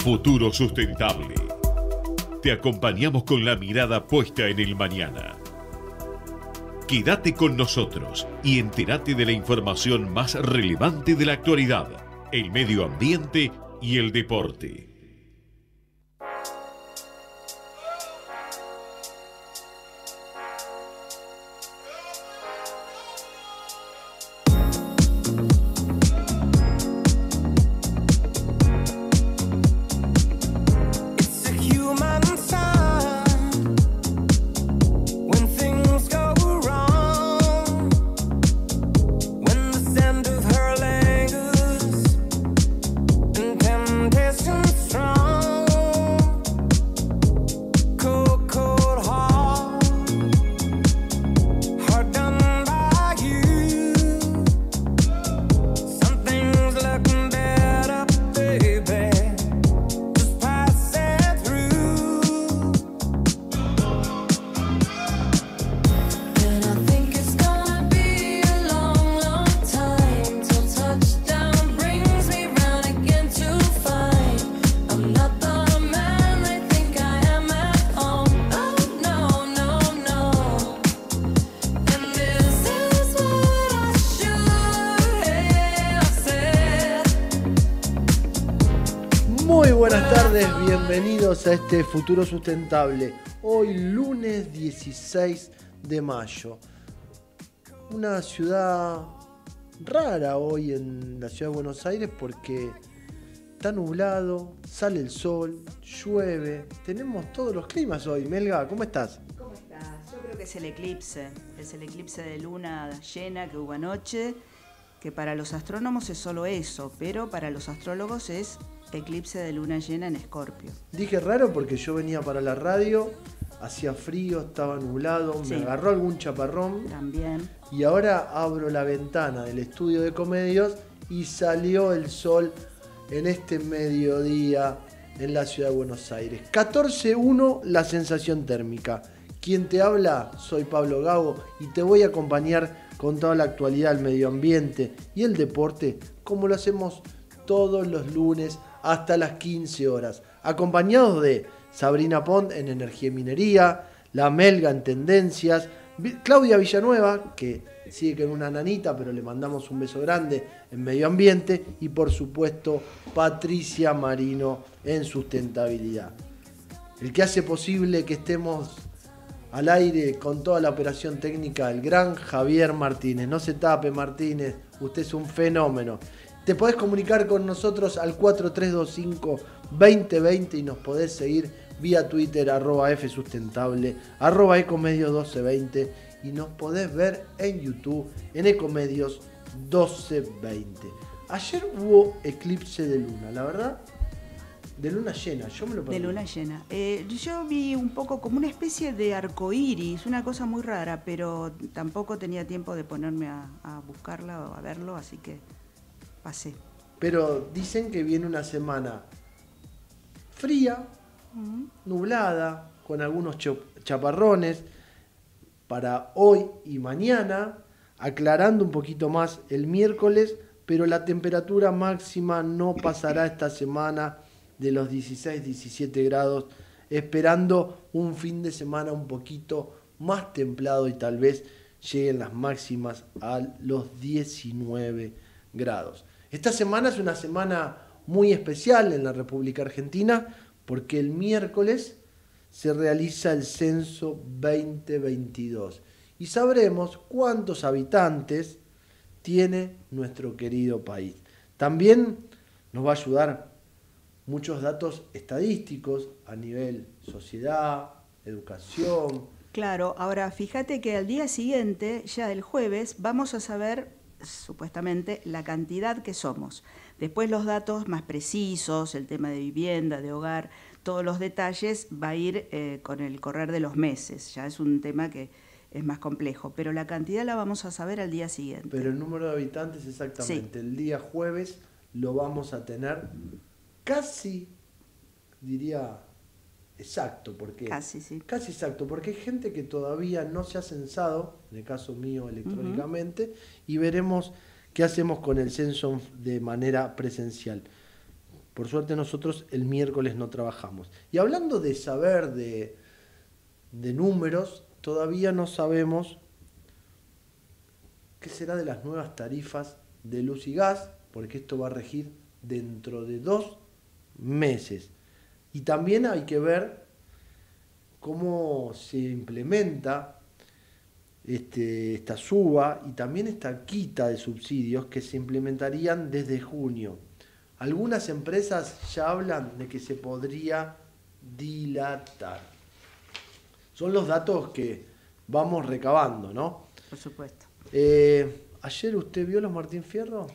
Futuro sustentable. Te acompañamos con la mirada puesta en el mañana. Quédate con nosotros y entérate de la información más relevante de la actualidad, el medio ambiente y el deporte. Este futuro sustentable. Hoy lunes 16 de mayo. Una ciudad rara hoy en la ciudad de Buenos Aires porque está nublado, sale el sol, llueve. Tenemos todos los climas hoy. Melga, ¿cómo estás? ¿Cómo estás? Yo creo que es el eclipse. Es el eclipse de luna llena que hubo anoche. Que para los astrónomos es solo eso, pero para los astrólogos es eclipse de luna llena en Escorpio. Dije raro porque yo venía para la radio, hacía frío, estaba nublado, me agarró algún chaparrón. También. Y ahora abro la ventana del estudio de comedios y salió el sol en este mediodía en la ciudad de Buenos Aires. 14.1 la sensación térmica. Quien te habla, soy Pablo Gago y te voy a acompañar con toda la actualidad del medio ambiente y el deporte como lo hacemos todos los lunes hasta las 15 horas, acompañados de Sabrina Pont en Energía y Minería, La Melga en Tendencias, Claudia Villanueva, que sigue con una nanita, pero le mandamos un beso grande en Medio Ambiente, y por supuesto Patricia Marino en Sustentabilidad. El que hace posible que estemos al aire con toda la operación técnica, el gran Javier Martínez. No se tape, Martínez, usted es un fenómeno. Te podés comunicar con nosotros al 4325-2020 y nos podés seguir vía Twitter, arroba Sustentable, arroba Ecomedio 1220 y nos podés ver en YouTube en Ecomedios 1220. Ayer hubo eclipse de luna, la verdad, de luna llena, yo me lo De luna llena. Eh, yo vi un poco como una especie de arco iris, una cosa muy rara, pero tampoco tenía tiempo de ponerme a buscarla o a verlo, así que pasé. Pero dicen que viene una semana fría, nublada, con algunos chaparrones para hoy y mañana, aclarando un poquito más el miércoles, pero la temperatura máxima no pasará esta semana de los 16-17 grados, esperando un fin de semana un poquito más templado y tal vez lleguen las máximas a los 19 grados. Esta semana es una semana muy especial en la República Argentina porque el miércoles se realiza el censo 2022 y sabremos cuántos habitantes tiene nuestro querido país. También nos va a ayudar muchos datos estadísticos a nivel sociedad, educación. Claro, ahora fíjate que al día siguiente, ya el jueves, vamos a saber supuestamente la cantidad que somos. Después los datos más precisos, el tema de vivienda, de hogar, todos los detalles va a ir eh, con el correr de los meses. Ya es un tema que es más complejo, pero la cantidad la vamos a saber al día siguiente. Pero el número de habitantes exactamente. El día jueves lo vamos a tener casi, diría, exacto, porque casi, sí. casi exacto, porque hay gente que todavía no se ha censado, en el caso mío electrónicamente, y veremos qué hacemos con el censo de manera presencial. Por suerte nosotros el miércoles no trabajamos. Y hablando de saber de, de números, todavía no sabemos qué será de las nuevas tarifas de luz y gas, porque esto va a regir dentro de dos meses. Y también hay que ver cómo se implementa este, esta suba y también esta quita de subsidios que se implementarían desde junio. Algunas empresas ya hablan de que se podría dilatar. Son los datos que vamos recabando, ¿no? Por supuesto. Eh, ¿Ayer usted vio los Martín Fierro?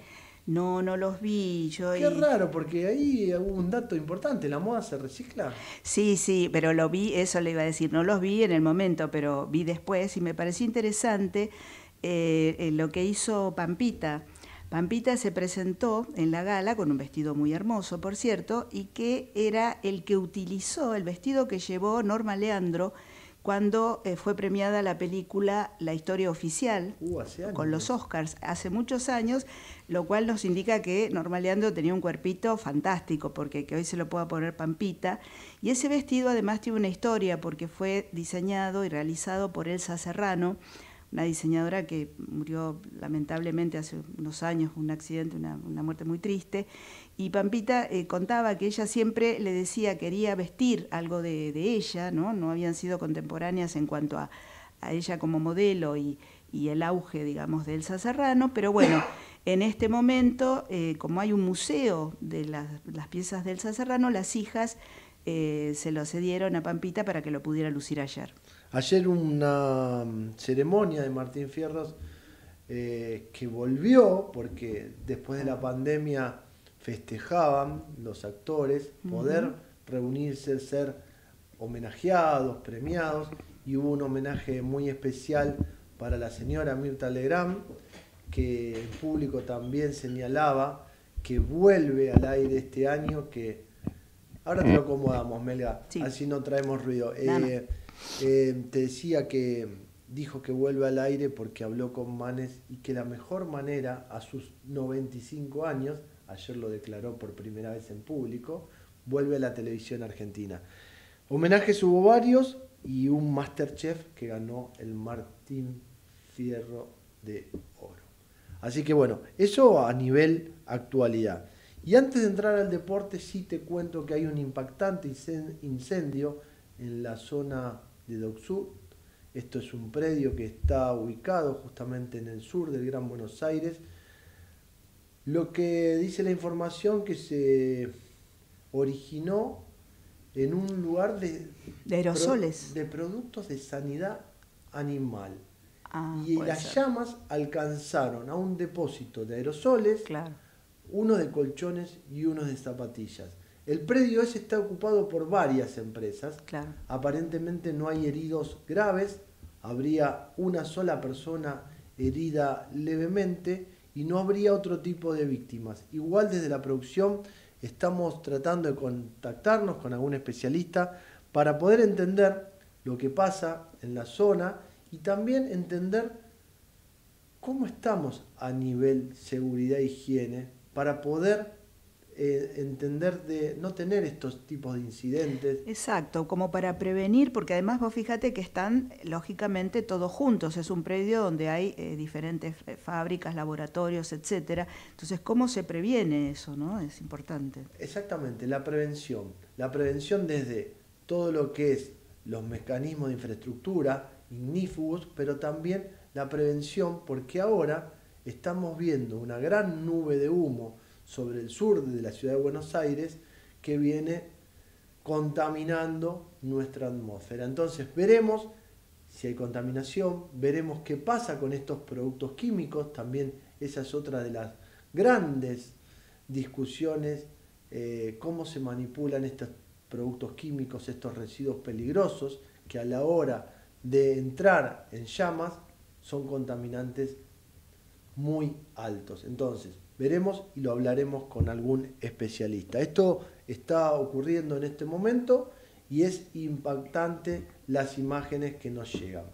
No, no los vi. Yo Qué raro, porque ahí hubo un dato importante, ¿la moda se recicla? Sí, sí, pero lo vi, eso le iba a decir, no los vi en el momento, pero vi después y me pareció interesante eh, eh, lo que hizo Pampita. Pampita se presentó en la gala con un vestido muy hermoso, por cierto, y que era el que utilizó, el vestido que llevó Norma Leandro cuando eh, fue premiada la película La historia oficial Uh, con los Oscars hace muchos años, lo cual nos indica que Norma Leandro tenía un cuerpito fantástico, porque que hoy se lo pueda poner Pampita. Y ese vestido además tiene una historia, porque fue diseñado y realizado por Elsa Serrano, una diseñadora que murió lamentablemente hace unos años, un accidente, una, una muerte muy triste. Y Pampita eh, contaba que ella siempre le decía quería vestir algo de, ella, ¿no? No habían sido contemporáneas en cuanto a, ella como modelo y, el auge, digamos, de Elsa Serrano, pero bueno, en este momento, eh, como hay un museo de las, piezas de Elsa Serrano, las hijas eh, se lo cedieron a Pampita para que lo pudiera lucir ayer. Ayer una mm, ceremonia de Martín Fierros que volvió, porque después de la pandemia festejaban los actores poder uh -huh. reunirse, ser homenajeados, premiados, y hubo un homenaje muy especial para la señora Mirta Legrand, que el público también señalaba que vuelve al aire este año, que ahora te lo acomodamos, Melga, sí. así no traemos ruido. Eh, eh, te decía que dijo que vuelve al aire porque habló con Manes y que la mejor manera a sus 95 años, ayer lo declaró por primera vez en público, vuelve a la televisión argentina. Homenajes hubo varios y un Masterchef que ganó el Martín Fierro de Oro. Así que bueno, eso a nivel actualidad. Y antes de entrar al deporte, sí te cuento que hay un impactante incendio en la zona de Docsud. Esto es un predio que está ubicado justamente en el sur del Gran Buenos Aires. Lo que dice la información que se originó en un lugar de, de aerosoles. Pro, de productos de sanidad animal. Ah, y las ser. llamas alcanzaron a un depósito de aerosoles, claro. uno de colchones y uno de zapatillas. El predio ese está ocupado por varias empresas. Claro. Aparentemente no hay heridos graves, habría una sola persona herida levemente y no habría otro tipo de víctimas. Igual desde la producción estamos tratando de contactarnos con algún especialista para poder entender lo que pasa en la zona y también entender cómo estamos a nivel seguridad e higiene para poder eh, entender de no tener estos tipos de incidentes. Exacto, como para prevenir, porque además vos fíjate que están lógicamente todos juntos, es un predio donde hay eh, diferentes fábricas, laboratorios, etcétera. Entonces, ¿cómo se previene eso, no? Es importante. Exactamente, la prevención. La prevención desde todo lo que es los mecanismos de infraestructura ignífugos, pero también la prevención, porque ahora estamos viendo una gran nube de humo sobre el sur de la ciudad de Buenos Aires que viene contaminando nuestra atmósfera. Entonces veremos si hay contaminación, veremos qué pasa con estos productos químicos, también esa es otra de las grandes discusiones, eh, cómo se manipulan estos productos químicos, estos residuos peligrosos que a la hora de entrar en llamas son contaminantes muy altos. Entonces, veremos y lo hablaremos con algún especialista. Esto está ocurriendo en este momento y es impactante las imágenes que nos llegan.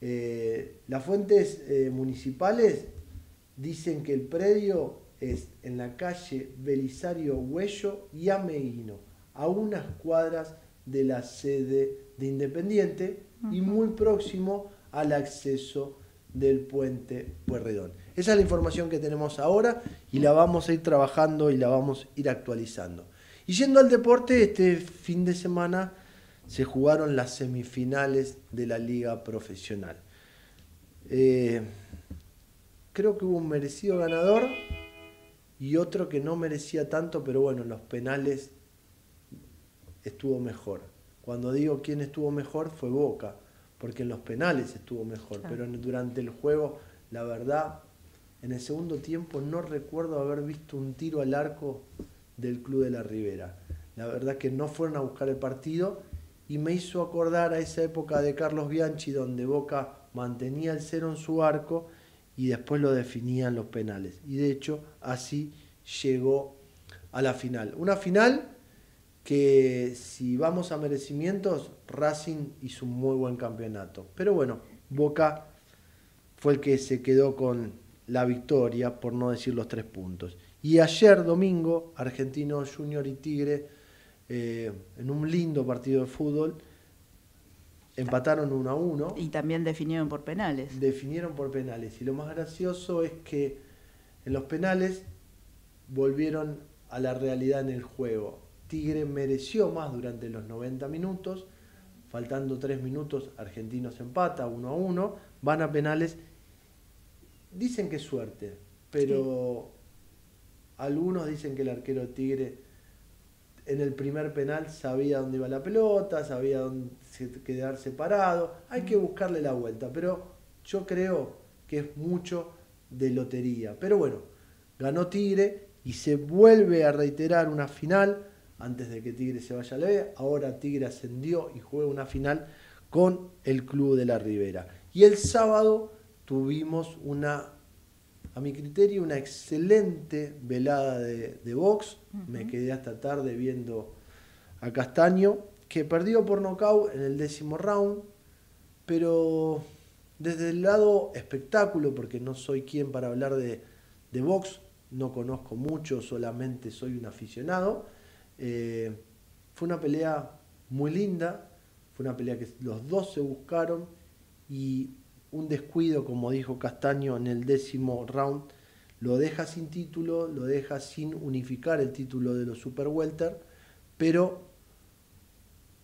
Eh, las fuentes eh, municipales dicen que el predio es en la calle Belisario Huello y Ameguino, a unas cuadras de la sede de Independiente y muy próximo al acceso del puente Puerredón. Esa es la información que tenemos ahora y la vamos a ir trabajando y la vamos a ir actualizando. Y yendo al deporte, este fin de semana se jugaron las semifinales de la liga profesional. Eh, creo que hubo un merecido ganador y otro que no merecía tanto, pero bueno, en los penales estuvo mejor. Cuando digo quién estuvo mejor fue Boca, porque en los penales estuvo mejor, pero durante el juego, la verdad, en el segundo tiempo no recuerdo haber visto un tiro al arco del Club de la Ribera. La verdad que no fueron a buscar el partido y me hizo acordar a esa época de Carlos Bianchi donde Boca mantenía el cero en su arco y después lo definían los penales. Y de hecho así llegó a la final. Una final que si vamos a merecimientos, Racing hizo un muy buen campeonato. Pero bueno, Boca fue el que se quedó con la victoria, por no decir los tres puntos. Y ayer domingo, Argentino Junior y Tigre, eh, en un lindo partido de fútbol, empataron uno a uno. Y también definieron por penales. Definieron por penales. Y lo más gracioso es que en los penales volvieron a la realidad en el juego. Tigre mereció más durante los 90 minutos. Faltando 3 minutos, Argentinos empata uno a uno. Van a penales. Dicen que suerte, pero algunos dicen que el arquero Tigre en el primer penal sabía dónde iba la pelota, sabía dónde quedar separado. Hay que buscarle la vuelta, pero yo creo que es mucho de lotería. Pero bueno, ganó Tigre y se vuelve a reiterar una final antes de que Tigre se vaya a la B. Ahora Tigre ascendió y juega una final con el Club de la Ribera. Y el sábado tuvimos una a mi criterio, una excelente velada de, box. Me quedé hasta tarde viendo a Castaño, que perdió por nocaut en el décimo round, pero desde el lado espectáculo, porque no soy quien para hablar de, box, no conozco mucho, solamente soy un aficionado. Eh, fue una pelea muy linda, fue una pelea que los dos se buscaron y un descuido, como dijo Castaño en el décimo round, lo deja sin título, lo deja sin unificar el título de los Super Welter, pero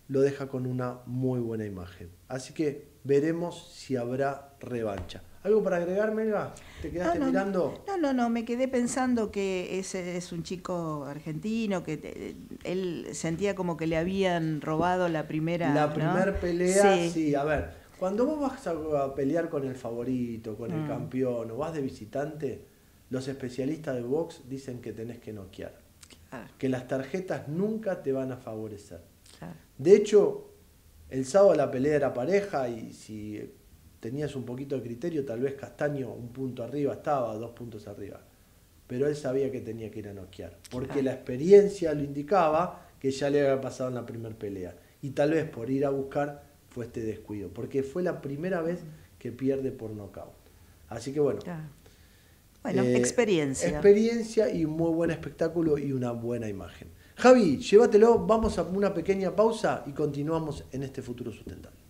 lo deja con una muy buena imagen. Así que veremos si habrá revancha. ¿Algo para agregar, Melga? ¿Te quedaste mirando? No, no, no, me quedé pensando que ese es un chico argentino, que él sentía como que le habían robado la primera... La primera pelea, sí, a ver cuando vos vas a, pelear con el favorito, con el mm. campeón, o vas de visitante, los especialistas de box dicen que tenés que noquear. Que las tarjetas nunca te van a favorecer. De hecho, el sábado la pelea era pareja y si tenías un poquito de criterio, tal vez Castaño un punto arriba estaba, dos puntos arriba. Pero él sabía que tenía que ir a noquear, porque la experiencia lo indicaba que ya le había pasado en la primera pelea. Y tal vez por ir a buscar fue este descuido, porque fue la primera vez que pierde por nocaut. Así que bueno. Bueno, eh, experiencia. Experiencia y un muy buen espectáculo y una buena imagen. Javi, llévatelo, vamos a una pequeña pausa y continuamos en este futuro sustentable.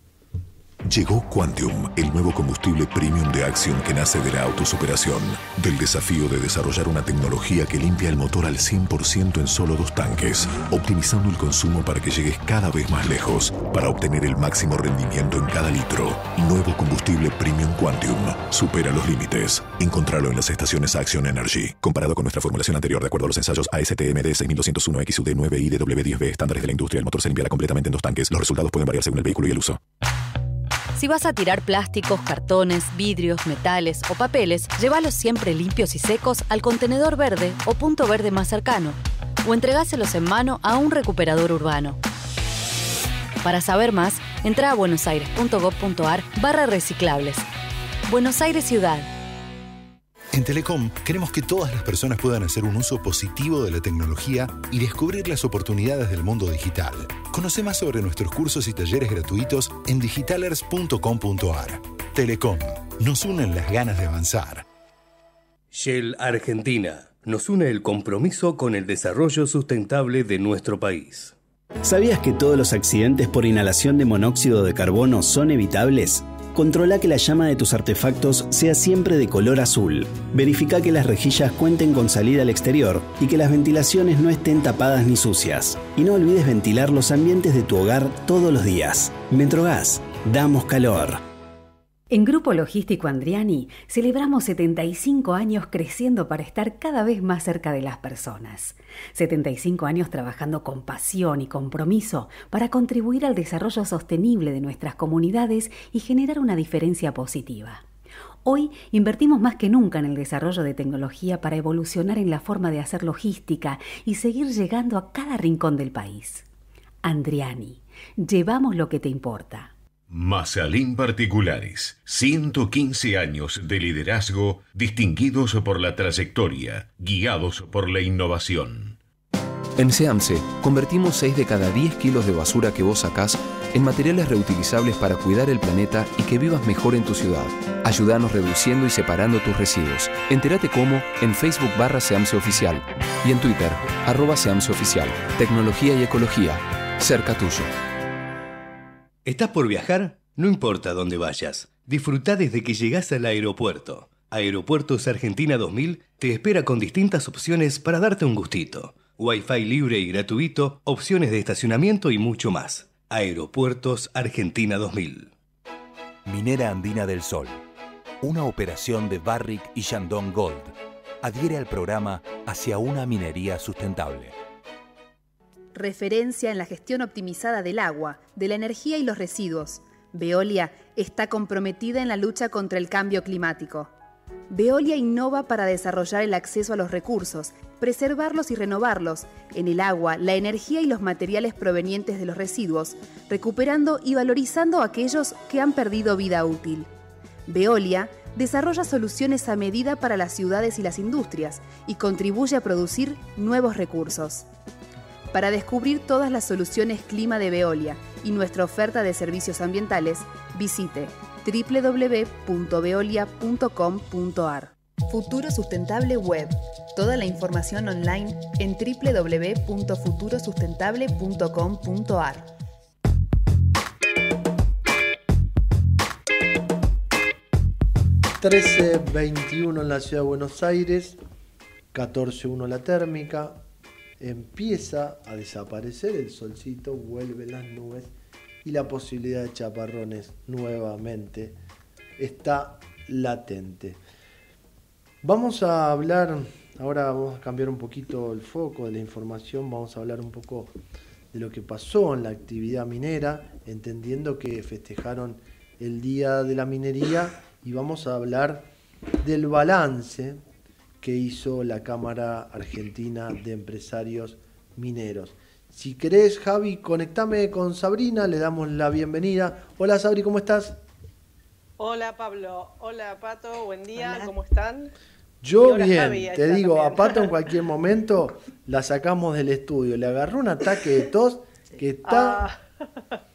Llegó Quantium, el nuevo combustible premium de acción que nace de la autosuperación, del desafío de desarrollar una tecnología que limpia el motor al 100% en solo dos tanques, optimizando el consumo para que llegues cada vez más lejos, para obtener el máximo rendimiento en cada litro. Nuevo combustible premium Quantium, supera los límites. Encontralo en las estaciones Action Energy. Comparado con nuestra formulación anterior, de acuerdo a los ensayos ASTMD 6201 XUD 9 y DW10B estándares de la industria, el motor se limpiará completamente en dos tanques. Los resultados pueden variar según el vehículo y el uso. Si vas a tirar plásticos, cartones, vidrios, metales o papeles, llévalos siempre limpios y secos al contenedor verde o punto verde más cercano, o entregáselos en mano a un recuperador urbano. Para saber más, entra a buenosaires.gov.ar barra reciclables. Buenos Aires Ciudad. En Telecom queremos que todas las personas puedan hacer un uso positivo de la tecnología y descubrir las oportunidades del mundo digital. Conoce más sobre nuestros cursos y talleres gratuitos en digitalers.com.ar. Telecom, nos unen las ganas de avanzar. Shell Argentina Nos une el compromiso con el desarrollo sustentable de nuestro país. ¿Sabías que todos los accidentes por inhalación de monóxido de carbono son evitables? Controla que la llama de tus artefactos sea siempre de color azul. Verifica que las rejillas cuenten con salida al exterior y que las ventilaciones no estén tapadas ni sucias. Y no olvides ventilar los ambientes de tu hogar todos los días. Metrogas, damos calor. En Grupo Logístico Andriani celebramos 75 años creciendo para estar cada vez más cerca de las personas. 75 años trabajando con pasión y compromiso para contribuir al desarrollo sostenible de nuestras comunidades y generar una diferencia positiva. Hoy invertimos más que nunca en el desarrollo de tecnología para evolucionar en la forma de hacer logística y seguir llegando a cada rincón del país. Andriani, llevamos lo que te importa. Mazalín Particulares, 115 años de liderazgo distinguidos por la trayectoria, guiados por la innovación. En SEAMSE, convertimos 6 de cada 10 kilos de basura que vos sacás en materiales reutilizables para cuidar el planeta y que vivas mejor en tu ciudad. Ayúdanos reduciendo y separando tus residuos. Entérate cómo en Facebook barra SEAMSE Oficial y en Twitter, arroba SEAMSE Oficial. Tecnología y ecología, cerca tuyo. ¿Estás por viajar? No importa dónde vayas. Disfruta desde que llegas al aeropuerto. Aeropuertos Argentina 2000 te espera con distintas opciones para darte un gustito. Wi-Fi libre y gratuito, opciones de estacionamiento y mucho más. Aeropuertos Argentina 2000. Minera Andina del Sol. Una operación de Barrick y Shandong Gold. Adhiere al programa hacia una minería sustentable referencia en la gestión optimizada del agua, de la energía y los residuos. Veolia está comprometida en la lucha contra el cambio climático. Veolia innova para desarrollar el acceso a los recursos, preservarlos y renovarlos, en el agua, la energía y los materiales provenientes de los residuos, recuperando y valorizando aquellos que han perdido vida útil. Veolia desarrolla soluciones a medida para las ciudades y las industrias y contribuye a producir nuevos recursos. Para descubrir todas las soluciones clima de Veolia y nuestra oferta de servicios ambientales, visite www.veolia.com.ar. Futuro Sustentable Web. Toda la información online en www.futurosustentable.com.ar. ...13.21 en la ciudad de Buenos Aires... ...14.1 la térmica empieza a desaparecer el solcito, vuelven las nubes y la posibilidad de chaparrones nuevamente está latente. Vamos a hablar, ahora vamos a cambiar un poquito el foco de la información, vamos a hablar un poco de lo que pasó en la actividad minera, entendiendo que festejaron el Día de la Minería y vamos a hablar del balance que hizo la Cámara Argentina de Empresarios Mineros. Si querés, Javi, conectame con Sabrina, le damos la bienvenida. Hola, Sabri, ¿cómo estás? Hola, Pablo. Hola, Pato. Buen día, ¿cómo están? Yo bien, te digo, a Pato en cualquier momento la sacamos del estudio. Le agarró un ataque de tos que está ah.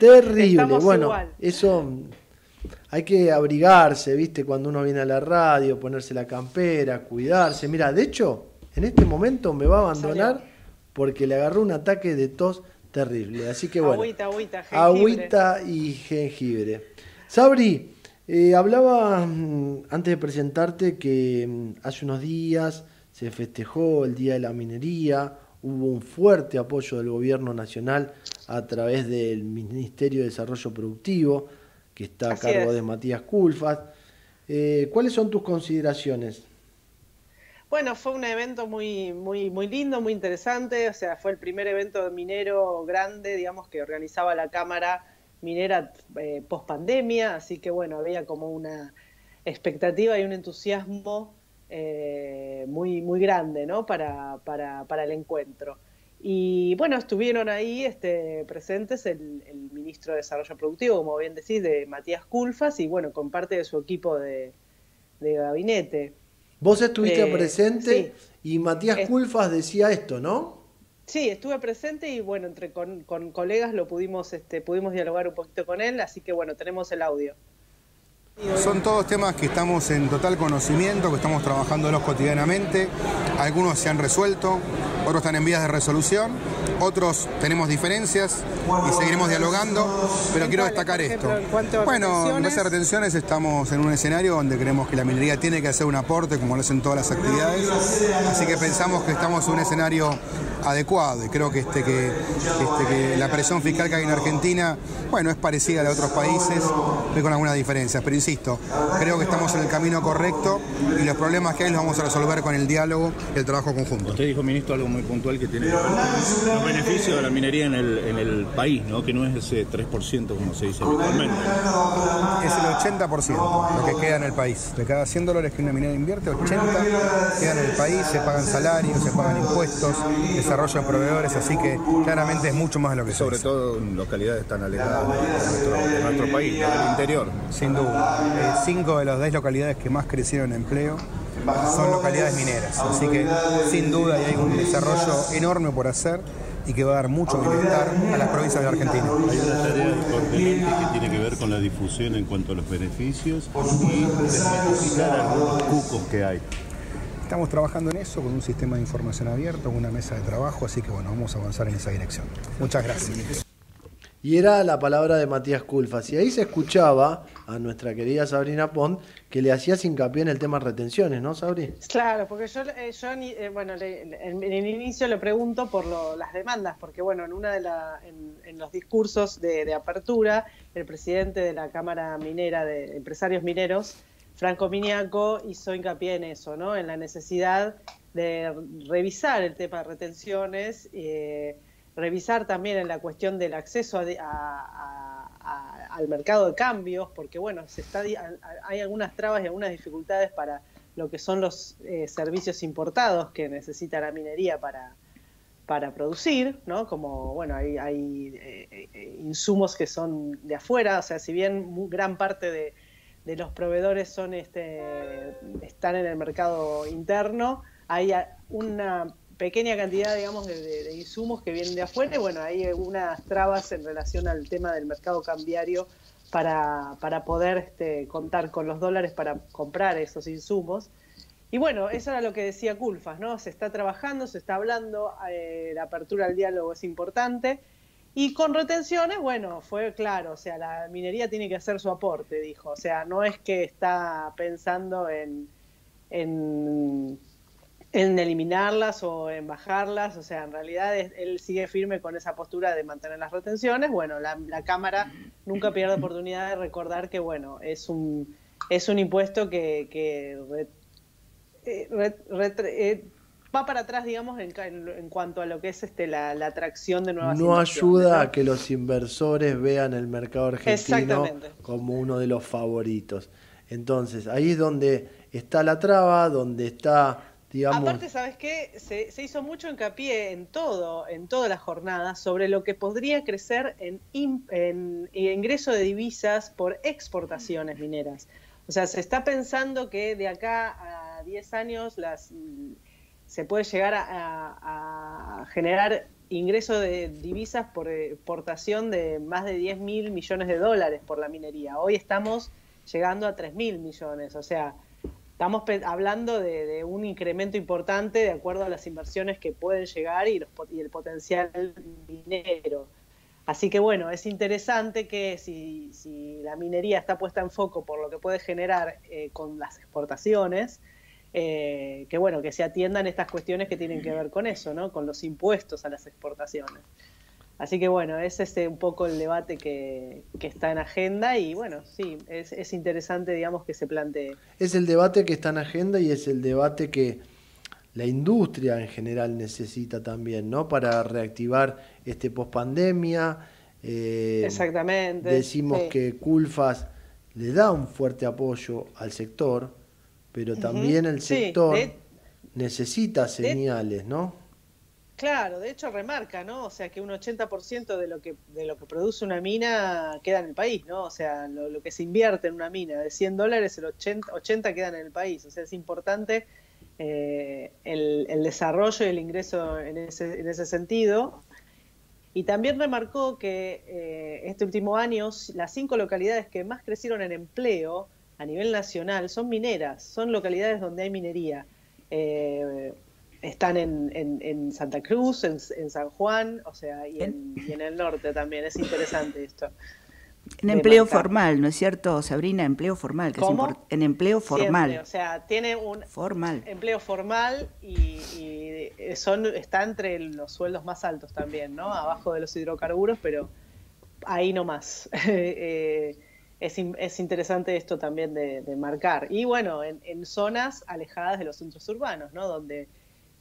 terrible. bueno, eso hay que abrigarse, ¿viste? Cuando uno viene a la radio, ponerse la campera, cuidarse. Mira, de hecho, en este momento me va a abandonar porque le agarró un ataque de tos terrible. Así que bueno. Agüita, agüita, jengibre. Agüita y jengibre. Sabri, eh, hablaba mm, antes de presentarte que mm, hace unos días se festejó el Día de la Minería, hubo un fuerte apoyo del gobierno nacional a través del Ministerio de Desarrollo Productivo que está a cargo de Matías Culfas. Eh, ¿Cuáles son tus consideraciones? Bueno, fue un evento muy, muy, muy lindo, muy interesante. O sea, fue el primer evento minero grande, digamos, que organizaba la Cámara Minera eh, post pandemia. Así que bueno, había como una expectativa y un entusiasmo eh, muy, muy grande, ¿no? Para, para, para el encuentro. Y bueno, estuvieron ahí este, presentes el, ministro de Desarrollo Productivo, como bien decís, de Matías Culfas, y bueno, con parte de su equipo de, gabinete. Vos estuviste eh, presente y Matías Culfas decía esto, ¿no? Sí, estuve presente y bueno, entre con, con, colegas lo pudimos, este, pudimos dialogar un poquito con él, así que bueno, tenemos el audio. Son todos temas que estamos en total conocimiento, que estamos trabajándolos cotidianamente. Algunos se han resuelto, otros están en vías de resolución, otros tenemos diferencias y seguiremos dialogando, pero quiero destacar esto. Bueno, en base a retenciones estamos en un escenario donde creemos que la minería tiene que hacer un aporte, como lo hacen todas las actividades, así que pensamos que estamos en un escenario adecuado y creo que, este, que, este, que la presión fiscal que hay en Argentina, bueno, es parecida a la de otros países, pero con algunas diferencias, pero insisto, creo que estamos en el camino correcto y los problemas que hay los vamos a resolver con el diálogo y el trabajo conjunto. Usted dijo, ministro, algo muy puntual que tiene que ver beneficios de la minería en el, en el país, ¿no? que no es ese 3% como se dice habitualmente. Es el 80% lo que queda en el país. De cada 100 dólares que una minera invierte, 80 quedan en el país, se pagan salarios, se pagan impuestos, desarrollan proveedores, así que claramente es mucho más de lo que Sobre todo en localidades tan alejadas de nuestro, de nuestro país, del interior. Sin duda. Eh, cinco de las 10 localidades que más crecieron en empleo son localidades mineras, así que sin duda hay un desarrollo enorme por hacer y que va a dar mucho bienestar a las provincias de Argentina. Hay una tarea importante que tiene que ver con la difusión en cuanto a los beneficios y desmitificar algunos cucos que hay. Estamos trabajando en eso con un sistema de información abierto, con una mesa de trabajo, así que bueno, vamos a avanzar en esa dirección. Muchas gracias. Y era la palabra de Matías Culfas. Y ahí se escuchaba a nuestra querida Sabrina Pont que le hacías hincapié en el tema retenciones, ¿no, Sabri? Claro, porque yo, eh, yo eh, bueno, en, el inicio le pregunto por las demandas, porque bueno, en una de la, en, los discursos de, apertura, el presidente de la Cámara Minera de Empresarios Mineros, Franco Miniaco, hizo hincapié en eso, ¿no? En la necesidad de revisar el tema de retenciones. Eh, revisar también en la cuestión del acceso al mercado de cambios, porque bueno, se está, hay algunas trabas y algunas dificultades para lo que son los eh, servicios importados que necesita la minería para, para producir, ¿no? Como, bueno, hay, hay eh, eh, insumos que son de afuera, o sea, si bien gran parte de, de los proveedores son este, están en el mercado interno, hay una pequeña cantidad, digamos, de, insumos que vienen de afuera. Y bueno, hay algunas trabas en relación al tema del mercado cambiario para, para poder este, contar con los dólares para comprar esos insumos. Y bueno, eso era lo que decía Culfas, ¿no? Se está trabajando, se está hablando, eh, la apertura al diálogo es importante. Y con retenciones, bueno, fue claro, o sea, la minería tiene que hacer su aporte, dijo. O sea, no es que está pensando en, en en eliminarlas o en bajarlas, o sea, en realidad él sigue firme con esa postura de mantener las retenciones. Bueno, la, Cámara nunca pierde oportunidad de recordar que, bueno, es un, es un impuesto que, que eh, eh, va para atrás, digamos, en, en, cuanto a lo que es este la, atracción de nuevas No ayuda a que los inversores vean el mercado argentino como uno de los favoritos. Entonces, ahí es donde está la traba, donde está Aparte, ¿sabes qué? Se, hizo mucho hincapié en todo, en toda la jornada, sobre lo que podría crecer en, en, ingreso de divisas por exportaciones mineras. O sea, se está pensando que de acá a 10 años las, se puede llegar a, generar ingreso de divisas por exportación de más de 10 mil millones de dólares por la minería. Hoy estamos llegando a 3 mil millones. O sea, estamos hablando de, un incremento importante de acuerdo a las inversiones que pueden llegar y, el potencial minero. Así que bueno, es interesante que si, la minería está puesta en foco por lo que puede generar eh, con las exportaciones, eh, que bueno, que se atiendan estas cuestiones que tienen que ver con eso, ¿no? Con los impuestos a las exportaciones. Así que bueno, es este un poco el debate que, está en agenda y bueno, sí, es, interesante, digamos, que se plantee. Es el debate que está en agenda y es el debate que la industria en general necesita también, ¿no? Para reactivar este pospandemia. Eh, Exactamente. Decimos que Culfas le da un fuerte apoyo al sector, pero también el sector necesita señales, ¿no? Claro, de hecho remarca, ¿no? O sea, que un 80% de lo que de lo que produce una mina queda en el país, ¿no? O sea, lo, que se invierte en una mina de 100 dólares, el 80, 80 quedan en el país. O sea, es importante eh, el, desarrollo y el ingreso en ese, en ese sentido. Y también remarcó que eh, este último año las cinco localidades que más crecieron en empleo a nivel nacional son mineras, son localidades donde hay minería. Eh, están en, Santa Cruz, en, San Juan, o sea, y en, el norte también. Es interesante esto. En empleo formal, ¿no es cierto, Sabrina? Empleo formal, que ¿Cómo? En empleo formal. o sea, tiene un formal. empleo formal y, son está entre los sueldos más altos también, ¿no? Abajo de los hidrocarburos, pero ahí no más. Eh, es, interesante esto también de, marcar. Y bueno, en, en, zonas alejadas de los centros urbanos, ¿no? Donde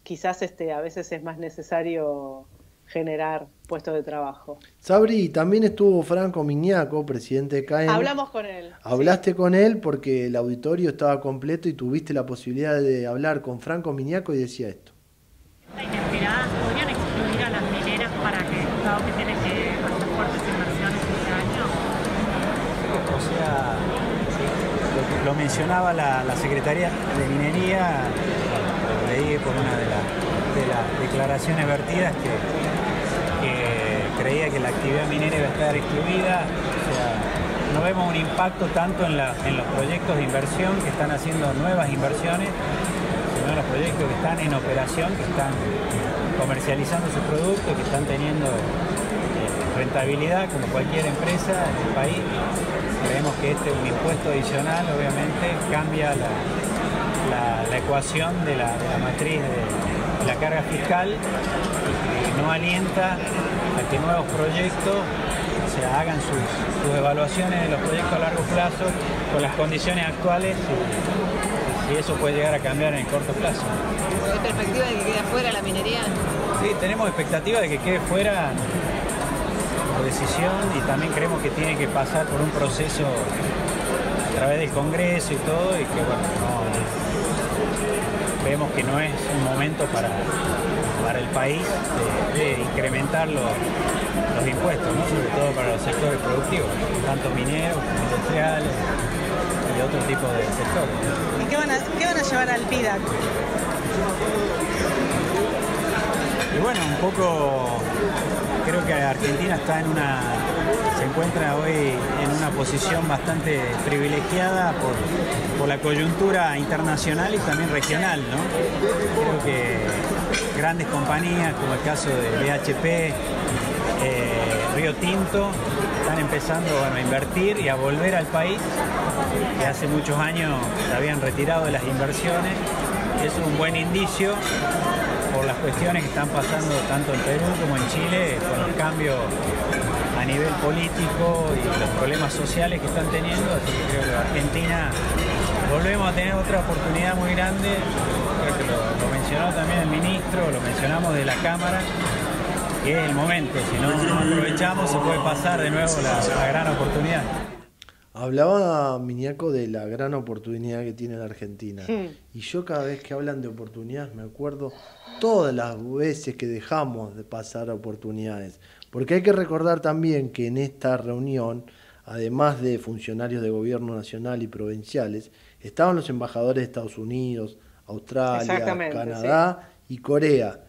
quizás este, a veces es más necesario generar puestos de trabajo. Sabri, también estuvo Franco Miñaco, presidente de CAEN. Hablamos con él. Hablaste con él porque el auditorio estaba completo y tuviste la posibilidad de hablar con Franco Miñaco y decía esto. inesperadas podrían excluir a las mineras para que, que tiene que hacer fuertes inversiones este año? O sea, lo, mencionaba la, la Secretaría de Minería, por una de, las declaraciones vertidas que creía que la actividad minera iba a estar excluida. O sea, no vemos un impacto tanto en, los proyectos de inversión que están haciendo nuevas inversiones, sino en los proyectos que están en operación, que están comercializando sus productos, que están teniendo eh, rentabilidad como cualquier empresa en el país. Creemos que este un impuesto adicional, obviamente, cambia la, ecuación de la, matriz de, la carga fiscal y no alienta a que nuevos proyectos se hagan sus, evaluaciones de los proyectos a largo plazo con las condiciones actuales y, eso puede llegar a cambiar en el corto plazo. ¿Hay perspectiva de que quede fuera la minería? Sí, tenemos expectativa de que quede fuera por decisión y también creemos que tiene que pasar por un proceso a través del Congreso y todo y que bueno, no, creemos que no es un momento para para el país de, incrementar los, impuestos, sobre todo para los sectores productivos, tanto mineros como industriales y otro tipo de sectores. ¿Y qué van a, qué van a llevar al PIDAC? Y bueno, un poco creo que Argentina está en una se encuentra hoy en una posición bastante privilegiada por, la coyuntura internacional y también regional. ¿no? Creo que grandes compañías como el caso de BHP, eh, Río Tinto, están empezando a invertir y a volver al país, que hace muchos años se habían retirado de las inversiones. Es un buen indicio por las cuestiones que están pasando tanto en Perú como en Chile, con los cambios a nivel político y los problemas sociales que están teniendo, así que creo que Argentina volvemos a tener otra oportunidad muy grande, creo que lo, mencionó también el ministro, lo mencionamos de la Cámara, que es el momento, si no aprovechamos se puede pasar de nuevo la, gran oportunidad. Hablaba Miñaco de la gran oportunidad que tiene la Argentina. Y yo cada vez que hablan de oportunidades me acuerdo todas las veces que dejamos de pasar oportunidades. Porque hay que recordar también que en esta reunión, además de funcionarios de gobierno nacional y provinciales, estaban los embajadores de Estados Unidos, Australia, Canadá y Corea,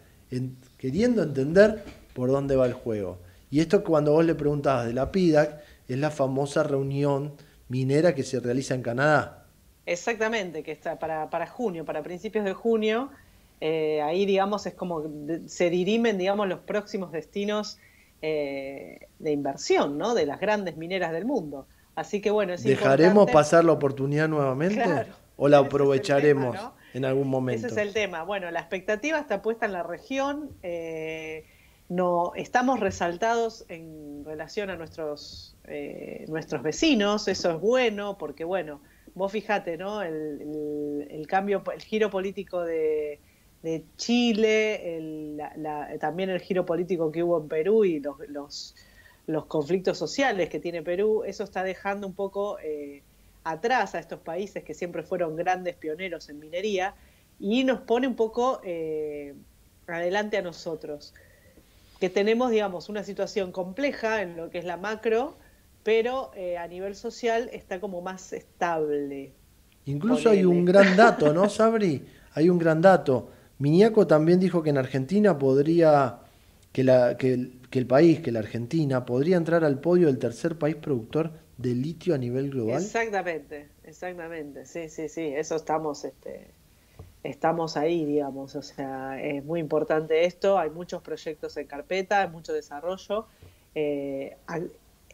queriendo entender por dónde va el juego. Y esto cuando vos le preguntabas de la PIDAC, es la famosa reunión minera que se realiza en Canadá. Exactamente, que está para, para junio, para principios de junio. Eh, ahí, digamos, es como se dirimen, digamos, los próximos destinos eh, de inversión, ¿no? De las grandes mineras del mundo. Así que bueno, es ¿Dejaremos pasar la oportunidad nuevamente? ¿O la aprovecharemos en algún momento? Ese es el tema. Bueno, la expectativa está puesta en la región. Eh, no, estamos resaltados en relación a nuestros, eh, nuestros vecinos. Eso es bueno porque, bueno, vos fijate, ¿no? el cambio, el giro político de de Chile, también el giro político que hubo en Perú y los, los, conflictos sociales que tiene Perú, eso está dejando un poco eh, atrás a estos países que siempre fueron grandes pioneros en minería y nos pone un poco eh, adelante a nosotros, que tenemos, digamos, una situación compleja en lo que es la macro, pero eh, a nivel social está como más estable. Incluso hay un gran dato, ¿no, Sabri? Hay un gran dato. Miniaco también dijo que en Argentina podría, que, la, que, el, país, que la Argentina, podría entrar al podio del tercer país productor de litio a nivel global? Exactamente, exactamente, sí, sí, sí, eso estamos, este, estamos ahí, digamos, o sea, es muy importante esto, hay muchos proyectos en carpeta, hay mucho desarrollo. Eh,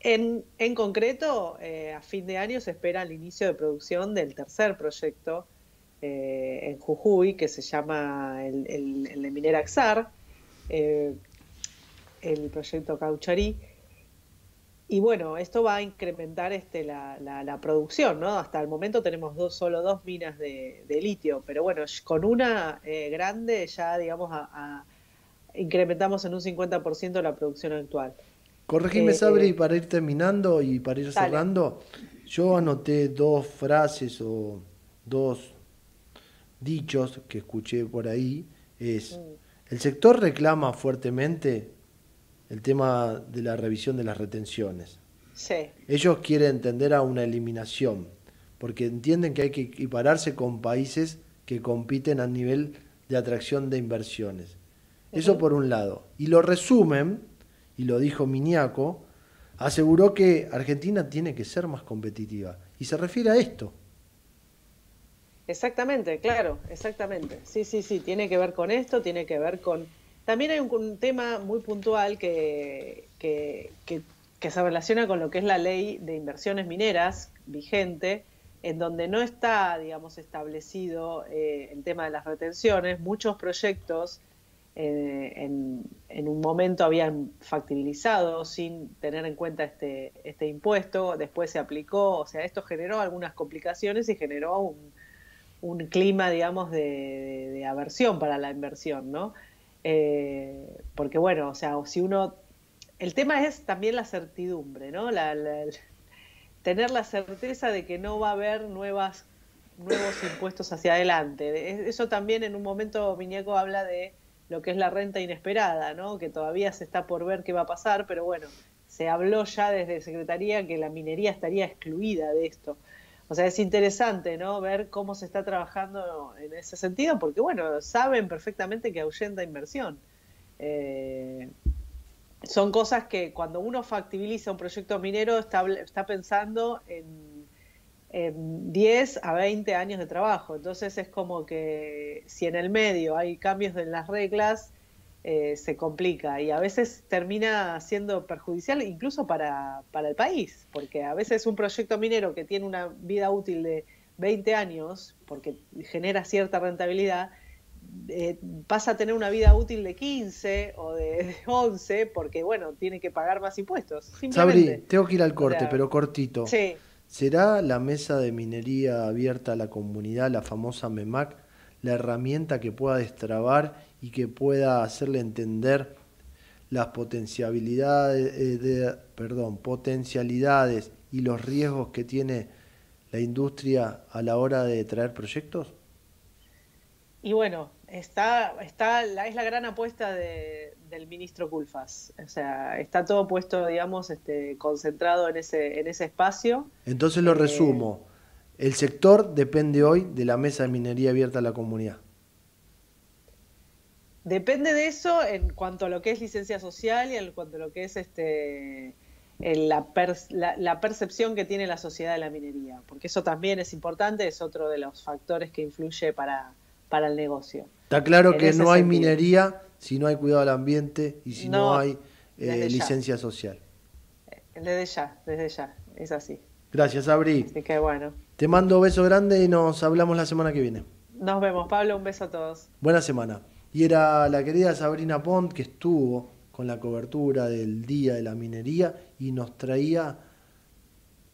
en, en, concreto, eh, a fin de año se espera el inicio de producción del tercer proyecto eh, en Jujuy, que se llama el, el, de Minera Axar, el proyecto Caucharí. Y bueno, esto va a incrementar este, la, la, producción, ¿no? Hasta el momento tenemos dos, solo dos minas de, litio, pero bueno, con una eh, grande ya, digamos, a, incrementamos en un 50% la producción actual. Corregime, eh, Sabri, para ir terminando y para ir cerrando, yo anoté dos frases o dos dichos que escuché por ahí. Es, el sector reclama fuertemente el tema de la revisión de las retenciones. Sí. Ellos quieren tender a una eliminación, porque entienden que hay que equipararse con países que compiten a nivel de atracción de inversiones. Eso por un lado. Y lo resumen, y lo dijo Miniaco, aseguró que Argentina tiene que ser más competitiva. Y se refiere a esto. Exactamente, claro, exactamente. Sí, sí, sí, tiene que ver con esto, tiene que ver con también hay un, tema muy puntual que, que, se relaciona con lo que es la ley de inversiones mineras vigente, en donde no está, digamos, establecido eh, el tema de las retenciones. Muchos proyectos eh, en, un momento habían factibilizado sin tener en cuenta este, este impuesto, después se aplicó, o sea, esto generó algunas complicaciones y generó un, un clima, digamos, de, aversión para la inversión, ¿no? Eh, porque bueno, o sea, si uno... El tema es también la certidumbre, ¿no? Tener la certeza de que no va a haber nuevas, nuevos impuestos hacia adelante. Eso también en un momento Miñeco habla de lo que es la renta inesperada, ¿no? Que todavía se está por ver qué va a pasar, pero bueno, se habló ya desde Secretaría que la minería estaría excluida de esto. O sea, es interesante, ¿no? Ver cómo se está trabajando en ese sentido, porque, bueno, saben perfectamente que ahuyenta inversión. Eh, son cosas que cuando uno factibiliza un proyecto minero está, pensando en, en 10 a 20 años de trabajo. Entonces es como que si en el medio hay cambios en las reglas, eh, se complica y a veces termina siendo perjudicial incluso para, para, el país, porque a veces un proyecto minero que tiene una vida útil de 20 años, porque genera cierta rentabilidad, eh, pasa a tener una vida útil de 15 o de 11 porque, bueno, tiene que pagar más impuestos. Sabri, tengo que ir al corte, pero cortito. ¿Será la mesa de minería abierta a la comunidad, la famosa MEMAC, la herramienta que pueda destrabar y que pueda hacerle entender las potencialidades, eh, de, perdón, potencialidades y los riesgos que tiene la industria a la hora de traer proyectos? Y bueno, está, está la, es la gran apuesta del ministro Culfas. O sea, está todo puesto, digamos, este, concentrado en ese, en ese espacio. Entonces lo eh, resumo. El sector depende hoy de la mesa de minería abierta a la comunidad. Depende de eso en cuanto a lo que es licencia social y en cuanto a lo que es este la, la, percepción que tiene la sociedad de la minería, porque eso también es importante, es otro de los factores que influye para, para el negocio. Está claro que no hay minería si no hay cuidado del ambiente y si no, hay eh, licencia social. Eh, desde ya, desde ya, es así. Gracias, Abri. Así que bueno. Te mando un beso grande y nos hablamos la semana que viene. Nos vemos, Pablo, un beso a todos. Buena semana. Y era la querida Sabrina Pont que estuvo con la cobertura del Día de la Minería y nos traía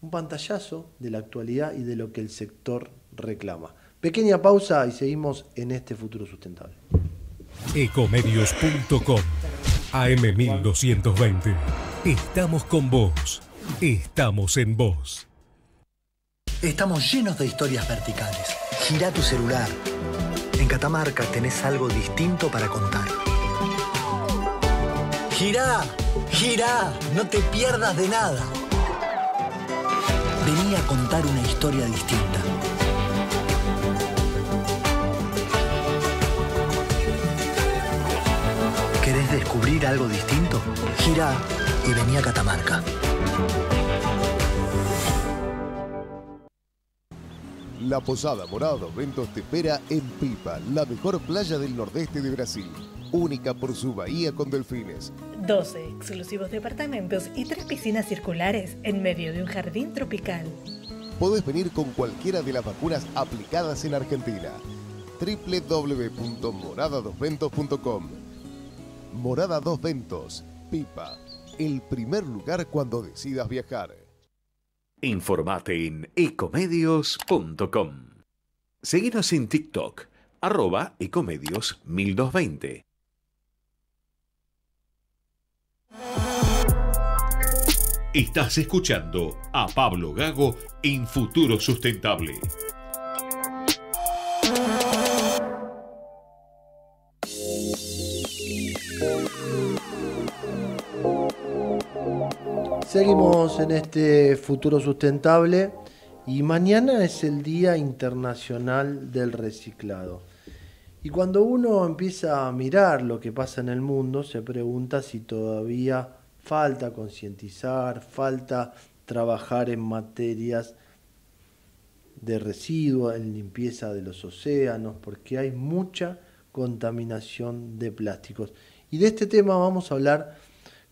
un pantallazo de la actualidad y de lo que el sector reclama. Pequeña pausa y seguimos en este futuro sustentable. Ecomedios.com AM1220. Estamos con vos. Estamos en vos. Estamos llenos de historias verticales. Gira tu celular en Catamarca tenés algo distinto para contar. Girá, girá, no te pierdas de nada. Vení a contar una historia distinta. ¿Querés descubrir algo distinto? Girá y vení a Catamarca. La Posada Morada Dos Ventos te espera en Pipa, la mejor playa del nordeste de Brasil. Única por su bahía con delfines. 12 exclusivos departamentos y tres piscinas circulares en medio de un jardín tropical. Podés venir con cualquiera de las vacunas aplicadas en Argentina. www.moradadosventos.com Morada Dos Ventos, Pipa, el primer lugar cuando decidas viajar. Informate en ecomedios.com. Seguinos en TikTok, arroba ecomedios 1220. Estás escuchando a Pablo Gago en Futuro Sustentable. Seguimos en este futuro sustentable y mañana es el Día Internacional del Reciclado. Y cuando uno empieza a mirar lo que pasa en el mundo, se pregunta si todavía falta concientizar, falta trabajar en materias de residuos, en limpieza de los océanos, porque hay mucha contaminación de plásticos. Y de este tema vamos a hablar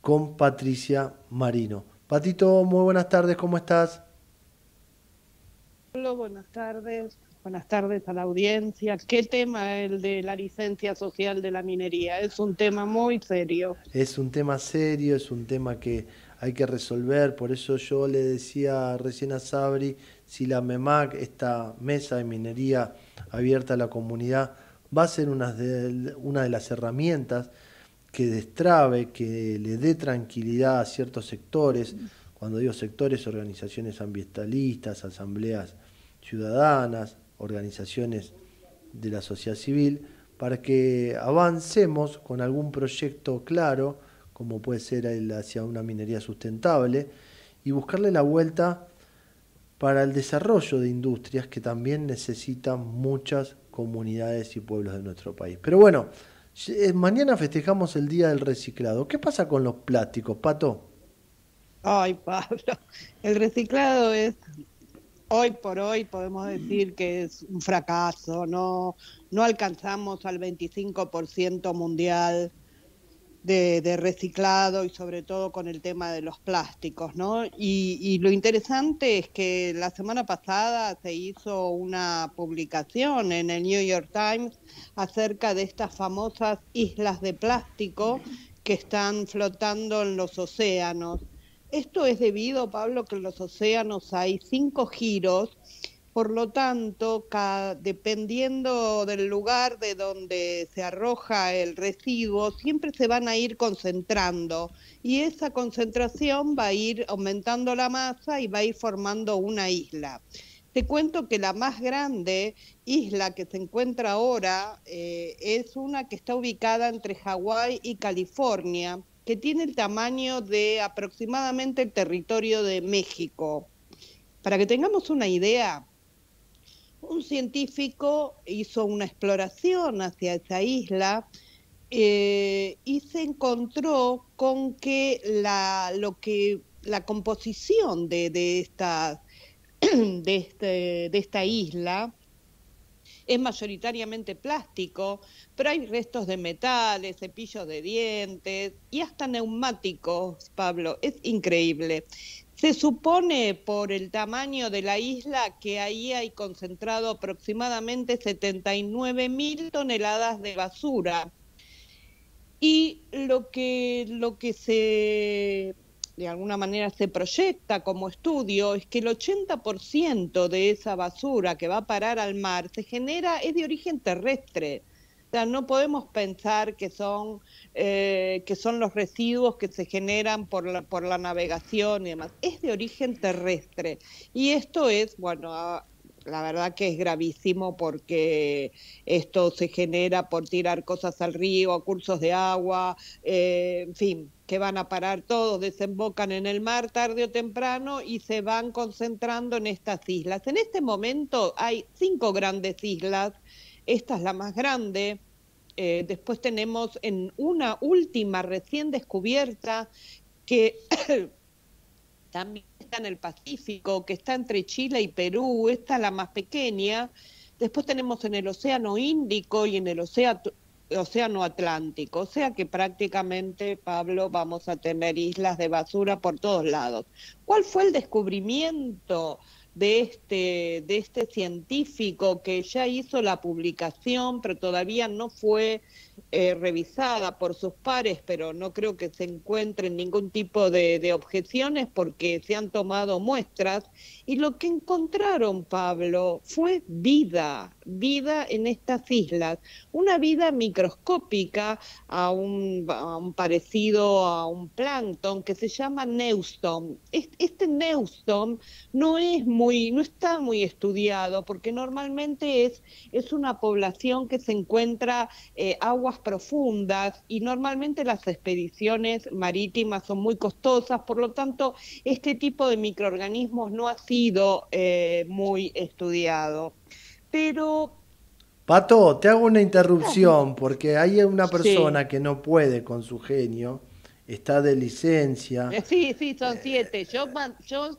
con Patricia Marino. Patito, muy buenas tardes, ¿cómo estás? Hola, buenas tardes. Buenas tardes a la audiencia. ¿Qué tema el de la licencia social de la minería? Es un tema muy serio. Es un tema serio, es un tema que hay que resolver. Por eso yo le decía recién a Sabri, si la MEMAC, esta mesa de minería abierta a la comunidad, va a ser una de, una de las herramientas que destrabe, que le dé tranquilidad a ciertos sectores, cuando digo sectores, organizaciones ambientalistas, asambleas ciudadanas, organizaciones de la sociedad civil, para que avancemos con algún proyecto claro, como puede ser el hacia una minería sustentable, y buscarle la vuelta para el desarrollo de industrias que también necesitan muchas comunidades y pueblos de nuestro país. Pero bueno, mañana festejamos el Día del Reciclado. ¿Qué pasa con los plásticos, Pato? Ay, Pablo, el reciclado es, hoy por hoy podemos decir que es un fracaso, no, no alcanzamos al 25% mundial de, reciclado y sobre todo con el tema de los plásticos, ¿no? Y, y, lo interesante es que la semana pasada se hizo una publicación en el New York Times acerca de estas famosas islas de plástico que están flotando en los océanos. Esto es debido, Pablo, que en los océanos hay cinco giros por lo tanto, dependiendo del lugar de donde se arroja el residuo, siempre se van a ir concentrando y esa concentración va a ir aumentando la masa y va a ir formando una isla. Te cuento que la más grande isla que se encuentra ahora eh, es una que está ubicada entre Hawái y California, que tiene el tamaño de aproximadamente el territorio de México. Para que tengamos una idea, un científico hizo una exploración hacia esa isla eh, y se encontró con que la, lo que, la composición de, esta, este, de esta isla es mayoritariamente plástico, pero hay restos de metales, cepillos de dientes y hasta neumáticos, Pablo, es increíble. Se supone por el tamaño de la isla que ahí hay concentrado aproximadamente 79 mil toneladas de basura. Y lo que, lo que se, de alguna manera se proyecta como estudio es que el 80% de esa basura que va a parar al mar se genera, es de origen terrestre sea, no podemos pensar que son, eh, que son los residuos que se generan por la, por la navegación y demás. Es de origen terrestre. Y esto es, bueno, ah, la verdad que es gravísimo porque esto se genera por tirar cosas al río, cursos de agua, eh, en fin, que van a parar todos, desembocan en el mar tarde o temprano y se van concentrando en estas islas. En este momento hay cinco grandes islas esta es la más grande. Eh, después tenemos en una última recién descubierta que también está en el Pacífico, que está entre Chile y Perú, esta es la más pequeña. Después tenemos en el Océano Índico y en el Océano, Océano Atlántico. O sea que prácticamente, Pablo, vamos a tener islas de basura por todos lados. ¿Cuál fue el descubrimiento? De este, de este científico que ya hizo la publicación, pero todavía no fue eh, revisada por sus pares, pero no creo que se encuentren ningún tipo de, de, objeciones porque se han tomado muestras. Y lo que encontraron, Pablo, fue vida, vida en estas islas, una vida microscópica a un, a un parecido a un plancton que se llama Neuston. Este Neuston no es muy, no está muy estudiado porque normalmente es, es una población que se encuentra eh, aguas profundas y normalmente las expediciones marítimas son muy costosas, por lo tanto este tipo de microorganismos no ha sido eh, muy estudiado. Pero Pato, te hago una interrupción porque hay una persona sí. que no puede con su genio, está de licencia. Sí, sí, son siete. Yo, yo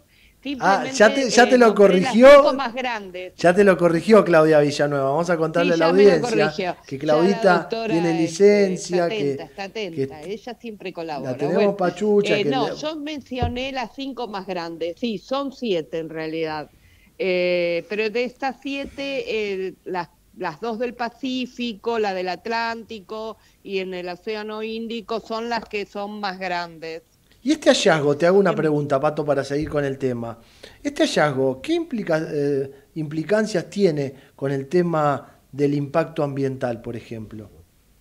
Ah, ya te, ya te lo corrigió. Más grandes. Ya te lo corrigió Claudia Villanueva. Vamos a contarle sí, a la audiencia que Claudita tiene licencia. Está atenta, que, está atenta. que Ella siempre colabora. La tenemos bueno, pachucha. Eh, que no, le... yo mencioné las cinco más grandes. Sí, son siete en realidad. Eh, pero de estas siete, eh, las las dos del Pacífico, la del Atlántico y en el Océano Índico son las que son más grandes. Y este hallazgo, te hago una pregunta, Pato, para seguir con el tema. Este hallazgo, ¿qué implica, eh, implicancias tiene con el tema del impacto ambiental, por ejemplo?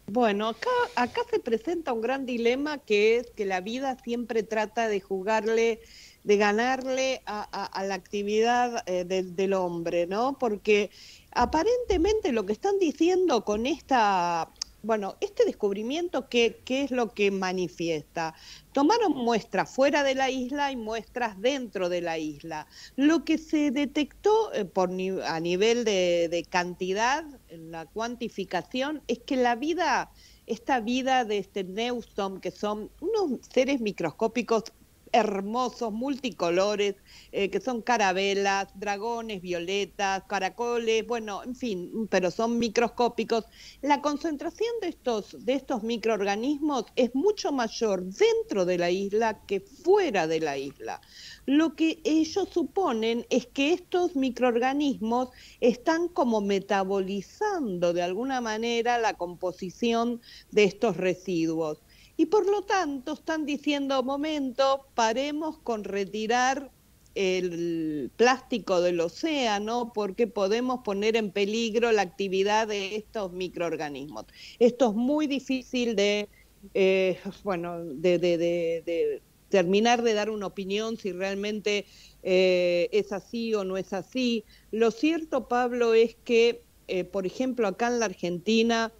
Bueno, acá, acá se presenta un gran dilema que es que la vida siempre trata de jugarle, de ganarle a, a, a la actividad eh, del, del hombre, ¿no? Porque aparentemente lo que están diciendo con esta bueno, este descubrimiento, ¿qué, ¿qué, es lo que manifiesta? Tomaron muestras fuera de la isla y muestras dentro de la isla. Lo que se detectó eh, por, a nivel de, de, cantidad, en la cuantificación, es que la vida, esta vida de este Neustom, que son unos seres microscópicos hermosos, multicolores, eh, que son carabelas, dragones, violetas, caracoles, bueno, en fin, pero son microscópicos. La concentración de estos, de estos microorganismos es mucho mayor dentro de la isla que fuera de la isla. Lo que ellos suponen es que estos microorganismos están como metabolizando de alguna manera la composición de estos residuos y por lo tanto están diciendo, momento, paremos con retirar el plástico del océano porque podemos poner en peligro la actividad de estos microorganismos. Esto es muy difícil de, eh, bueno, de, terminar de dar una opinión si realmente eh, es así o no es así. Lo cierto, Pablo, es que, eh, por ejemplo, acá en la Argentina,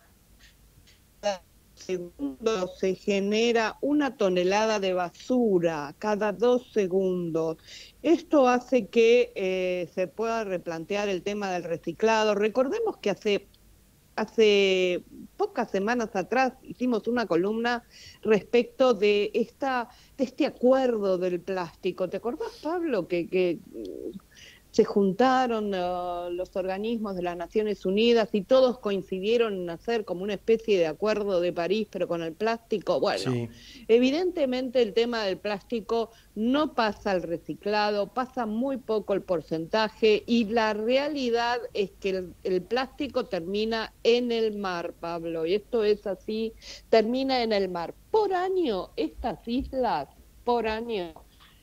segundos se genera una tonelada de basura cada dos segundos. Esto hace que eh, se pueda replantear el tema del reciclado. Recordemos que hace, hace pocas semanas atrás hicimos una columna respecto de, esta, de este acuerdo del plástico. ¿Te acordás, Pablo, que, que se juntaron uh, los organismos de las Naciones Unidas y todos coincidieron en hacer como una especie de acuerdo de París, pero con el plástico. Bueno, sí. evidentemente el tema del plástico no pasa al reciclado, pasa muy poco el porcentaje y la realidad es que el, el plástico termina en el mar, Pablo, y esto es así, termina en el mar. Por año, estas islas, por año,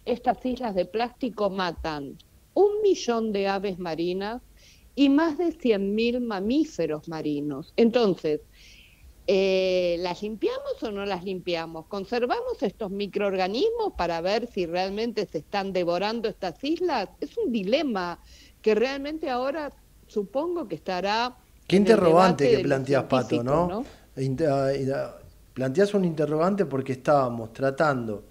estas islas de plástico matan un millón de aves marinas y más de 100.000 mamíferos marinos. Entonces, eh, ¿las limpiamos o no las limpiamos? ¿Conservamos estos microorganismos para ver si realmente se están devorando estas islas? Es un dilema que realmente ahora supongo que estará... Qué interrogante que planteas, Pato, ¿no? ¿no? Ah, planteas un interrogante porque estábamos tratando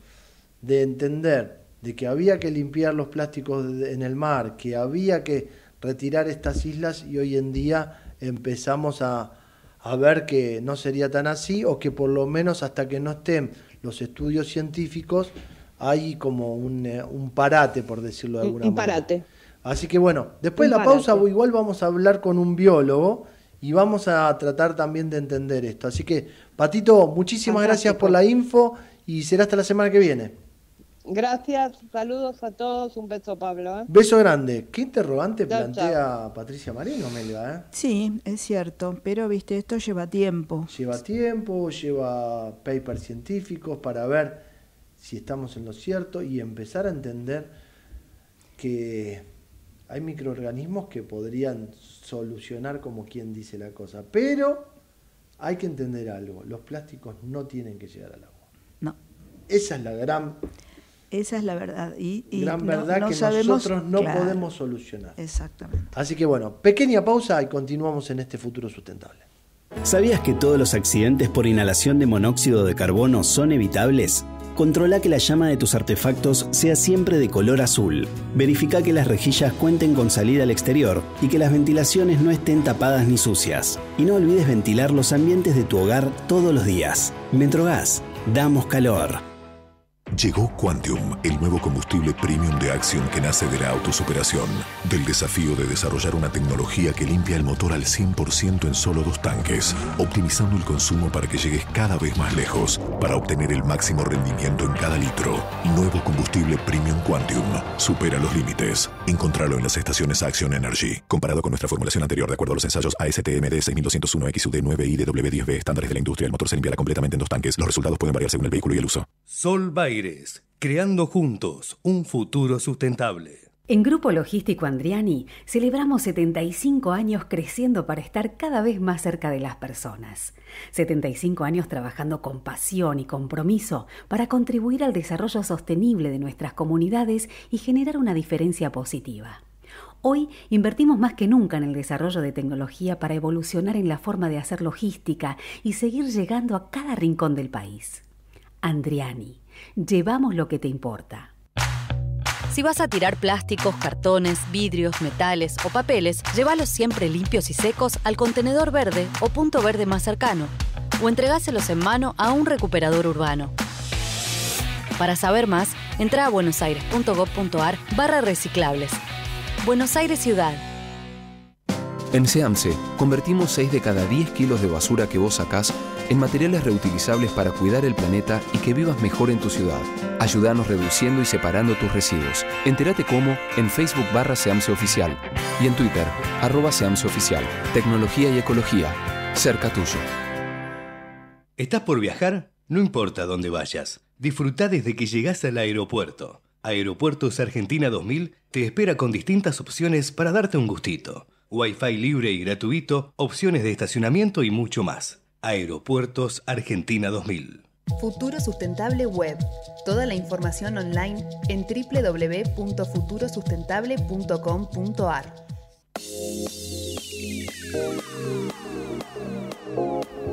de entender de que había que limpiar los plásticos en el mar, que había que retirar estas islas y hoy en día empezamos a, a, ver que no sería tan así o que por lo menos hasta que no estén los estudios científicos hay como un, eh, un parate, por decirlo de alguna Un manera. parate. Así que bueno, después de la pausa igual vamos a hablar con un biólogo y vamos a tratar también de entender esto. Así que, Patito, muchísimas gracias por la info y será hasta la semana que viene. Gracias, saludos a todos, un beso Pablo. ¿eh? Beso grande. ¿Qué interrogante Chao, plantea Patricia Marino, Melga? eh? Sí, es cierto, pero viste, esto lleva tiempo. Lleva tiempo, lleva papers científicos para ver si estamos en lo cierto y empezar a entender que hay microorganismos que podrían solucionar como quien dice la cosa. Pero hay que entender algo, los plásticos no tienen que llegar al agua. No. Esa es la gran, Esa es la verdad. Y, y gran no- verdad no que sabemos, nosotros no claro, podemos solucionar. Exactamente. Así que bueno, pequeña pausa y continuamos en este futuro sustentable. ¿Sabías que todos los accidentes por inhalación de monóxido de carbono son evitables? Controla que la llama de tus artefactos sea siempre de color azul. Verifica que las rejillas cuenten con salida al exterior y que las ventilaciones no estén tapadas ni sucias. Y no olvides ventilar los ambientes de tu hogar todos los días. Metrogas, damos calor. Llegó Quantium, el nuevo combustible premium de Axion que nace de la autosuperación, del desafío de desarrollar una tecnología que limpia el motor al 100% en solo dos tanques, optimizando el consumo para que llegues cada vez más lejos, para obtener el máximo rendimiento en cada litro. Nuevo combustible premium Quantium, supera los límites. Encontralo en las estaciones Axion Energy. Comparado con nuestra formulación anterior, de acuerdo a los ensayos ASTM de 6201 XUD9 y DW10B estándares de la industria, el motor se limpiará completamente en dos tanques. Los resultados pueden variar según el vehículo y el uso. Sol Creando juntos un futuro sustentable. En Grupo Logístico Andriani celebramos 75 años creciendo para estar cada vez más cerca de las personas. 75 años trabajando con pasión y compromiso para contribuir al desarrollo sostenible de nuestras comunidades y generar una diferencia positiva. Hoy invertimos más que nunca en el desarrollo de tecnología para evolucionar en la forma de hacer logística y seguir llegando a cada rincón del país. Andriani, llevamos lo que te importa. Si vas a tirar plásticos, cartones, vidrios, metales o papeles, llévalos siempre limpios y secos al contenedor verde o punto verde más cercano, o entregáselos en mano a un recuperador urbano. Para saber más, entra a buenosaires.gov.ar barra reciclables. Buenos Aires Ciudad. En SEAMSE, convertimos 6 de cada 10 kilos de basura que vos sacás en materiales reutilizables para cuidar el planeta y que vivas mejor en tu ciudad. Ayúdanos reduciendo y separando tus residuos. Entérate cómo en Facebook barra SEAMSE Oficial y en Twitter, arroba SEAMSE Oficial. Tecnología y ecología, cerca tuyo. ¿Estás por viajar? No importa dónde vayas. Disfruta desde que llegás al aeropuerto. Aeropuertos Argentina 2000 te espera con distintas opciones para darte un gustito. Wi-Fi libre y gratuito, opciones de estacionamiento y mucho más. Aeropuertos Argentina 2000. Futuro Sustentable Web. Toda la información online en www.futurosustentable.com.ar.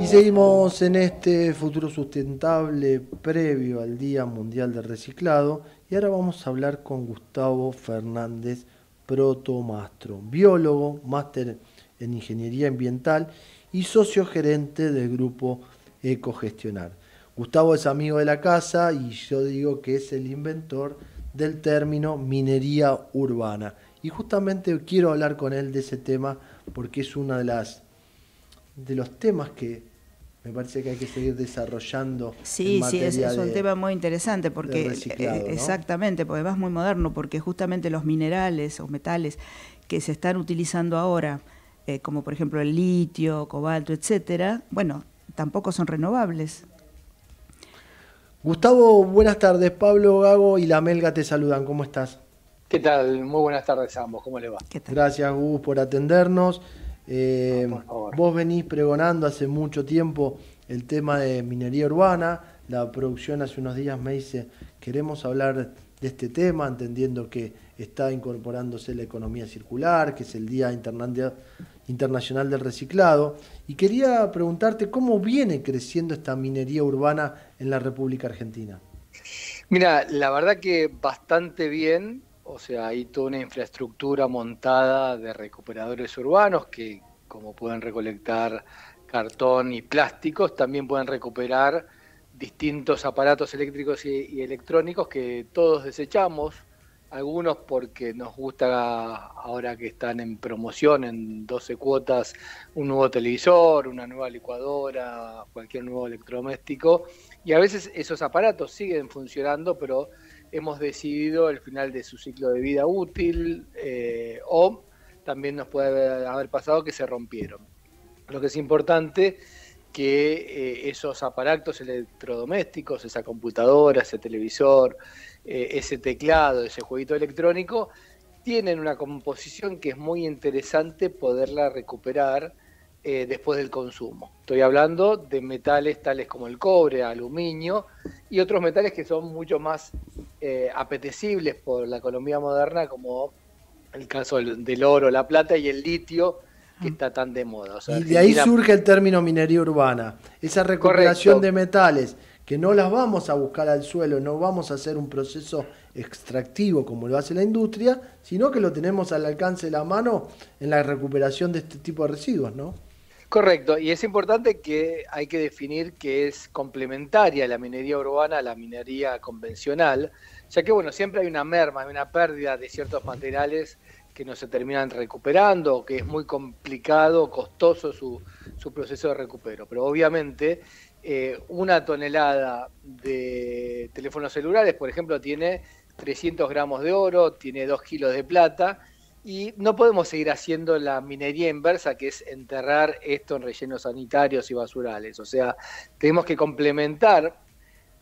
Y seguimos en este futuro sustentable previo al Día Mundial del Reciclado y ahora vamos a hablar con Gustavo Fernández Protomastro, biólogo, máster en Ingeniería Ambiental y socio gerente del grupo Ecogestionar. Gustavo es amigo de la casa y yo digo que es el inventor del término minería urbana. Y justamente quiero hablar con él de ese tema porque es una de las de los temas que me parece que hay que seguir desarrollando. Sí, en sí, es, un de- tema muy interesante porque eh, ¿no? exactamente, porque además muy moderno, porque justamente los minerales o metales que se están utilizando ahora, eh, como por ejemplo el litio, cobalto, etcétera, bueno, tampoco son renovables. Gustavo, buenas tardes. Pablo Gago y la Melga te saludan. ¿Cómo estás? ¿Qué tal? Muy buenas tardes a ambos. ¿Cómo le va? Gracias, Gus, por atendernos. Eh, vos venís pregonando hace mucho tiempo el tema de minería urbana. La producción hace unos días me dice, queremos hablar de este tema, entendiendo que está incorporándose la economía circular, que es el Día Interna- Internacional del Reciclado. Y quería preguntarte cómo viene creciendo esta minería urbana en la República Argentina. Mira, la verdad que bastante bien. O sea, hay toda una infraestructura montada de recuperadores urbanos que, como pueden recolectar cartón y plásticos, también pueden recuperar distintos aparatos eléctricos y, electrónicos que todos desechamos, algunos porque nos gusta ahora que están en promoción en 12 cuotas un nuevo televisor, una nueva licuadora, cualquier nuevo electrodoméstico y a veces esos aparatos siguen funcionando pero hemos decidido el final de su ciclo de vida útil eh, o también nos puede haber pasado que se rompieron. Lo que es importante que eh, esos aparatos electrodomésticos, esa computadora, ese televisor, eh, ese teclado, ese jueguito electrónico, tienen una composición que es muy interesante poderla recuperar eh, después del consumo. Estoy hablando de metales tales como el cobre, aluminio y otros metales que son mucho más apetecibles por la economía moderna, como el caso del, oro, la plata y el litio, que está tan de moda. y de ahí surge el término minería urbana, esa recuperación de metales que no las vamos a buscar al suelo, no vamos a hacer un proceso extractivo como lo hace la industria, sino que lo tenemos al alcance de la mano en la recuperación de este tipo de residuos, ¿no? Correcto, y es importante que hay que definir que es complementaria la minería urbana a la minería convencional, ya que bueno, siempre hay una merma, hay una pérdida de ciertos materiales que no se terminan recuperando, que es muy complicado, costoso su, proceso de recupero. Pero obviamente eh, una tonelada de teléfonos celulares, por ejemplo, tiene 300 gramos de oro, tiene 2 kilos de plata, y no podemos seguir haciendo la minería inversa, que es enterrar esto en rellenos sanitarios y basurales. O sea, tenemos que complementar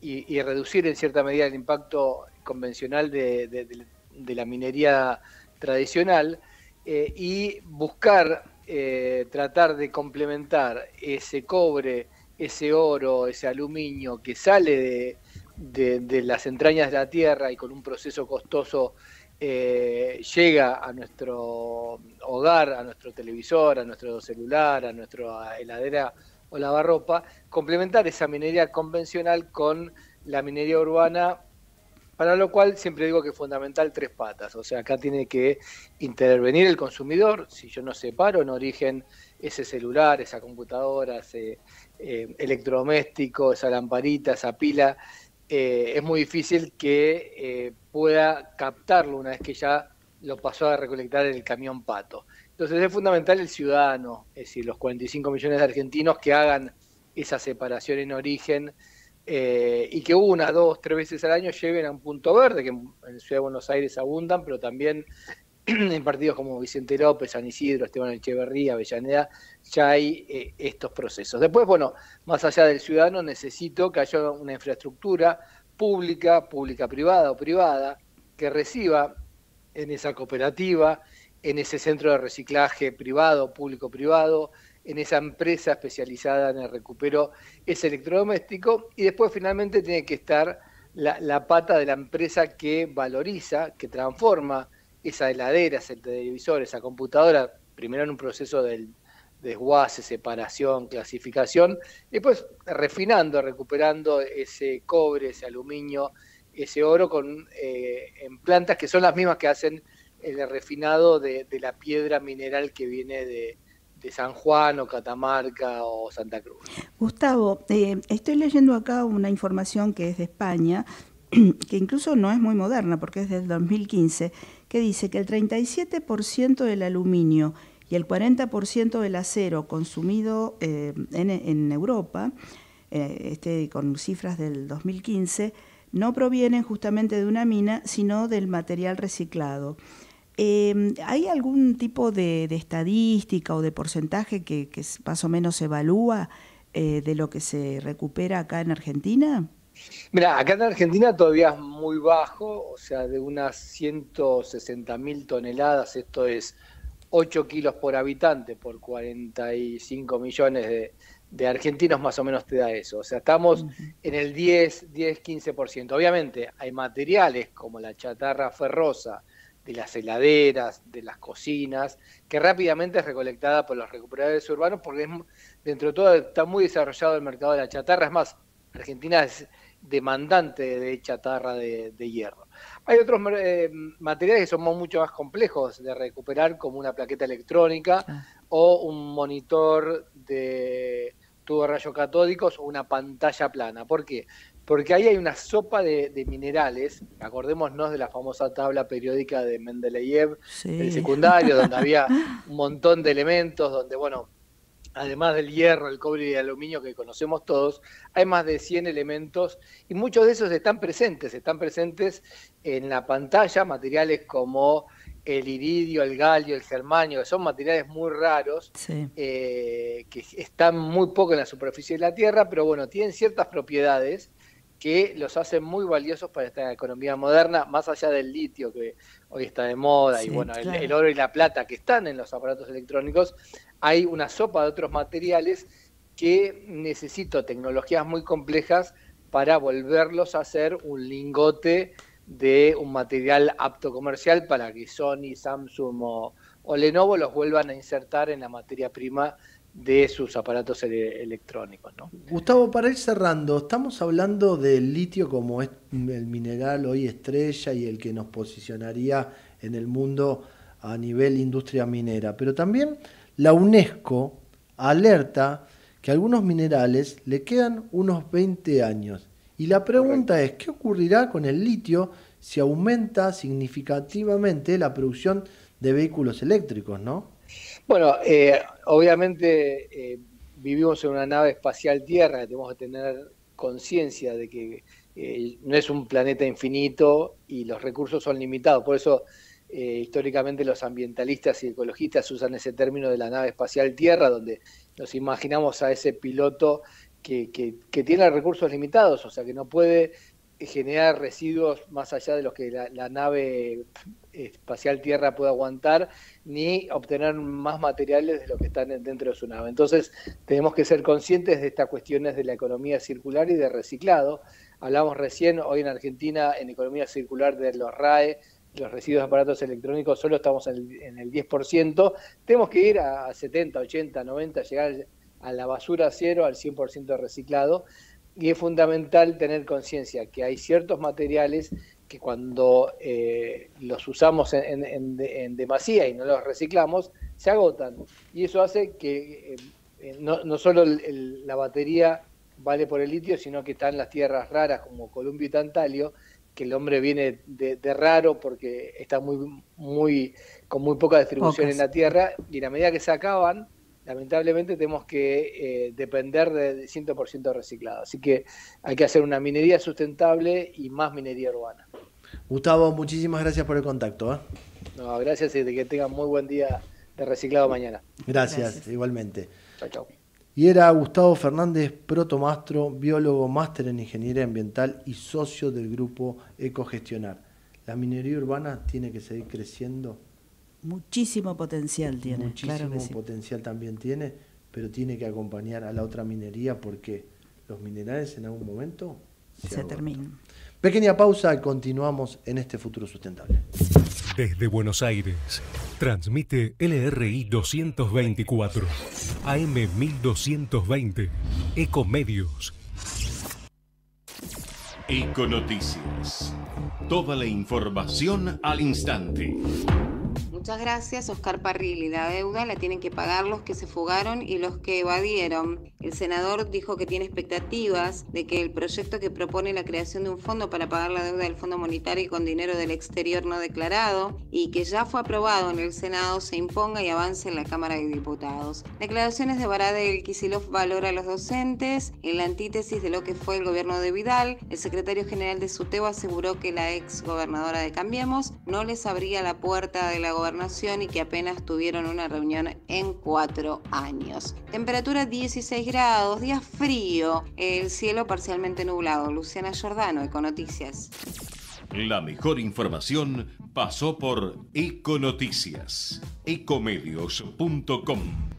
y, reducir en cierta medida el impacto convencional de, la minería tradicional eh, y buscar eh, tratar de complementar ese cobre, ese oro, ese aluminio que sale de, las entrañas de la tierra y con un proceso costoso eh, llega a nuestro hogar, a nuestro televisor, a nuestro celular, a nuestra heladera o lavarropa, complementar esa minería convencional con la minería urbana, para lo cual siempre digo que es fundamental tres patas. O sea, acá tiene que intervenir el consumidor, si yo no separo en origen ese celular, esa computadora, ese eh, electrodoméstico, esa lamparita, esa pila, eh, es muy difícil que eh, pueda captarlo una vez que ya lo pasó a recolectar el camión pato. Entonces es fundamental el ciudadano, es decir, los 45 millones de argentinos que hagan esa separación en origen y que una, dos, tres veces al año lleven a un punto verde, que en Ciudad de Buenos Aires abundan, pero también en partidos como Vicente López, San Isidro, Esteban Echeverría, Avellaneda, ya hay eh, estos procesos. Después, bueno, más allá del ciudadano, necesito que haya una infraestructura pública, pública-privada o privada, que reciba en esa cooperativa, en ese centro de reciclaje privado, público-privado, en esa empresa especializada en el recupero ese electrodoméstico y después finalmente tiene que estar la, la pata de la empresa que valoriza, que transforma esa heladera, ese televisor, esa computadora, primero en un proceso del desguace, separación, clasificación, y después refinando, recuperando ese cobre, ese aluminio, ese oro con, eh, en plantas que son las mismas que hacen el refinado de, la piedra mineral que viene de, San Juan o Catamarca o Santa Cruz. Gustavo, eh, estoy leyendo acá una información que es de España, que incluso no es muy moderna porque es del 2015, que dice que el 37% del aluminio y el 40% del acero consumido eh, en, Europa, eh, este, con cifras del 2015, no provienen justamente de una mina, sino del material reciclado. Em, ¿Hay algún tipo de, estadística o de porcentaje que, que más o menos evalúa eh, de lo que se recupera acá en Argentina? Mira, acá en Argentina todavía es muy bajo, o sea, de unas 160 mil toneladas, esto es 8 kilos por habitante por 45 millones de, argentinos, más o menos te da eso. O sea, estamos en el 10, 10, 15%. Obviamente hay materiales como la chatarra ferrosa, de las heladeras, de las cocinas, que rápidamente es recolectada por los recuperadores urbanos porque dentro de todo está muy desarrollado el mercado de la chatarra. Es más, Argentina es demandante de chatarra de, hierro. Hay otros eh, materiales que son mucho más complejos de recuperar, como una plaqueta electrónica o un monitor de tubos rayos catódicos o una pantalla plana. ¿Por qué? Porque ahí hay una sopa de, de minerales, acordémonos de la famosa tabla periódica de Mendeleev, el secundario, donde había un montón de elementos, donde, bueno, además del hierro, el cobre y el aluminio que conocemos todos, hay más de 100 elementos y muchos de esos están presentes, están presentes en la pantalla, materiales como el iridio, el galio, el germanio, que son materiales muy raros, eh, que están muy poco en la superficie de la Tierra, pero bueno, tienen ciertas propiedades que los hacen muy valiosos para esta economía moderna, más allá del litio que hoy está de moda, y bueno, el, oro y la plata que están en los aparatos electrónicos, hay una sopa de otros materiales que necesito tecnologías muy complejas para volverlos a hacer un lingote de un material apto comercial para que Sony, Samsung o, Lenovo los vuelvan a insertar en la materia prima de sus aparatos electrónicos. ¿no? Gustavo, para ir cerrando, estamos hablando del litio como es el mineral hoy estrella y el que nos posicionaría en el mundo a nivel industria minera, pero también la UNESCO alerta que a algunos minerales le quedan unos 20 años. Y la pregunta es, ¿qué ocurrirá con el litio si aumenta significativamente la producción de vehículos eléctricos, no? Bueno, eh, obviamente eh, vivimos en una nave espacial Tierra, tenemos que tener conciencia de que eh, no es un planeta infinito y los recursos son limitados. Por eso, históricamente, los ambientalistas y ecologistas usan ese término de la nave espacial Tierra, donde nos imaginamos a ese piloto que, que tiene recursos limitados, o sea, que no puede generar residuos más allá de los que la, nave espacial Tierra puede aguantar, ni obtener más materiales de lo que están dentro de su nave. Entonces, tenemos que ser conscientes de estas cuestiones de la economía circular y de reciclado. Hablamos recién, hoy en Argentina, en economía circular de los RAE, los residuos de aparatos electrónicos, solo estamos en el, en el 10%. Tenemos que ir a 70, 80, 90, llegar a la basura cero, al 100% reciclado y es fundamental tener conciencia que hay ciertos materiales que cuando eh, los usamos en, demasía y no los reciclamos, se agotan. Y eso hace que eh, no, no, solo la batería vale por el litio, sino que están las tierras raras como columbio y tantalio, que el hombre viene de, raro porque está muy, muy, con muy poca distribución en la tierra, y a la medida que se acaban, lamentablemente tenemos que eh, depender de 100% reciclado. Así que hay que hacer una minería sustentable y más minería urbana. Gustavo, muchísimas gracias por el contacto. ¿eh? No, gracias y que tengan muy buen día de reciclado mañana. Gracias, igualmente. Chao, chao. Y era Gustavo Fernández, protomastro, biólogo, máster en ingeniería ambiental y socio del grupo Ecogestionar. La minería urbana tiene que seguir creciendo Muchísimo potencial tiene. Muchísimo potencial también tiene, pero tiene que acompañar a la otra minería porque los minerales en algún momento se, terminan. Pequeña pausa y continuamos en este futuro sustentable. Desde Buenos Aires, transmite LRI 224, AM 1220, Ecomedios. Econoticias. Toda la información al instante. Muchas gracias, Oscar Parrilli. La deuda la tienen que pagar los que se fugaron y los que evadieron. El senador dijo que tiene expectativas de que el proyecto que propone la creación de un fondo para pagar la deuda del Fondo Monetario con dinero del exterior no declarado y que ya fue aprobado en el Senado se imponga y avance en la Cámara de Diputados. Declaraciones de Baradel Kisilov valora a los docentes. En la antítesis de lo que fue el gobierno de Vidal, el secretario general de SUTEO aseguró que la ex gobernadora de Cambiemos no les abría la puerta de la y que apenas tuvieron una reunión en cuatro años. Temperatura 16 grados, día frío, el cielo parcialmente nublado. Luciana Giordano, Econoticias. La mejor información pasó por Econoticias, ecomedios.com.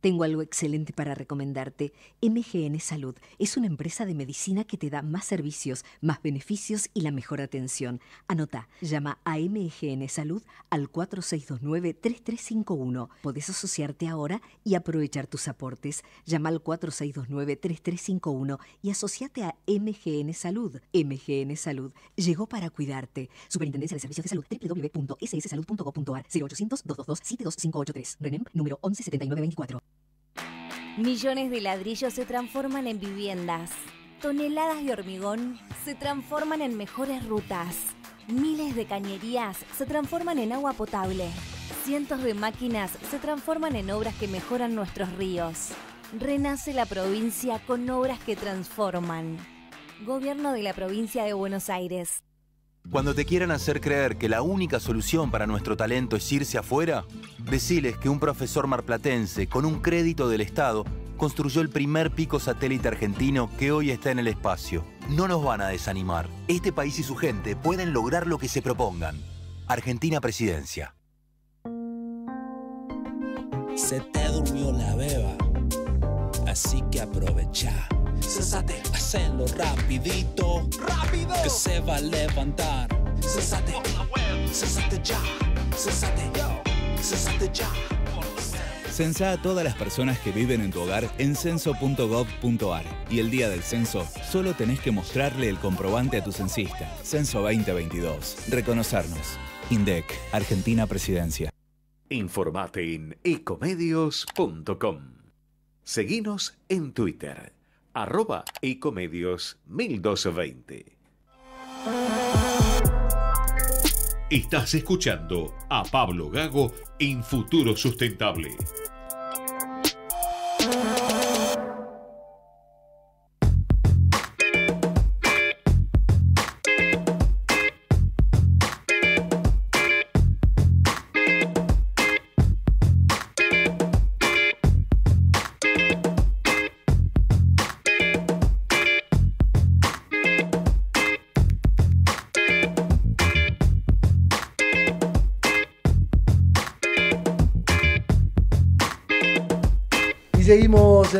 Tengo algo excelente para recomendarte. MGN Salud es una empresa de medicina que te da más servicios, más beneficios y la mejor atención. Anota, llama a MGN Salud al 4629-3351. Podés asociarte ahora y aprovechar tus aportes. Llama al 4629-3351 y asociate a MGN Salud. MGN Salud llegó para cuidarte. Superintendencia de Servicios de Salud www.sssalud.gov.ar 0800 222 72583. RENEM número 117924. Millones de ladrillos se transforman en viviendas. Toneladas de hormigón se transforman en mejores rutas. Miles de cañerías se transforman en agua potable. Cientos de máquinas se transforman en obras que mejoran nuestros ríos. Renace la provincia con obras que transforman. Gobierno de la provincia de Buenos Aires. Cuando te quieran hacer creer que la única solución para nuestro talento es irse afuera, deciles que un profesor marplatense con un crédito del Estado construyó el primer pico satélite argentino que hoy está en el espacio. No nos van a desanimar. Este país y su gente pueden lograr lo que se propongan. Argentina Presidencia. Se te durmió la beba, así que aprovecha. Césate, hacelo rapidito, rápido, que se va a levantar. Césate, césate ya, césate, césate ya. Censa a todas las personas que viven en tu hogar en censo.gov.ar y el día del censo solo tenés que mostrarle el comprobante a tu censista. Censo 2022. Reconocernos. INDEC, Argentina Presidencia. Informate en ecomedios.com. Seguinos en Twitter, arroba ecomedios 1220. Estás escuchando a Pablo Gago en Futuro Sustentable.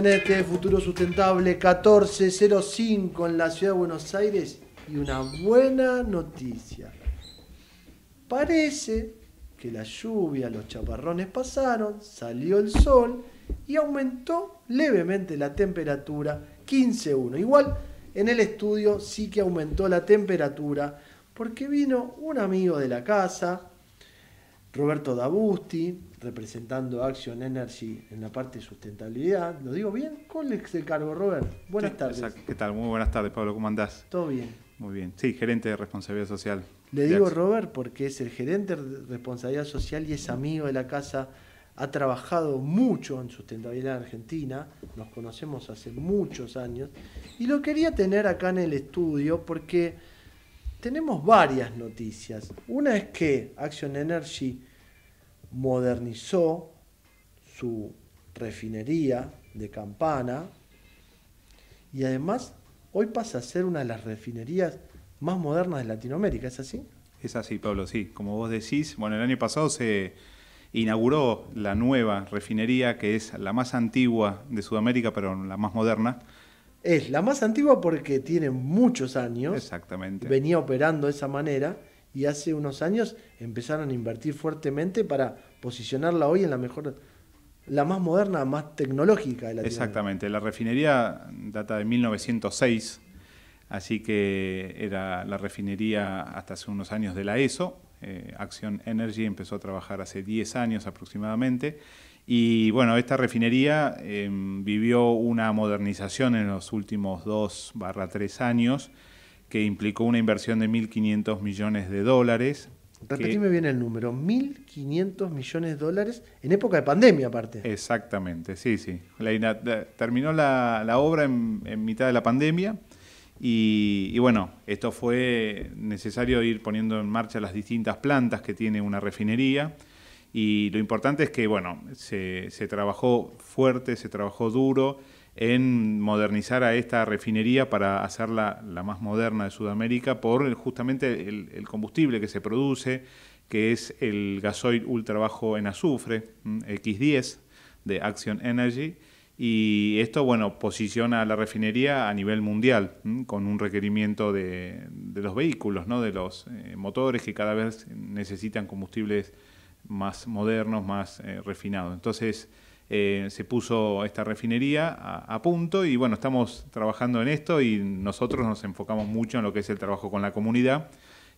En este futuro sustentable 1405 en la ciudad de Buenos Aires y una buena noticia. Parece que la lluvia, los chaparrones pasaron, salió el sol y aumentó levemente la temperatura 15.1. Igual en el estudio sí que aumentó la temperatura porque vino un amigo de la casa, Roberto Dabusti, representando Action Energy en la parte de sustentabilidad. ¿Lo digo bien? ¿Cuál es el cargo, Robert? Buenas Sí, tardes. exacto. ¿Qué tal? Muy buenas tardes, Pablo. ¿Cómo andás? Todo bien. Muy bien. Sí, gerente de responsabilidad social. Le digo Action. Robert porque es el gerente de responsabilidad social y es amigo de la casa. Ha trabajado mucho en sustentabilidad en Argentina. Nos conocemos hace muchos años. Y lo quería tener acá en el estudio porque tenemos varias noticias. Una es que Action Energy modernizó su refinería de Campana y además hoy pasa a ser una de las refinerías más modernas de Latinoamérica, ¿es así? Es así, Pablo, sí. Como vos decís, bueno, el año pasado se inauguró la nueva refinería, que es la más antigua de Sudamérica, pero la más moderna. Es la más antigua porque tiene muchos años. Exactamente. Venía operando de esa manera y hace unos años empezaron a invertir fuertemente para posicionarla hoy en la mejor, la más moderna, más tecnológica de Latinoamérica. Exactamente. La refinería data de 1906, así que era la refinería hasta hace unos años de la ESO. Eh, Action Energy empezó a trabajar hace 10 años aproximadamente. Y bueno, esta refinería eh, vivió una modernización en los últimos 2 barra 3 años que implicó una inversión de 1.500 millones de dólares. que- Repetime bien el número, 1.500 millones de dólares en época de pandemia aparte. Exactamente, sí, sí. La terminó la, la obra en, en mitad de la pandemia y, y bueno, esto fue necesario ir poniendo en marcha las distintas plantas que tiene una refinería y lo importante es que, bueno, se, se trabajó fuerte, se trabajó duro en modernizar a esta refinería para hacerla la más moderna de Sudamérica por justamente el, combustible que se produce, que es el gasoil ultra bajo en azufre, mm, X10 de Action Energy. Y esto, bueno, posiciona a la refinería a nivel mundial, con un requerimiento de, de los vehículos, ¿no? de los eh, motores que cada vez necesitan combustibles más modernos, más eh, refinados. Entonces, eh, se puso esta refinería a, punto y bueno, estamos trabajando en esto y nosotros nos enfocamos mucho en lo que es el trabajo con la comunidad.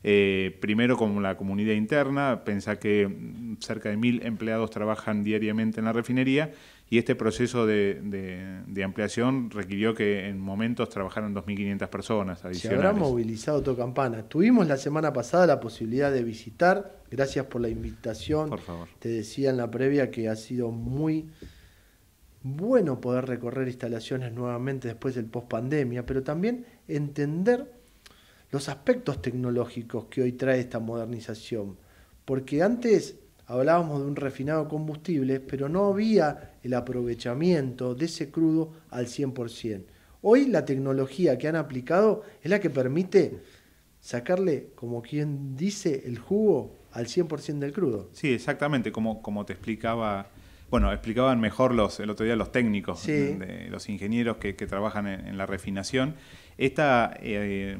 Eh, primero como la comunidad interna, pensá que cerca de mil empleados trabajan diariamente en la refinería y este proceso de, ampliación requirió que en momentos trabajaran 2.500 personas adicionales. Se habrá movilizado Tocampana. Tuvimos la semana pasada la posibilidad de visitar, gracias por la invitación. Por favor. Te decía en la previa que ha sido muy bueno poder recorrer instalaciones nuevamente después del post pandemia, pero también entender los aspectos tecnológicos que hoy trae esta modernización. Porque antes hablábamos de un refinado combustible, pero no había el aprovechamiento de ese crudo al 100%. Hoy la tecnología que han aplicado es la que permite sacarle, como quien dice, el jugo al 100% del crudo. Sí, exactamente, como, como te explicaba, bueno, explicaban mejor los, el otro día los técnicos, de, los ingenieros que, trabajan en, la refinación. Esta... Eh,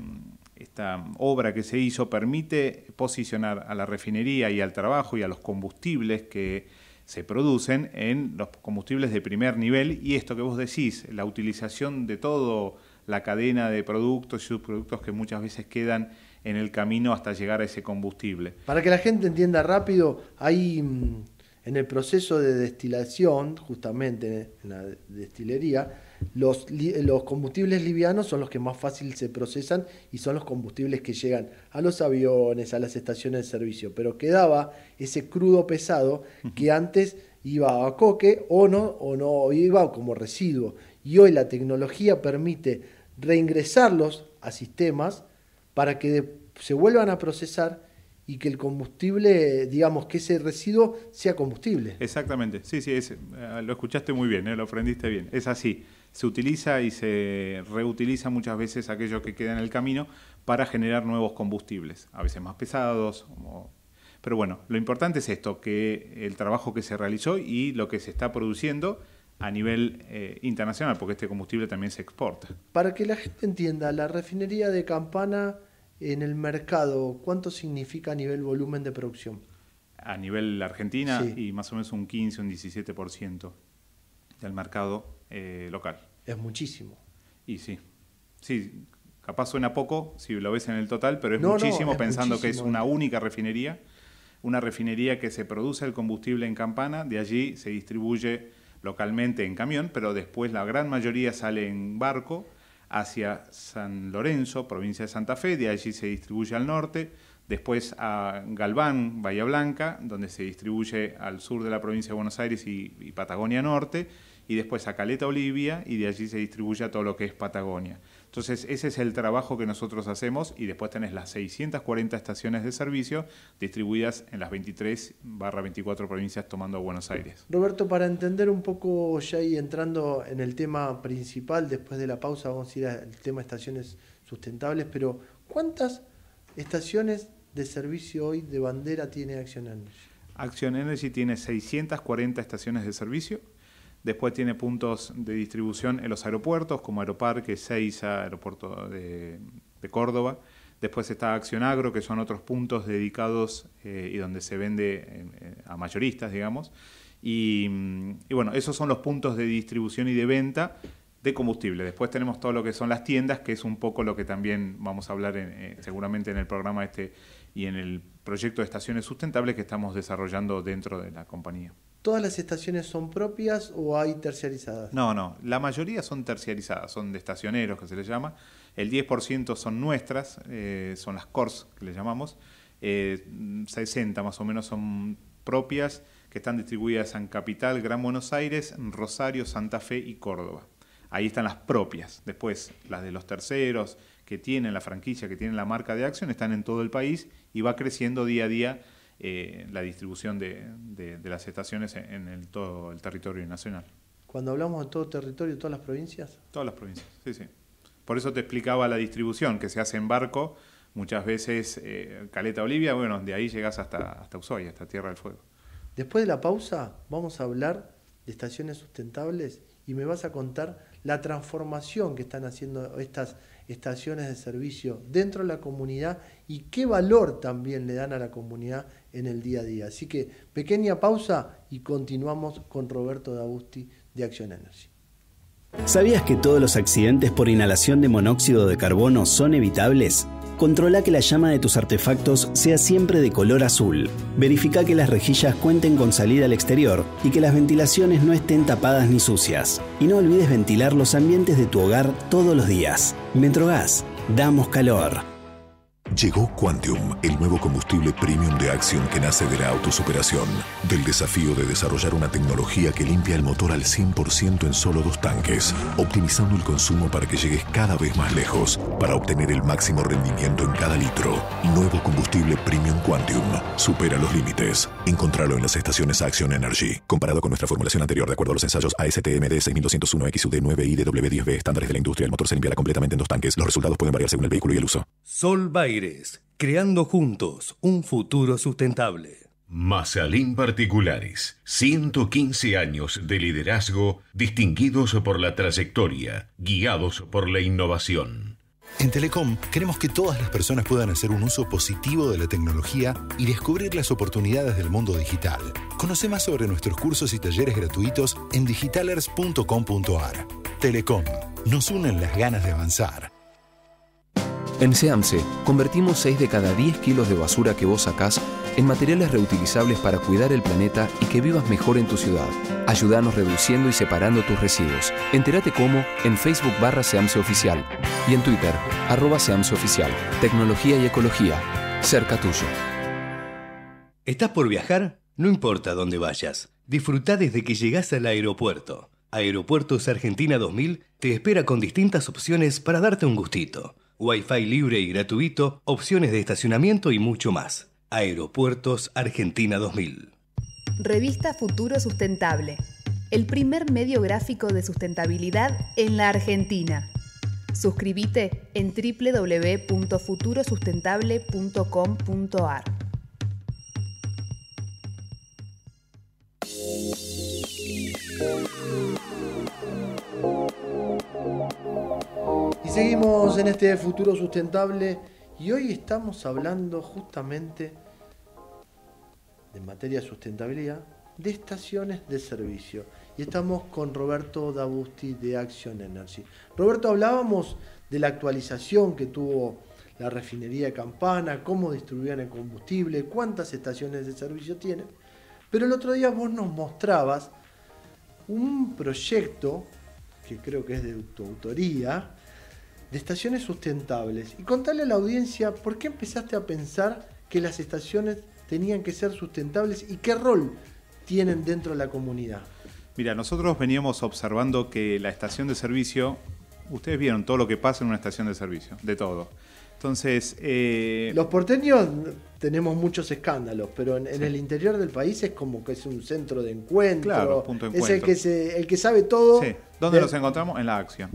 esta obra que se hizo permite posicionar a la refinería y al trabajo y a los combustibles que se producen en los combustibles de primer nivel y esto que vos decís, la utilización de toda la cadena de productos y subproductos que muchas veces quedan en el camino hasta llegar a ese combustible. Para que la gente entienda rápido, hay mm, en el proceso de destilación, justamente en la destilería, los, los, combustibles livianos son los que más fácil se procesan y son los combustibles que llegan a los aviones, a las estaciones de servicio. Pero quedaba ese crudo pesado que antes iba a coque o no, o no iba como residuo. Y hoy la tecnología permite reingresarlos a sistemas para que se vuelvan a procesar y que el combustible, digamos, que ese residuo sea combustible. Exactamente, sí, sí, eh, lo escuchaste muy bien, eh, lo aprendiste bien, es así se utiliza y se reutiliza muchas veces aquello que queda en el camino para generar nuevos combustibles, a veces más pesados. Pero bueno, lo importante es esto, que el trabajo que se realizó y lo que se está produciendo a nivel eh, internacional, porque este combustible también se exporta. Para que la gente entienda, la refinería de Campana en el mercado, ¿cuánto significa a nivel volumen de producción? A nivel Argentina y más o menos un 15, un 17% del mercado eh, local. Es muchísimo. Y sí, sí, capaz suena poco si lo ves en el total, pero es muchísimo pensando que es una única refinería, una refinería que se produce el combustible en Campana, de allí se distribuye localmente en camión, pero después la gran mayoría sale en barco hacia San Lorenzo, provincia de Santa Fe, de allí se distribuye al norte, después a Galván, Bahía Blanca, donde se distribuye al sur de la provincia de Buenos Aires y Patagonia Norte, y después a Caleta Olivia y de allí se distribuye a todo lo que es Patagonia. Entonces ese es el trabajo que nosotros hacemos y después tenés las 640 estaciones de servicio distribuidas en las 23 barra 24 provincias tomando Buenos Aires. Roberto, para entender un poco ya y entrando en el tema principal, después de la pausa vamos a ir al tema de estaciones sustentables, pero ¿cuántas estaciones de servicio hoy de bandera tiene Action Energy? Action Energy tiene 640 estaciones de servicio Después tiene puntos de distribución en los aeropuertos, como Aeroparque, Seiza, Aeropuerto de, Córdoba. Después está Acción Agro, que son otros puntos dedicados eh, y donde se vende eh, a mayoristas, digamos. Y, bueno, esos son los puntos de distribución y de venta de combustible. Después tenemos todo lo que son las tiendas, que es un poco lo que también vamos a hablar eh, seguramente en el programa este y en el proyecto de estaciones sustentables que estamos desarrollando dentro de la compañía. ¿Todas las estaciones son propias o hay terciarizadas? No, no, la mayoría son terciarizadas, son de estacioneros que se les llama. El 10% son nuestras, eh, son las CORS que le llamamos. 60 eh, más o menos son propias, que están distribuidas en Capital, Gran Buenos Aires, Rosario, Santa Fe y Córdoba. Ahí están las propias. Después, las de los terceros que tienen la franquicia, que tienen la marca de acción, están en todo el país y va creciendo día a día eh, la distribución de, las estaciones en, el, todo el territorio nacional. Cuando hablamos de todo territorio, todas las provincias. Todas las provincias, sí, sí. Por eso te explicaba la distribución que se hace en barco, muchas veces eh, Caleta Olivia, bueno, de ahí llegas hasta, hasta Ushuaia, hasta Tierra del Fuego. Después de la pausa vamos a hablar de estaciones sustentables y me vas a contar la transformación que están haciendo estas estaciones de servicio dentro de la comunidad y qué valor también le dan a la comunidad en el día a día. Así que pequeña pausa y continuamos con Roberto D'Agusti de Acción Energy. ¿Sabías que todos los accidentes por inhalación de monóxido de carbono son evitables? Controla que la llama de tus artefactos sea siempre de color azul. Verifica que las rejillas cuenten con salida al exterior y que las ventilaciones no estén tapadas ni sucias. Y no olvides ventilar los ambientes de tu hogar todos los días. Metrogas, damos calor. Llegó Quantium, el nuevo combustible premium de acción que nace de la autosuperación, del desafío de desarrollar una tecnología que limpia el motor al 100% en solo dos tanques, optimizando el consumo para que llegues cada vez más lejos, para obtener el máximo rendimiento en cada litro. Nuevo combustible premium Quantium, supera los límites. Encontralo en las estaciones Action Energy. Comparado con nuestra formulación anterior, de acuerdo a los ensayos ASTMD 6201 XUD 9 y DW10B estándares de la industria, el motor se limpiará completamente en dos tanques. Los resultados pueden variar según el vehículo y el uso. Sol Creando juntos un futuro sustentable. Mazalín Particulares, 115 años de liderazgo distinguidos por la trayectoria, guiados por la innovación. En Telecom queremos que todas las personas puedan hacer un uso positivo de la tecnología y descubrir las oportunidades del mundo digital. Conoce más sobre nuestros cursos y talleres gratuitos en digitalers.com.ar. Telecom, nos unen las ganas de avanzar. En SEAMSE, convertimos 6 de cada 10 kilos de basura que vos sacás en materiales reutilizables para cuidar el planeta y que vivas mejor en tu ciudad. Ayúdanos reduciendo y separando tus residuos. Entérate cómo en Facebook barra SEAMSE Oficial y en Twitter, arroba SEAMSE Oficial. Tecnología y ecología, cerca tuyo. ¿Estás por viajar? No importa dónde vayas. Disfruta desde que llegás al aeropuerto. Aeropuertos Argentina 2000 te espera con distintas opciones para darte un gustito. Wi-Fi libre y gratuito, opciones de estacionamiento y mucho más. Aeropuertos Argentina 2000. Revista Futuro Sustentable, el primer medio gráfico de sustentabilidad en la Argentina. Suscríbete en www.futurosustentable.com.ar. seguimos en este futuro sustentable y hoy estamos hablando justamente de materia de sustentabilidad de estaciones de servicio. Y estamos con Roberto Dabusti de Action Energy. Roberto, hablábamos de la actualización que tuvo la refinería de Campana, cómo distribuían el combustible, cuántas estaciones de servicio tienen. Pero el otro día vos nos mostrabas un proyecto, que creo que es de tu autoría, de estaciones sustentables. Y contarle a la audiencia por qué empezaste a pensar que las estaciones tenían que ser sustentables y qué rol tienen dentro de la comunidad. Mira, nosotros veníamos observando que la estación de servicio, ustedes vieron todo lo que pasa en una estación de servicio, de todo. Entonces... Eh, Los porteños tenemos muchos escándalos, pero en, en, el interior del país es como que es un centro de encuentro. Claro, punto de encuentro. Es el que, se, el que sabe todo. Sí. ¿Dónde de... nos encontramos? En la acción.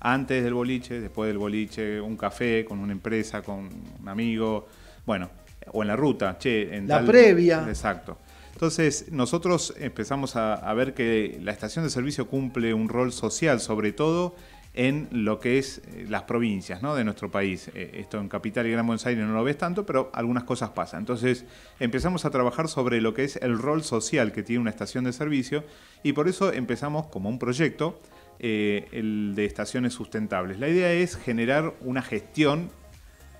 Antes del boliche, después del boliche, un café con una empresa, con un amigo. Bueno, o en la ruta, che, en la tal... previa. Exacto. Entonces, nosotros empezamos a, a, ver que la estación de servicio cumple un rol social, sobre todo en lo que es las provincias ¿no? de nuestro país. Esto en Capital y Gran Buenos Aires no lo ves tanto, pero algunas cosas pasan. Entonces, empezamos a trabajar sobre lo que es el rol social que tiene una estación de servicio y por eso empezamos como un proyecto eh, el de estaciones sustentables. La idea es generar una gestión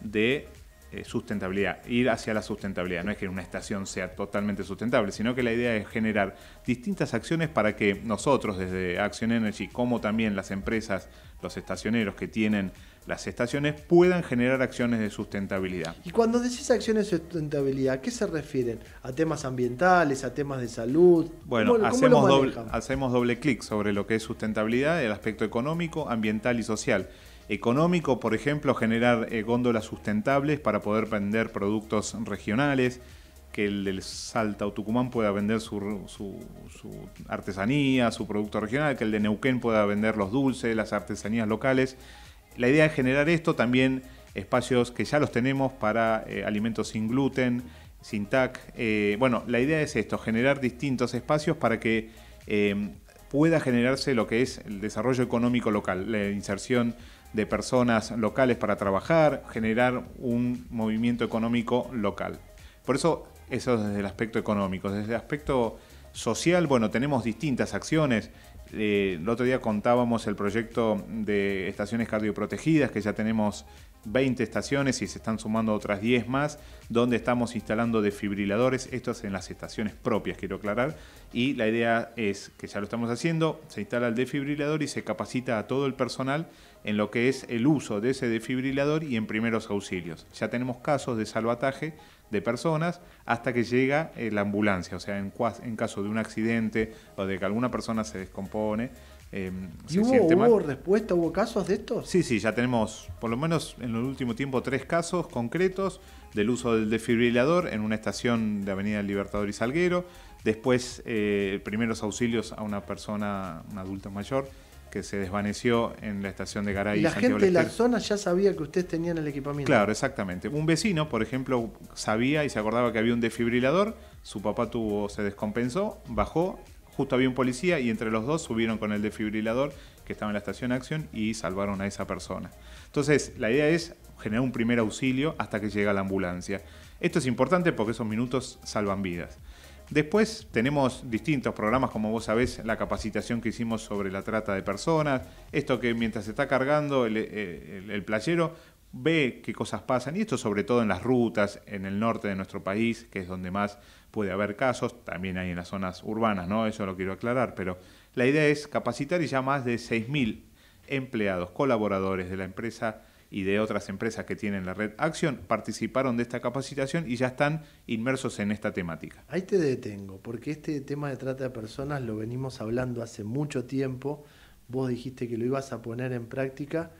de eh, sustentabilidad, ir hacia la sustentabilidad. No es que una estación sea totalmente sustentable, sino que la idea es generar distintas acciones para que nosotros desde Action Energy, como también las empresas, los estacioneros que tienen las estaciones, puedan generar acciones de sustentabilidad. Y cuando decís acciones de sustentabilidad, ¿a qué se refieren? ¿A temas ambientales, a temas de salud? Bueno, ¿Cómo, hacemos, cómo doble, hacemos doble clic sobre lo que es sustentabilidad, el aspecto económico, ambiental y social económico, por ejemplo, generar eh, góndolas sustentables para poder vender productos regionales, que el del Salta o Tucumán pueda vender su, su, su, artesanía, su producto regional, que el de Neuquén pueda vender los dulces, las artesanías locales. La idea es generar esto, también espacios que ya los tenemos para eh, alimentos sin gluten, sin TAC. Eh, bueno, la idea es esto, generar distintos espacios para que eh, pueda generarse lo que es el desarrollo económico local, la inserción de personas locales para trabajar, generar un movimiento económico local. Por eso, eso desde el aspecto económico. Desde el aspecto social, bueno, tenemos distintas acciones. Eh, el otro día contábamos el proyecto de estaciones cardioprotegidas, que ya tenemos 20 estaciones y se están sumando otras 10 más, donde estamos instalando desfibriladores, esto es en las estaciones propias, quiero aclarar, y la idea es que ya lo estamos haciendo, se instala el desfibrilador y se capacita a todo el personal en lo que es el uso de ese desfibrilador y en primeros auxilios. Ya tenemos casos de salvataje de personas hasta que llega eh, la ambulancia, o sea, en, en caso de un accidente o de que alguna persona se descompone, Em, ¿Y hubo, respuesta, hubo casos de estos? Sí, sí, ya tenemos por lo menos en el último tiempo tres casos concretos del uso del desfibrilador en una estación de Avenida Libertador y Salguero. Después, eh, primeros auxilios a una persona, una adulta mayor, que se desvaneció en la estación de Garay. La gente de la zona ya sabía que ustedes tenían el equipamiento. Claro, exactamente. Un vecino, por ejemplo, sabía y se acordaba que había un desfibrilador, su papá tuvo, se descompensó, bajó Justo había un policía y entre los dos subieron con el defibrilador que estaba en la estación acción y salvaron a esa persona. Entonces, la idea es generar un primer auxilio hasta que llega la ambulancia. Esto es importante porque esos minutos salvan vidas. Después tenemos distintos programas, como vos sabés, la capacitación que hicimos sobre la trata de personas, esto que mientras se está cargando el, el playero ve qué cosas pasan, y esto sobre todo en las rutas, en el norte de nuestro país, que es donde más puede haber casos, también hay en las zonas urbanas, ¿no? Eso lo quiero aclarar, pero la idea es capacitar y ya más de 6.000 empleados, colaboradores de la empresa y de otras empresas que tienen la red Acción participaron de esta capacitación y ya están inmersos en esta temática. Ahí te detengo, porque este tema de trata de personas lo venimos hablando hace mucho tiempo. Vos dijiste que lo ibas a poner en práctica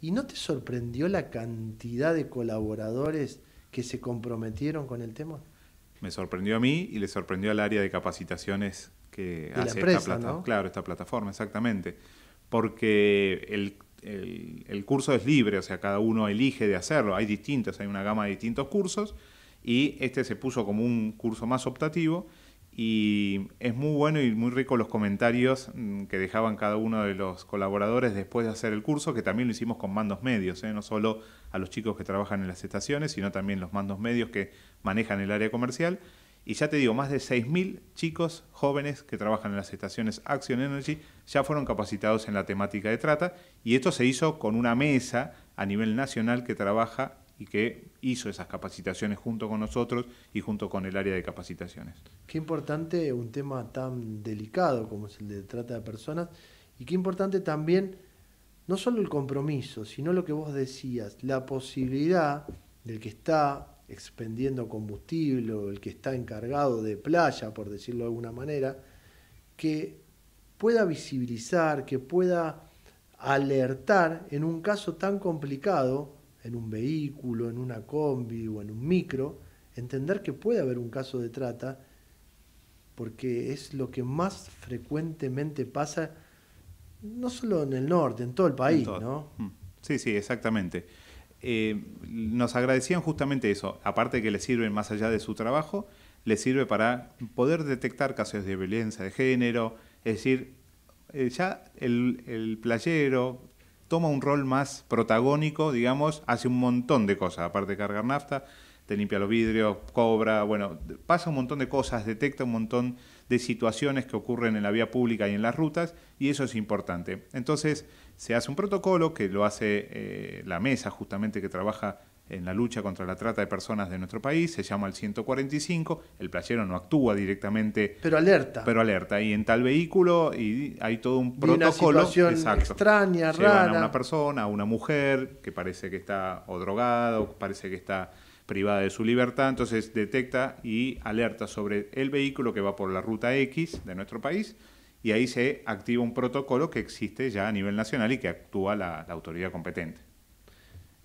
¿Y no te sorprendió la cantidad de colaboradores que se comprometieron con el tema? Me sorprendió a mí y le sorprendió al área de capacitaciones que hace esta, plataforma. claro, esta plataforma, exactamente. Porque el, el, curso es libre, o sea, cada uno elige de hacerlo. Hay distintos, hay una gama de distintos cursos y este se puso como un curso más optativo y es muy bueno y muy rico los comentarios mm, que dejaban cada uno de los colaboradores después de hacer el curso, que también lo hicimos con mandos medios, ¿eh? no solo a los chicos que trabajan en las estaciones, sino también los mandos medios que manejan el área comercial. Y ya te digo, más de 6.000 chicos jóvenes que trabajan en las estaciones Action Energy ya fueron capacitados en la temática de trata y esto se hizo con una mesa a nivel nacional que trabaja y que hizo esas capacitaciones junto con nosotros y junto con el área de capacitaciones. Qué importante un tema tan delicado como es el de trata de personas y qué importante también no solo el compromiso, sino lo que vos decías, la posibilidad del que está expendiendo combustible o el que está encargado de playa, por decirlo de alguna manera, que pueda visibilizar, que pueda alertar en un caso tan complicado en un vehículo, en una combi o en un micro, entender que puede haber un caso de trata, porque es lo que más frecuentemente pasa, no solo en el norte, en todo el país, ¿no? Mm. Sí, sí, exactamente. Eh, nos agradecían justamente eso, aparte que le sirve más allá de su trabajo, le sirve para poder detectar casos de violencia de género, es decir, eh, ya el, el playero, toma un rol más protagónico, digamos, hace un montón de cosas, aparte de cargar nafta, te limpia los vidrios, cobra, bueno, pasa un montón de cosas, detecta un montón de situaciones que ocurren en la vía pública y en las rutas, y eso es importante. Entonces, se hace un protocolo que lo hace eh, la mesa justamente que trabaja en la lucha contra la trata de personas de nuestro país, se llama el 145, el playero no actúa directamente. Pero alerta. Pero alerta, y en tal vehículo y hay todo un protocolo. Una situación extraña, Llevan a una persona, a una mujer que parece que está o drogada o parece que está privada de su libertad, entonces detecta y alerta sobre el vehículo que va por la ruta X de nuestro país y ahí se activa un protocolo que existe ya a nivel nacional y que actúa la autoridad competente.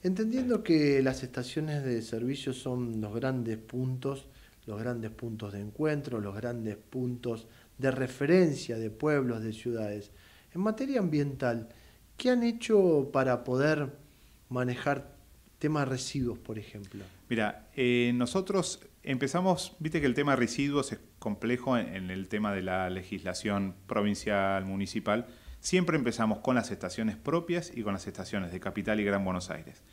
Entendiendo que las estaciones de servicio son los grandes puntos, los grandes puntos de encuentro, los grandes puntos de referencia de pueblos, de ciudades. En materia ambiental, ¿qué han hecho para poder manejar temas residuos, por ejemplo? Mira, eh, nosotros empezamos, viste que el tema residuos es complejo en el tema de la legislación provincial, municipal. Siempre empezamos con las estaciones propias y con las estaciones de Capital y Gran Buenos Aires.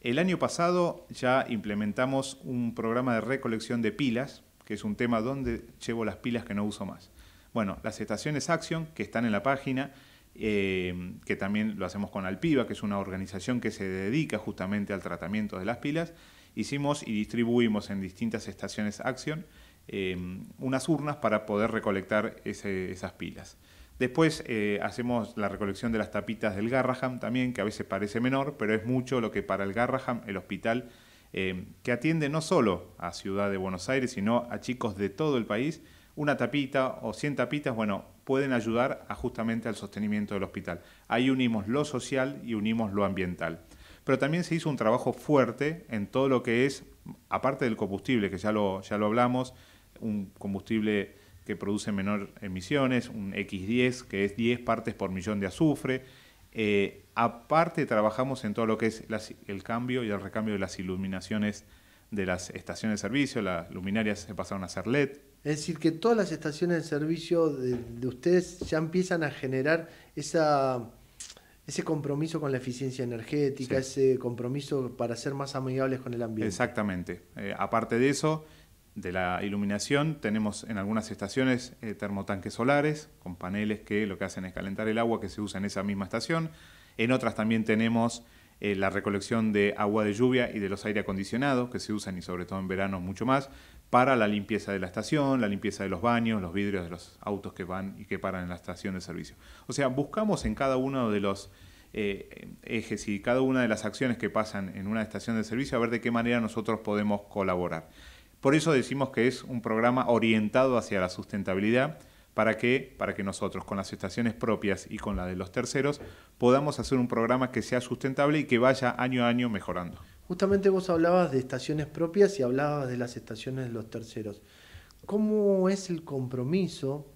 El año pasado ya implementamos un programa de recolección de pilas, que es un tema donde llevo las pilas que no uso más. Bueno, las estaciones Action, que están en la página, eh, que también lo hacemos con Alpiva, que es una organización que se dedica justamente al tratamiento de las pilas. Hicimos y distribuimos en distintas estaciones Action eh, unas urnas para poder recolectar esas pilas. Después eh, hacemos la recolección de las tapitas del Garraham también, que a veces parece menor, pero es mucho lo que para el Garraham, el hospital, que atiende no solo a Ciudad de Buenos Aires, sino a chicos de todo el país, una tapita o 100 tapitas, bueno, pueden ayudar a justamente al sostenimiento del hospital. Ahí unimos lo social y unimos lo ambiental. Pero también se hizo un trabajo fuerte en todo lo que es, aparte del combustible, que ya lo, ya lo hablamos, un combustible que produce menor emisiones, un X10, que es 10 partes por millón de azufre. Eh, aparte trabajamos en todo lo que es el cambio y el recambio de las iluminaciones de las estaciones de servicio, las luminarias se pasaron a ser LED, es decir, que todas las estaciones de servicio de, ustedes ya empiezan a generar esa, ese compromiso con la eficiencia energética, ese compromiso para ser más amigables con el ambiente. Exactamente. Eh, aparte de eso, de la iluminación, tenemos en algunas estaciones eh, termotanques solares con paneles que lo que hacen es calentar el agua que se usa en esa misma estación. En otras también tenemos eh, la recolección de agua de lluvia y de los aire acondicionados que se usan y sobre todo en verano mucho más para la limpieza de la estación, la limpieza de los baños, los vidrios de los autos que van y que paran en la estación de servicio. O sea, buscamos en cada uno de los eh, ejes y cada una de las acciones que pasan en una estación de servicio a ver de qué manera nosotros podemos colaborar. Por eso decimos que es un programa orientado hacia la sustentabilidad para que, para que nosotros con las estaciones propias y con la de los terceros podamos hacer un programa que sea sustentable y que vaya año a año mejorando. Justamente vos hablabas de estaciones propias y hablabas de las estaciones de los terceros. ¿Cómo es el compromiso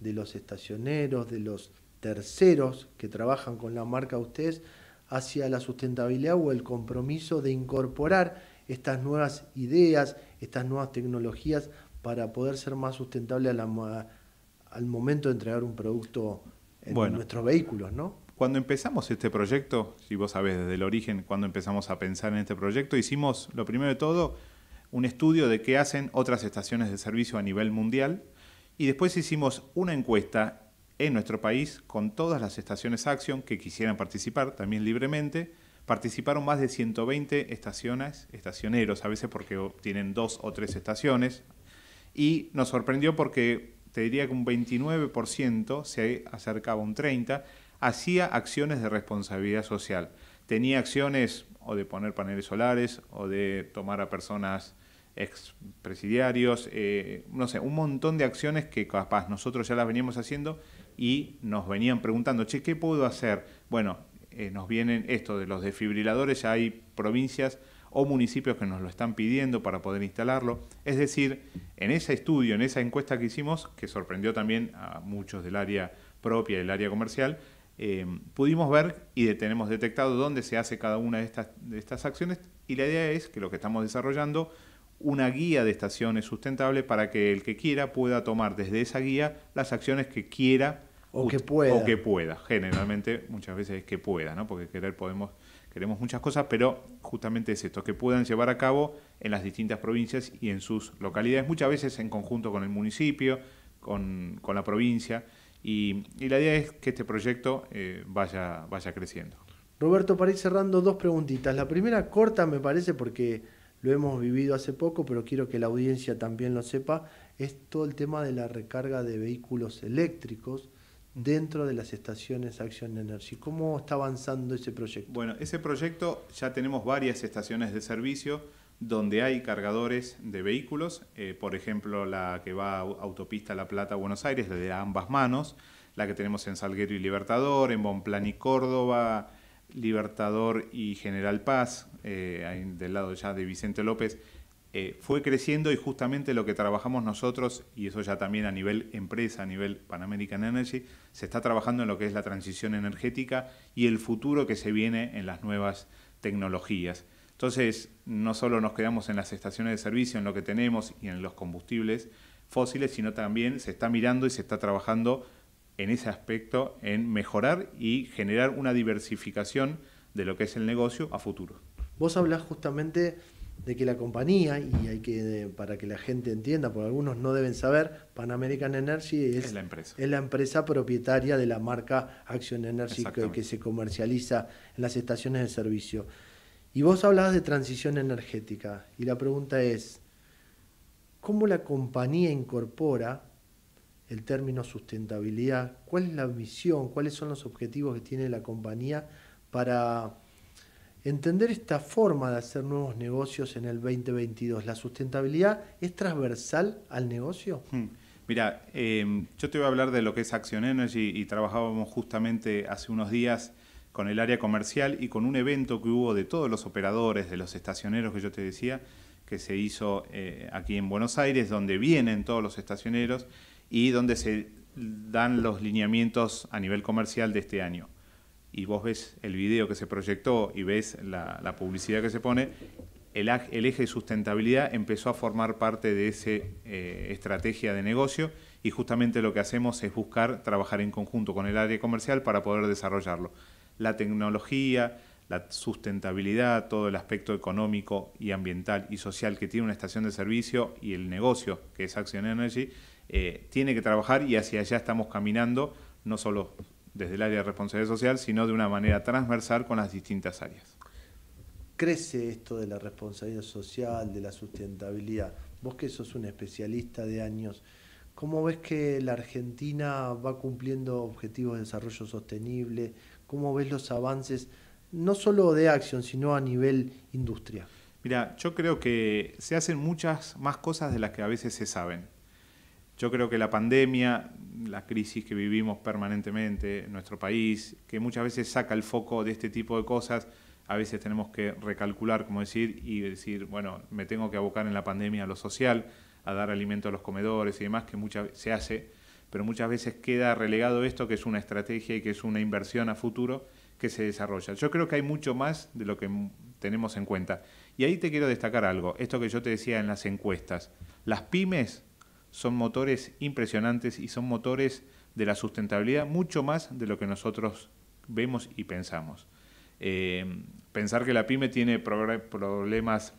de los estacioneros, de los terceros que trabajan con la marca ustedes hacia la sustentabilidad o el compromiso de incorporar estas nuevas ideas, estas nuevas tecnologías para poder ser más sustentable al momento de entregar un producto en nuestros vehículos, ¿no? Cuando empezamos este proyecto, si vos sabés desde el origen, cuando empezamos a pensar en este proyecto, hicimos, lo primero de todo, un estudio de qué hacen otras estaciones de servicio a nivel mundial y después hicimos una encuesta en nuestro país con todas las estaciones Action que quisieran participar también libremente. Participaron más de 120 estaciones, estacioneros, a veces porque tienen dos o tres estaciones. Y nos sorprendió porque te diría que un 29% se acercaba a un 30% hacía acciones de responsabilidad social. Tenía acciones o de poner paneles solares o de tomar a personas expresidiarios, eh, no sé, un montón de acciones que capaz nosotros ya las veníamos haciendo y nos venían preguntando, che, ¿qué puedo hacer? Bueno, eh, nos vienen esto de los desfibriladores, ya hay provincias o municipios que nos lo están pidiendo para poder instalarlo. Es decir, en ese estudio, en esa encuesta que hicimos, que sorprendió también a muchos del área propia, del área comercial, eh, pudimos ver y tenemos detectado dónde se hace cada una de estas, de estas acciones y la idea es que lo que estamos desarrollando una guía de estaciones sustentables para que el que quiera pueda tomar desde esa guía las acciones que quiera o que pueda. O que pueda. Generalmente muchas veces es que pueda, ¿no? porque querer podemos, queremos muchas cosas, pero justamente es esto, que puedan llevar a cabo en las distintas provincias y en sus localidades, muchas veces en conjunto con el municipio, con, con la provincia. Y, la idea es que este proyecto eh, vaya, vaya creciendo. Roberto, para ir cerrando, dos preguntitas. La primera corta me parece porque lo hemos vivido hace poco, pero quiero que la audiencia también lo sepa, es todo el tema de la recarga de vehículos eléctricos dentro de las estaciones Action Energy. ¿Cómo está avanzando ese proyecto? Bueno, ese proyecto ya tenemos varias estaciones de servicio donde hay cargadores de vehículos, eh, por ejemplo la que va a autopista La Plata Buenos Aires, de ambas manos, la que tenemos en Salguero y Libertador, en Bonplan y Córdoba, Libertador y General Paz, eh, del lado ya de Vicente López, eh, fue creciendo y justamente lo que trabajamos nosotros, y eso ya también a nivel empresa, a nivel Pan American Energy, se está trabajando en lo que es la transición energética y el futuro que se viene en las nuevas tecnologías. Entonces, no solo nos quedamos en las estaciones de servicio, en lo que tenemos y en los combustibles fósiles, sino también se está mirando y se está trabajando en ese aspecto, en mejorar y generar una diversificación de lo que es el negocio a futuro. Vos hablás justamente de que la compañía, y hay que, para que la gente entienda, porque algunos no deben saber, Pan American Energy es, Es la empresa. es la empresa propietaria de la marca Action Energy que se comercializa en las estaciones de servicio. Y vos hablabas de transición energética, y la pregunta es, ¿cómo la compañía incorpora el término sustentabilidad? ¿Cuál es la misión? ¿Cuáles son los objetivos que tiene la compañía para entender esta forma de hacer nuevos negocios en el 2022? ¿La sustentabilidad es transversal al negocio? Hmm. Mira, eh, yo te voy a hablar de lo que es Action Energy y trabajábamos justamente hace unos días con el área comercial y con un evento que hubo de todos los operadores, de los estacioneros que yo te decía, que se hizo eh, aquí en Buenos Aires, donde vienen todos los estacioneros y donde se dan los lineamientos a nivel comercial de este año. Y vos ves el video que se proyectó y ves la, publicidad que se pone, el, eje de sustentabilidad empezó a formar parte de esa estrategia de negocio y justamente lo que hacemos es buscar trabajar en conjunto con el área comercial para poder desarrollarlo. La tecnología, la sustentabilidad, todo el aspecto económico y ambiental y social que tiene una estación de servicio y el negocio que es Action Energy, eh, tiene que trabajar y hacia allá estamos caminando, no solo desde el área de responsabilidad social, sino de una manera transversal con las distintas áreas. crece esto de la responsabilidad social, de la sustentabilidad? Vos que sos un especialista de años, ¿cómo ves que la Argentina va cumpliendo objetivos de desarrollo sostenible? ¿Cómo ves los avances, no solo de acción, sino a nivel industria? Mira, yo creo que se hacen muchas más cosas de las que a veces se saben. Yo creo que la pandemia, la crisis que vivimos permanentemente en nuestro país, que muchas veces saca el foco de este tipo de cosas, a veces tenemos que recalcular, como decir, y decir, bueno, me tengo que abocar en la pandemia a lo social, a dar alimento a los comedores y demás, que muchas se hace, pero muchas veces queda relegado esto, que es una estrategia y que es una inversión a futuro que se desarrolla. Yo creo que hay mucho más de lo que tenemos en cuenta. Y ahí te quiero destacar algo, esto que yo te decía en las encuestas. Las pymes son motores impresionantes y son motores de la sustentabilidad mucho más de lo que nosotros vemos y pensamos. Eh, pensar que la pyme tiene problemas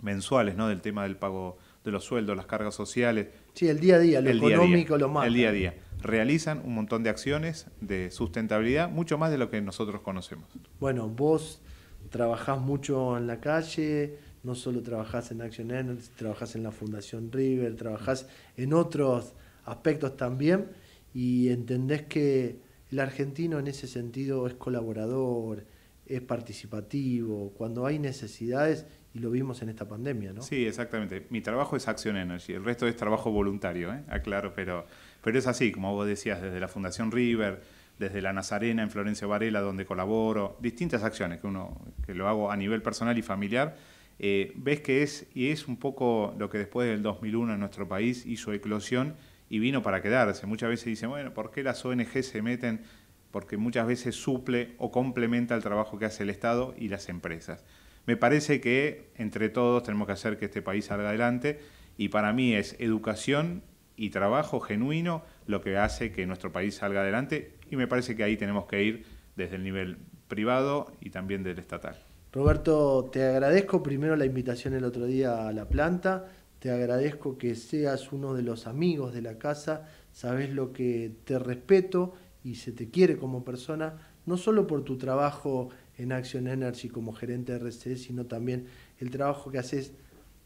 mensuales, ¿no? Del tema del pago de los sueldos, las cargas sociales. Sí, el día a día, lo El día a día, económico lo más. El día a día. Realizan un montón de acciones de sustentabilidad, mucho más de lo que nosotros conocemos. Bueno, vos trabajás mucho en la calle, no solo trabajás en Action Energy, trabajás en la Fundación River, trabajás en otros aspectos también y entendés que el argentino en ese sentido es colaborador, es participativo, cuando hay necesidades, y lo vimos en esta pandemia, ¿no? Sí, exactamente. Mi trabajo es Action Energy, el resto es trabajo voluntario, ¿eh? aclaro, pero, pero es así, como vos decías, desde la Fundación River, desde la Nazarena en Florencio Varela, donde colaboro, distintas acciones que uno que lo hago a nivel personal y familiar, eh, ves que es, y es un poco lo que después del 2001 en nuestro país hizo eclosión y vino para quedarse. Muchas veces dicen, bueno, ¿por qué las ONG se meten? Porque muchas veces suple o complementa el trabajo que hace el Estado y las empresas. Me parece que entre todos tenemos que hacer que este país salga adelante y para mí es educación y trabajo genuino lo que hace que nuestro país salga adelante y me parece que ahí tenemos que ir desde el nivel privado y también del estatal. Roberto, te agradezco primero la invitación el otro día a la planta, te agradezco que seas uno de los amigos de la casa, sabes lo que te respeto y se te quiere como persona, no solo por tu trabajo en Action Energy como gerente de RCE, sino también el trabajo que haces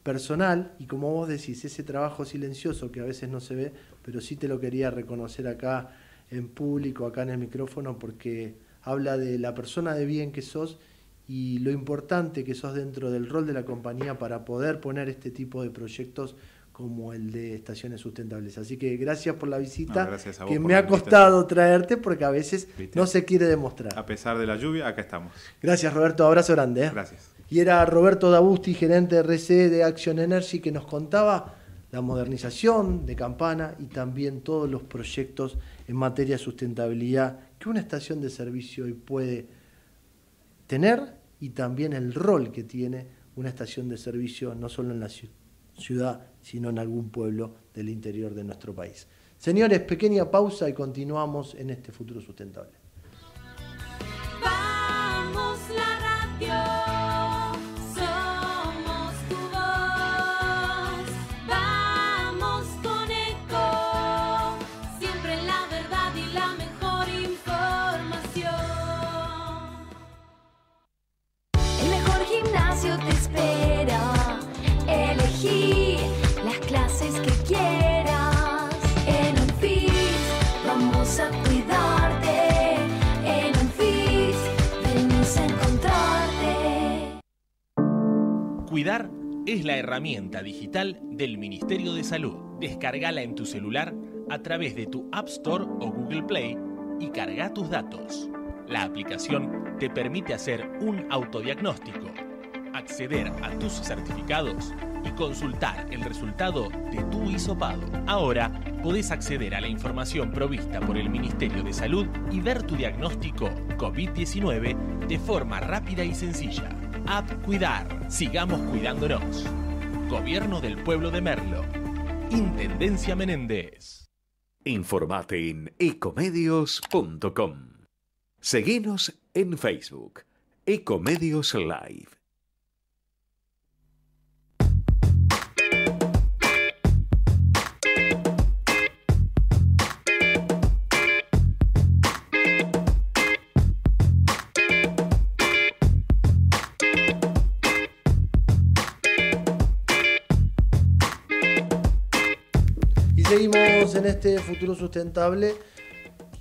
personal. Y como vos decís, ese trabajo silencioso que a veces no se ve, pero sí te lo quería reconocer acá en público, acá en el micrófono, porque habla de la persona de bien que sos y lo importante que sos dentro del rol de la compañía para poder poner este tipo de proyectos como el de estaciones sustentables. Así que gracias por la visita, No, gracias a vos que me ha costado traerte porque a veces ¿Viste? no se quiere demostrar. A pesar de la lluvia, acá estamos. Gracias Roberto, abrazo grande. ¿eh? Gracias. Y era Roberto Dabusti, gerente de RCE de Action Energy, que nos contaba la modernización de Campana y también todos los proyectos en materia de sustentabilidad que una estación de servicio hoy puede tener y también el rol que tiene una estación de servicio no solo en la ciu- ciudad, sino en algún pueblo del interior de nuestro país. Señores, pequeña pausa y continuamos en este futuro sustentable. Cuidar es la herramienta digital del Ministerio de Salud. Descargala en tu celular a través de tu App Store o Google Play y carga tus datos. La aplicación te permite hacer un autodiagnóstico, acceder a tus certificados y consultar el resultado de tu hisopado. Ahora podés acceder a la información provista por el Ministerio de Salud y ver tu diagnóstico COVID-19 de forma rápida y sencilla. App Cuidar. Sigamos cuidándonos. Gobierno del Pueblo de Merlo. Intendencia Menéndez. Informate en ecomedios.com. Seguinos en Facebook. Ecomedios Live. Seguimos en este futuro sustentable,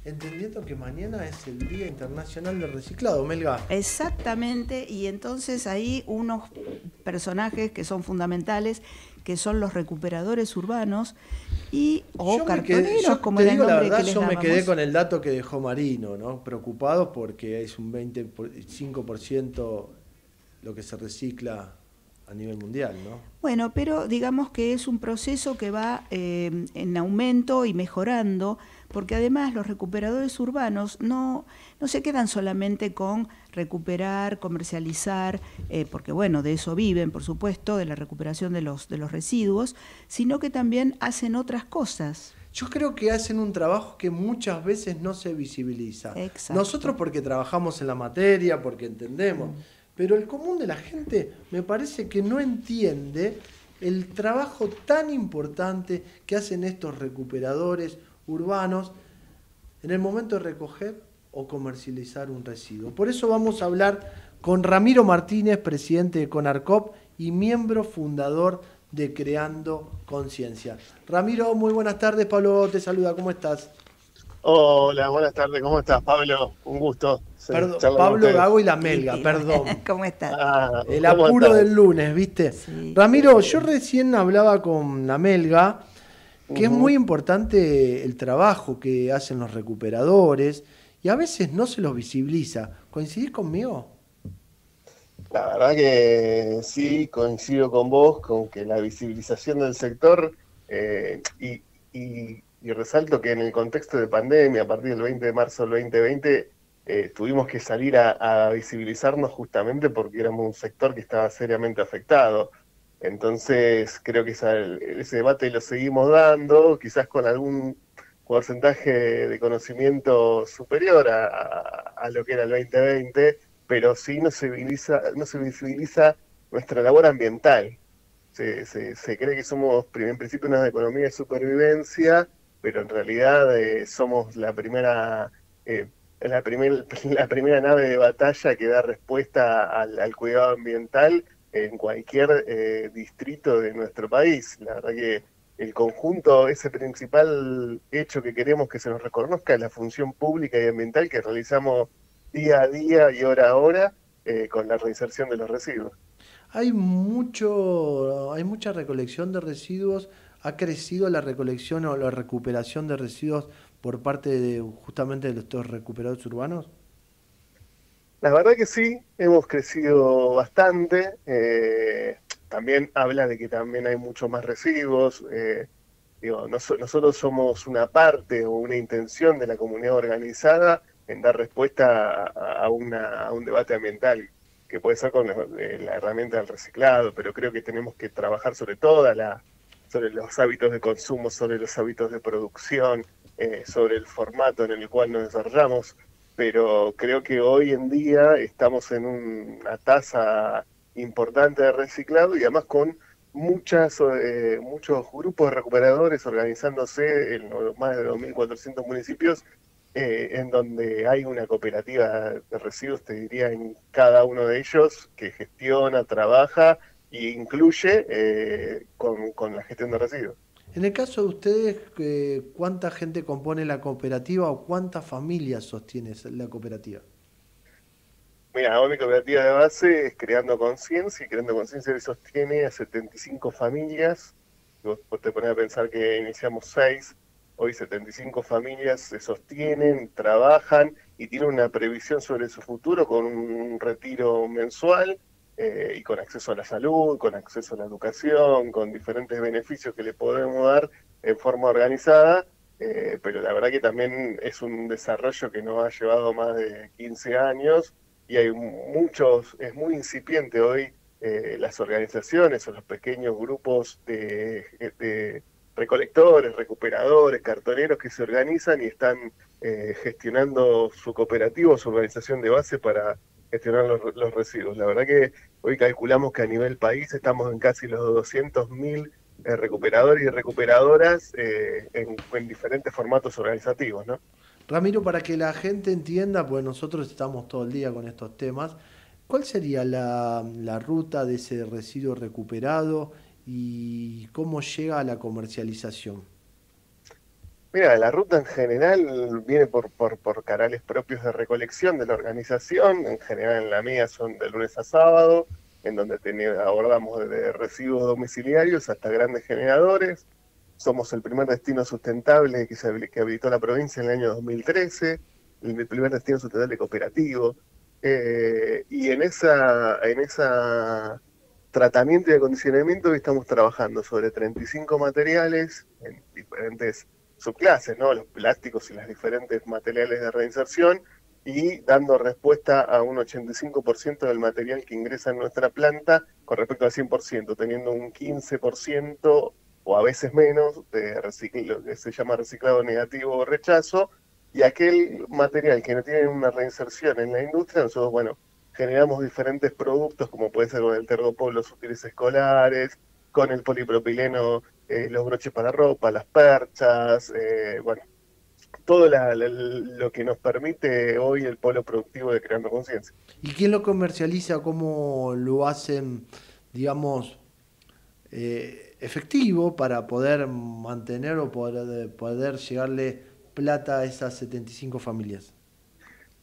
entendiendo que mañana es el Día Internacional del Reciclado, Melga. Exactamente, y entonces ahí unos personajes que son fundamentales, que son los recuperadores urbanos y o Yo cartoneros, quedé- yo como te era el digo la verdad, que les yo me quedé con el dato que dejó Marino, ¿no? Preocupados porque es un 25% lo que se recicla a nivel mundial, ¿no? Bueno, pero digamos que es un proceso que va eh, en aumento y mejorando, porque además los recuperadores urbanos no, no se quedan solamente con recuperar, comercializar, eh, porque bueno, de eso viven, por supuesto, de la recuperación de los, de los residuos, sino que también hacen otras cosas. Yo creo que hacen un trabajo que muchas veces no se visibiliza. Exacto. Nosotros porque trabajamos en la materia, porque entendemos, pero el común de la gente me parece que no entiende el trabajo tan importante que hacen estos recuperadores urbanos en el momento de recoger o comercializar un residuo. Por eso vamos a hablar con Ramiro Martínez, presidente de Conarcop y miembro fundador de Creando Conciencia. Ramiro, muy buenas tardes. Pablo te saluda, ¿cómo estás? Hola, buenas tardes, ¿cómo estás, Pablo? Un gusto. Perdón, Pablo. Gago y la Melga, perdón. ¿Cómo estás? Ah, El ¿cómo apuro estás? del lunes, ¿viste? Ramiro, yo recién hablaba con la Melga, que es muy importante el trabajo que hacen los recuperadores y a veces no se los visibiliza. ¿Coincidís conmigo? La verdad que sí, coincido con vos, con que la visibilización del sector eh, y, y- y resalto que en el contexto de pandemia, a partir del 20 de marzo del 2020, eh, tuvimos que salir a, visibilizarnos justamente porque éramos un sector que estaba seriamente afectado. Entonces, creo que ese debate lo seguimos dando, quizás con algún porcentaje de conocimiento superior a, lo que era el 2020, pero sí no se visibiliza, no se visibiliza nuestra labor ambiental. Se, se- se cree que somos en principio una economía de supervivencia, pero en realidad eh, somos la primera, eh, la, primer- la primera nave de batalla que da respuesta al, al cuidado ambiental en cualquier eh, distrito de nuestro país. La verdad que el conjunto, ese principal hecho que queremos que se nos reconozca es la función pública y ambiental que realizamos día a día y hora a hora eh, con la reinserción de los residuos. Hay mucho, hay mucha recolección de residuos. ¿Ha crecido la recolección o la recuperación de residuos por parte de justamente de estos recuperadores urbanos? La verdad que sí, hemos crecido bastante. eh, también habla de que también hay mucho más residuos. eh, digo, nos- nosotros somos una parte o una intención de la comunidad organizada en dar respuesta a un debate ambiental que puede ser con la, eh, la herramienta del reciclado, pero creo que tenemos que trabajar sobre toda la, sobre los hábitos de consumo, sobre los hábitos de producción, eh, sobre el formato en el cual nos desarrollamos pero creo que hoy en día estamos en una tasa importante de reciclado y además con muchas eh, muchos grupos de recuperadores organizándose en más de 2.400 municipios eh, en donde hay una cooperativa de residuos, te diría, en cada uno de ellos que gestiona, trabaja e incluye eh, con, con la gestión de residuos. En el caso de ustedes, eh, ¿cuánta gente compone la cooperativa o cuántas familias sostiene la cooperativa? Mira, hoy mi cooperativa de base es Creando Conciencia y Creando Conciencia le sostiene a 75 familias. Vos, vos te pones a pensar que iniciamos 6, hoy 75 familias se sostienen, trabajan y tienen una previsión sobre su futuro con un retiro mensual eh, y con acceso a la salud, con acceso a la educación, con diferentes beneficios que le podemos dar en forma organizada. eh, pero la verdad que también es un desarrollo que nos ha llevado más de 15 años y hay muchos, es muy incipiente hoy eh, las organizaciones o los pequeños grupos de, recolectores, recuperadores, cartoneros que se organizan y están eh, gestionando su cooperativo, su organización de base para gestionar los, los residuos. La verdad que hoy calculamos que a nivel país estamos en casi los 200.000 eh, recuperadores y recuperadoras eh, en, en diferentes formatos organizativos, ¿no? Ramiro, para que la gente entienda, pues nosotros estamos todo el día con estos temas, ¿cuál sería la ruta de ese residuo recuperado y cómo llega a la comercialización? Mira, la ruta en general viene por, por, canales propios de recolección de la organización, en general en la mía son de lunes a sábado, en donde abordamos desde residuos domiciliarios hasta grandes generadores. Somos el primer destino sustentable que, se, que habilitó la provincia en el año 2013, el primer destino sustentable cooperativo. Eh, y en esa, en esa tratamiento y acondicionamiento estamos trabajando sobre 35 materiales en diferentes subclases, ¿no? Los plásticos y los diferentes materiales de reinserción y dando respuesta a un 85% del material que ingresa en nuestra planta con respecto al 100%, teniendo un 15% o a veces menos de recicl- lo que se llama reciclado negativo o rechazo, y aquel material que no tiene una reinserción en la industria, nosotros, bueno, generamos diferentes productos, como puede ser con el tergopol, los útiles escolares, con el polipropileno, eh, los broches para ropa, las perchas, eh, bueno, todo la- la- lo que nos permite hoy el polo productivo de Creando Conciencia. ¿Y quién lo comercializa? ¿Cómo lo hacen, digamos, eh, efectivo para poder mantener o poder, poder llegarle plata a esas 75 familias?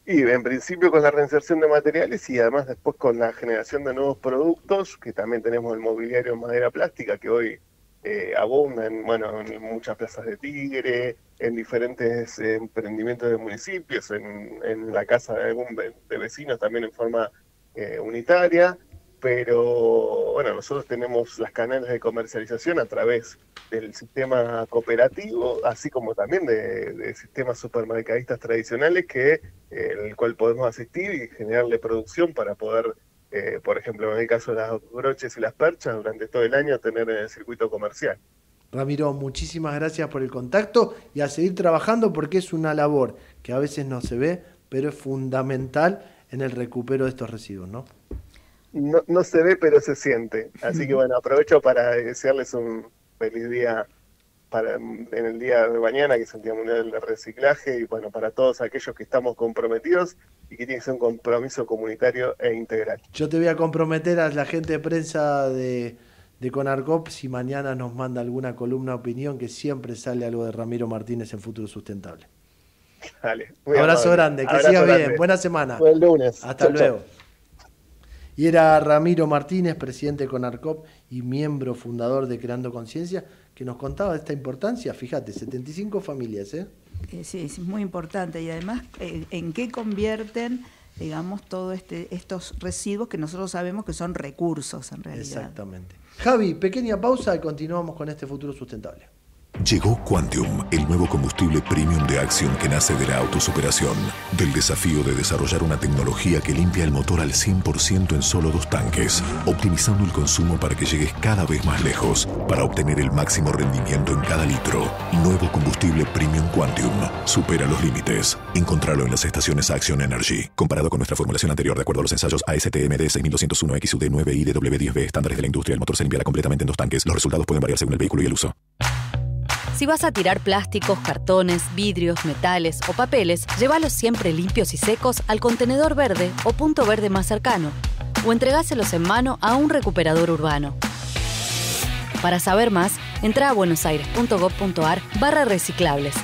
Y en principio con la reinserción de materiales y además después con la generación de nuevos productos, que también tenemos el mobiliario en madera plástica, que hoy eh, abunda en, bueno, en muchas plazas de Tigre, en diferentes emprendimientos de municipios, en, en la casa de algún de vecinos también en forma eh, unitaria, pero bueno, nosotros tenemos las canales de comercialización a través del sistema cooperativo, así como también de, de sistemas supermercadistas tradicionales que eh, el cual podemos asistir y generarle producción para poder, eh, por ejemplo, en el caso de las broches y las perchas, durante todo el año tener en el circuito comercial. Ramiro, muchísimas gracias por el contacto y a seguir trabajando porque es una labor que a veces no se ve, pero es fundamental en el recupero de estos residuos, ¿no? No, no se ve, pero se siente. Así que bueno, aprovecho para desearles un feliz día para, en el día de mañana, que es el Día Mundial del Reciclaje, y bueno, para todos aquellos que estamos comprometidos y que tiene que ser un compromiso comunitario e integral. Yo te voy a comprometer a la gente de prensa de, de Conarcop si mañana nos manda alguna columna de opinión que siempre sale algo de Ramiro Martínez en Futuro Sustentable. Dale, Abrazo amable. grande, que Abrazo sigas grande. bien, buena semana. Buen lunes. Hasta Chau, chau. luego. Y era Ramiro Martínez, presidente de Conarcop y miembro fundador de Creando Conciencia, que nos contaba de esta importancia. Fíjate, 75 familias, ¿eh? Eh, sí, es muy importante y además eh, en qué convierten, digamos, todos este, estos residuos que nosotros sabemos que son recursos en realidad. Exactamente. Javi, pequeña pausa y continuamos con este futuro sustentable. Llegó Quantium, el nuevo combustible premium de acción que nace de la autosuperación, del desafío de desarrollar una tecnología que limpia el motor al 100% en solo dos tanques, optimizando el consumo para que llegues cada vez más lejos, para obtener el máximo rendimiento en cada litro. Nuevo combustible premium Quantium, supera los límites. Encontralo en las estaciones Action Energy. Comparado con nuestra formulación anterior, de acuerdo a los ensayos ASTMD 6201 XUD 9 y DW10B estándares de la industria, el motor se limpiará completamente en dos tanques. Los resultados pueden variar según el vehículo y el uso. Si vas a tirar plásticos, cartones, vidrios, metales o papeles, llévalos siempre limpios y secos al contenedor verde o punto verde más cercano, o entregáselos en mano a un recuperador urbano. Para saber más, entra a buenosaires.gov.ar barra reciclables.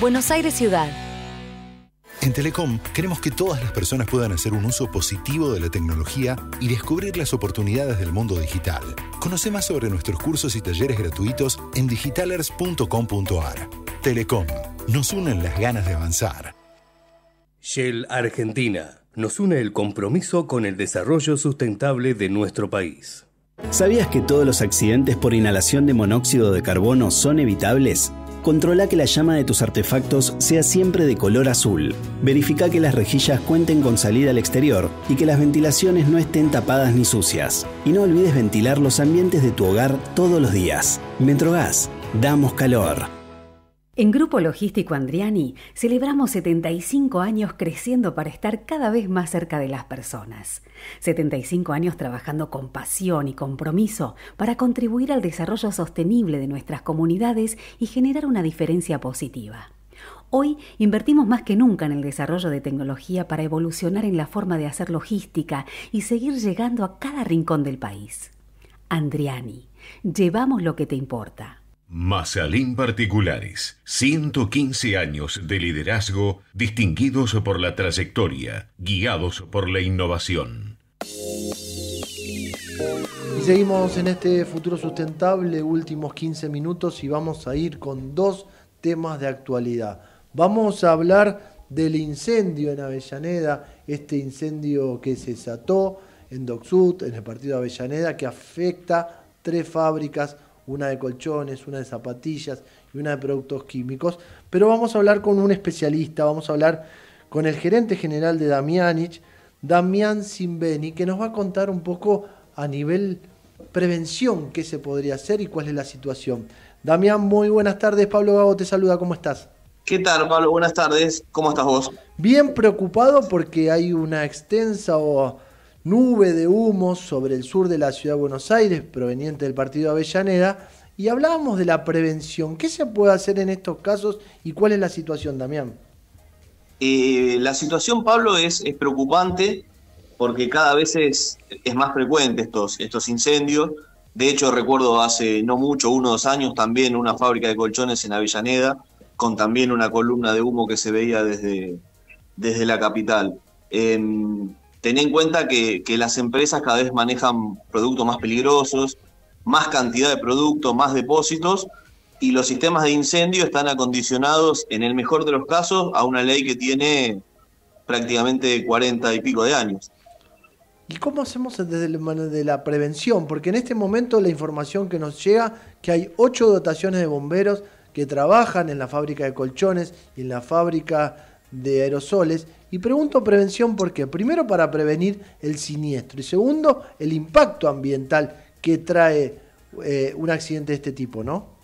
Buenos Aires Ciudad. En Telecom queremos que todas las personas puedan hacer un uso positivo de la tecnología y descubrir las oportunidades del mundo digital. Conoce más sobre nuestros cursos y talleres gratuitos en digitalers.com.ar. Telecom, nos unen las ganas de avanzar. Shell Argentina nos une el compromiso con el desarrollo sustentable de nuestro país. ¿Sabías que todos los accidentes por inhalación de monóxido de carbono son evitables? Controla que la llama de tus artefactos sea siempre de color azul. Verifica que las rejillas cuenten con salida al exterior y que las ventilaciones no estén tapadas ni sucias. Y no olvides ventilar los ambientes de tu hogar todos los días. Metrogas, damos calor. En Grupo Logístico Andriani celebramos 75 años creciendo para estar cada vez más cerca de las personas. 75 años trabajando con pasión y compromiso para contribuir al desarrollo sostenible de nuestras comunidades y generar una diferencia positiva. Hoy invertimos más que nunca en el desarrollo de tecnología para evolucionar en la forma de hacer logística y seguir llegando a cada rincón del país. Andriani, llevamos lo que te importa. Masalín Particulares, 115 años de liderazgo distinguidos por la trayectoria, guiados por la innovación. Y seguimos en este futuro sustentable, últimos 15 minutos y vamos a ir con dos temas de actualidad. Vamos a hablar del incendio en Avellaneda, este incendio que se desató en Docsud, en el partido de Avellaneda, que afecta tres fábricas una de colchones, una de zapatillas y una de productos químicos. Pero vamos a hablar con un especialista, vamos a hablar con el gerente general de Damianich, Damián Simbeni, que nos va a contar un poco a nivel prevención qué se podría hacer y cuál es la situación. Damián, muy buenas tardes. Pablo Gago te saluda, ¿cómo estás? ¿Qué tal, Pablo? Buenas tardes. ¿Cómo estás vos? Bien preocupado porque hay una extensa o nube de humo sobre el sur de la ciudad de Buenos Aires, proveniente del partido Avellaneda, y hablábamos de la prevención. ¿Qué se puede hacer en estos casos y cuál es la situación, Damián? Eh, la situación, Pablo, es, preocupante porque cada vez es, más frecuente estos, incendios. De hecho, recuerdo hace no mucho, uno o dos años, también una fábrica de colchones en Avellaneda, con también una columna de humo que se veía desde, desde la capital ten en cuenta que, las empresas cada vez manejan productos más peligrosos, más cantidad de productos, más depósitos, y los sistemas de incendio están acondicionados, en el mejor de los casos, a una ley que tiene prácticamente 40 y pico de años. ¿Y cómo hacemos desde de la prevención? Porque en este momento la información que nos llega, que hay ocho dotaciones de bomberos que trabajan en la fábrica de colchones y en la fábrica de aerosoles y pregunto prevención porque primero para prevenir el siniestro y segundo el impacto ambiental que trae eh, un accidente de este tipo, ¿no?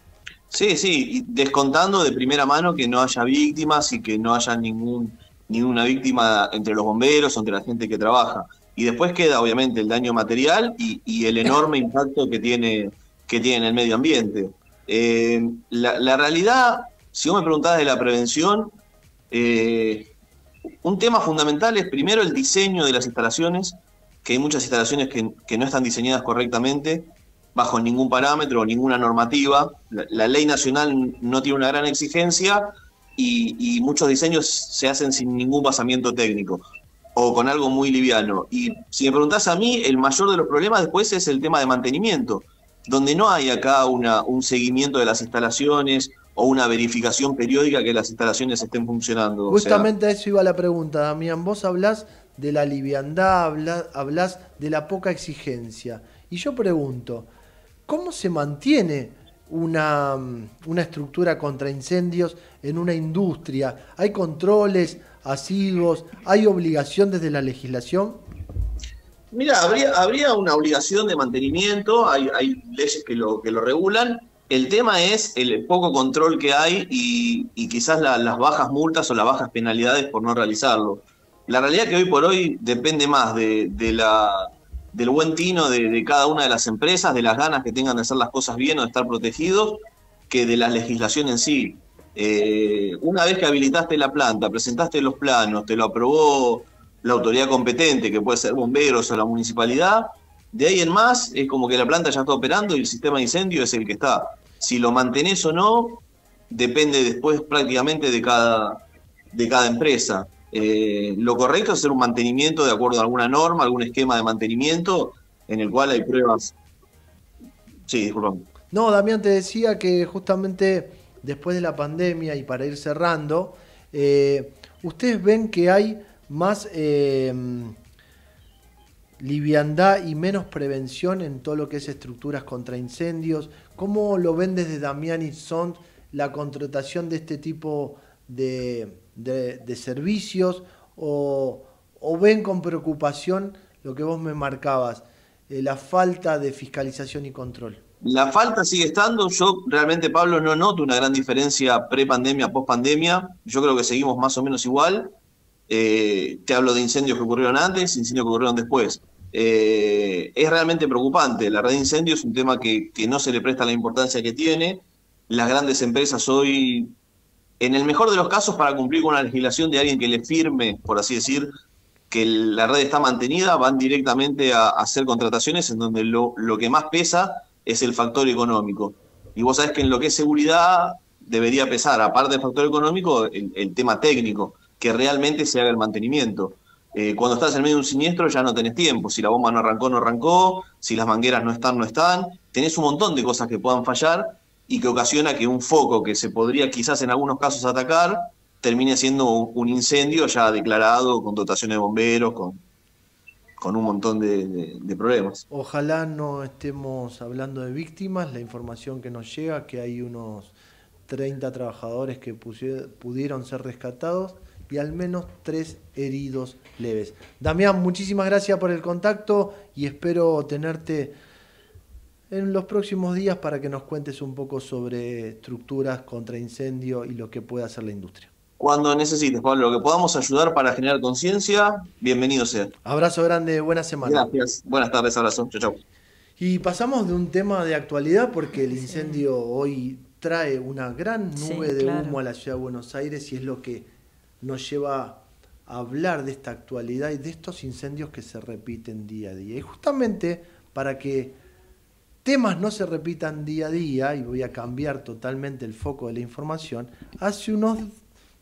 Sí, sí, descontando de primera mano que no haya víctimas y que no haya ningún, ninguna víctima entre los bomberos o entre la gente que trabaja. Y después queda obviamente el daño material y, el enorme impacto que tiene, que tiene en el medio ambiente. Eh, la, realidad, si vos me preguntás de la prevención, eh, un tema fundamental es primero el diseño de las instalaciones, que hay muchas instalaciones que, no están diseñadas correctamente, bajo ningún parámetro o ninguna normativa. La, ley nacional no tiene una gran exigencia y, muchos diseños se hacen sin ningún basamiento técnico o con algo muy liviano. Y si me preguntás a mí, el mayor de los problemas después es el tema de mantenimiento, donde no hay acá un seguimiento de las instalaciones o una verificación periódica que las instalaciones estén funcionando. Justamente a eso iba la pregunta, Damián. Vos hablás de la liviandad, hablás, de la poca exigencia. Y yo pregunto, ¿cómo se mantiene una, una estructura contra incendios en una industria? ¿Hay controles asiduos? ¿Hay obligación desde la legislación? Mira, habría, habría una obligación de mantenimiento, hay, hay leyes que lo, que lo regulan, el tema es el poco control que hay y, quizás las bajas multas o las bajas penalidades por no realizarlo. La realidad que hoy por hoy depende más de, la, del buen tino de, cada una de las empresas, de las ganas que tengan de hacer las cosas bien o de estar protegidos, que de la legislación en sí. Eh, una vez que habilitaste la planta, presentaste los planos, te lo aprobó la autoridad competente, que puede ser bomberos o la municipalidad, de ahí en más es como que la planta ya está operando y el sistema de incendio es el que está. Si lo mantenés o no, depende después prácticamente de cada, de cada empresa. Eh, lo correcto es hacer un mantenimiento de acuerdo a alguna norma, algún esquema de mantenimiento en el cual hay pruebas. Sí, disculpame. No, Damián te decía que justamente después de la pandemia y para ir cerrando, eh, ustedes ven que hay más eh, liviandad y menos prevención en todo lo que es estructuras contra incendios. ¿Cómo lo ven desde Damián y Sond la contratación de este tipo de, servicios? O, ven con preocupación lo que vos me marcabas, eh, la falta de fiscalización y control? La falta sigue estando. Yo realmente, Pablo, no noto una gran diferencia pre-pandemia, post-pandemia. Yo creo que seguimos más o menos igual. Eh, te hablo de incendios que ocurrieron antes, incendios que ocurrieron después. Eh, es realmente preocupante. La red de incendios es un tema que, no se le presta la importancia que tiene. Las grandes empresas hoy, en el mejor de los casos, para cumplir con una legislación de alguien que le firme, por así decir, que la red está mantenida, van directamente a, hacer contrataciones en donde lo, lo, que más pesa es el factor económico. Y vos sabés que en lo que es seguridad debería pesar, aparte del factor económico, el tema técnico, que realmente se haga el mantenimiento. Eh, cuando estás en medio de un siniestro ya no tenés tiempo. Si la bomba no arrancó, no arrancó. Si las mangueras no están, no están. Tenés un montón de cosas que puedan fallar y que ocasiona que un foco que se podría quizás en algunos casos atacar termine siendo un incendio ya declarado con dotaciones de bomberos, con, con un montón de, problemas. Ojalá no estemos hablando de víctimas. La información que nos llega que hay unos 30 trabajadores que pudieron ser rescatados y al menos tres heridos leves. Damián, muchísimas gracias por el contacto y espero tenerte en los próximos días para que nos cuentes un poco sobre estructuras contra incendio y lo que puede hacer la industria. Cuando necesites, Pablo, lo que podamos ayudar para generar conciencia, bienvenido sea. Abrazo grande, buena semana. Gracias, buenas tardes, abrazo, chao, chao. Y pasamos de un tema de actualidad porque el incendio hoy trae una gran nube de humo a la ciudad de Buenos Aires y es lo que nos lleva a hablar de esta actualidad y de estos incendios que se repiten día a día. Y justamente para que temas no se repitan día a día, y voy a cambiar totalmente el foco de la información, hace unos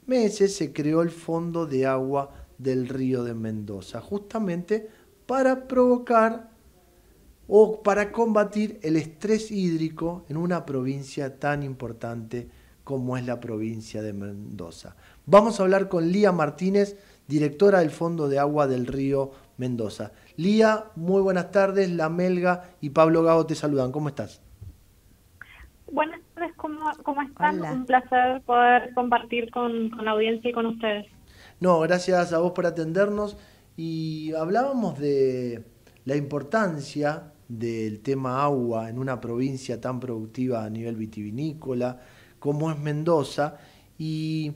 meses se creó el Fondo de Agua del Río de Mendoza, justamente para provocar o para combatir el estrés hídrico en una provincia tan importante como es la provincia de Mendoza. Vamos a hablar con Lía Martínez, directora del Fondo de Agua del Río Mendoza. Lía, muy buenas tardes. La Melga y Pablo Gago te saludan. ¿Cómo estás? Buenas tardes, ¿cómo, están? Un placer poder compartir con, con la audiencia y con ustedes. No, gracias a vos por atendernos. Y hablábamos de la importancia del tema agua en una provincia tan productiva a nivel vitivinícola como es Mendoza. Y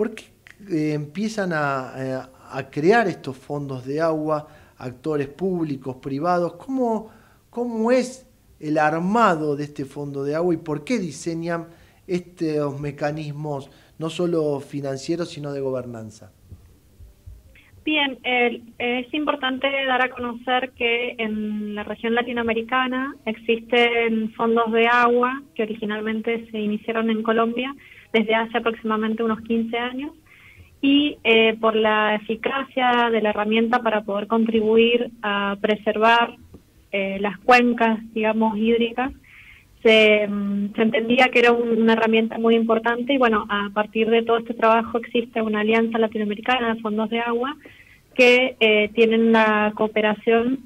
¿Por qué eh, empiezan a, crear estos fondos de agua, actores públicos, privados? ¿Cómo, ¿Cómo es el armado de este fondo de agua y por qué diseñan estos mecanismos no solo financieros, sino de gobernanza? Bien, es importante dar a conocer que en la región latinoamericana existen fondos de agua que originalmente se iniciaron en Colombia desde hace aproximadamente unos 15 años y eh, por la eficacia de la herramienta para poder contribuir a preservar eh, las cuencas, digamos, hídricas, se, mm, entendía que era una herramienta muy importante y bueno, a partir de todo este trabajo existe una alianza latinoamericana de fondos de agua que eh, tienen la cooperación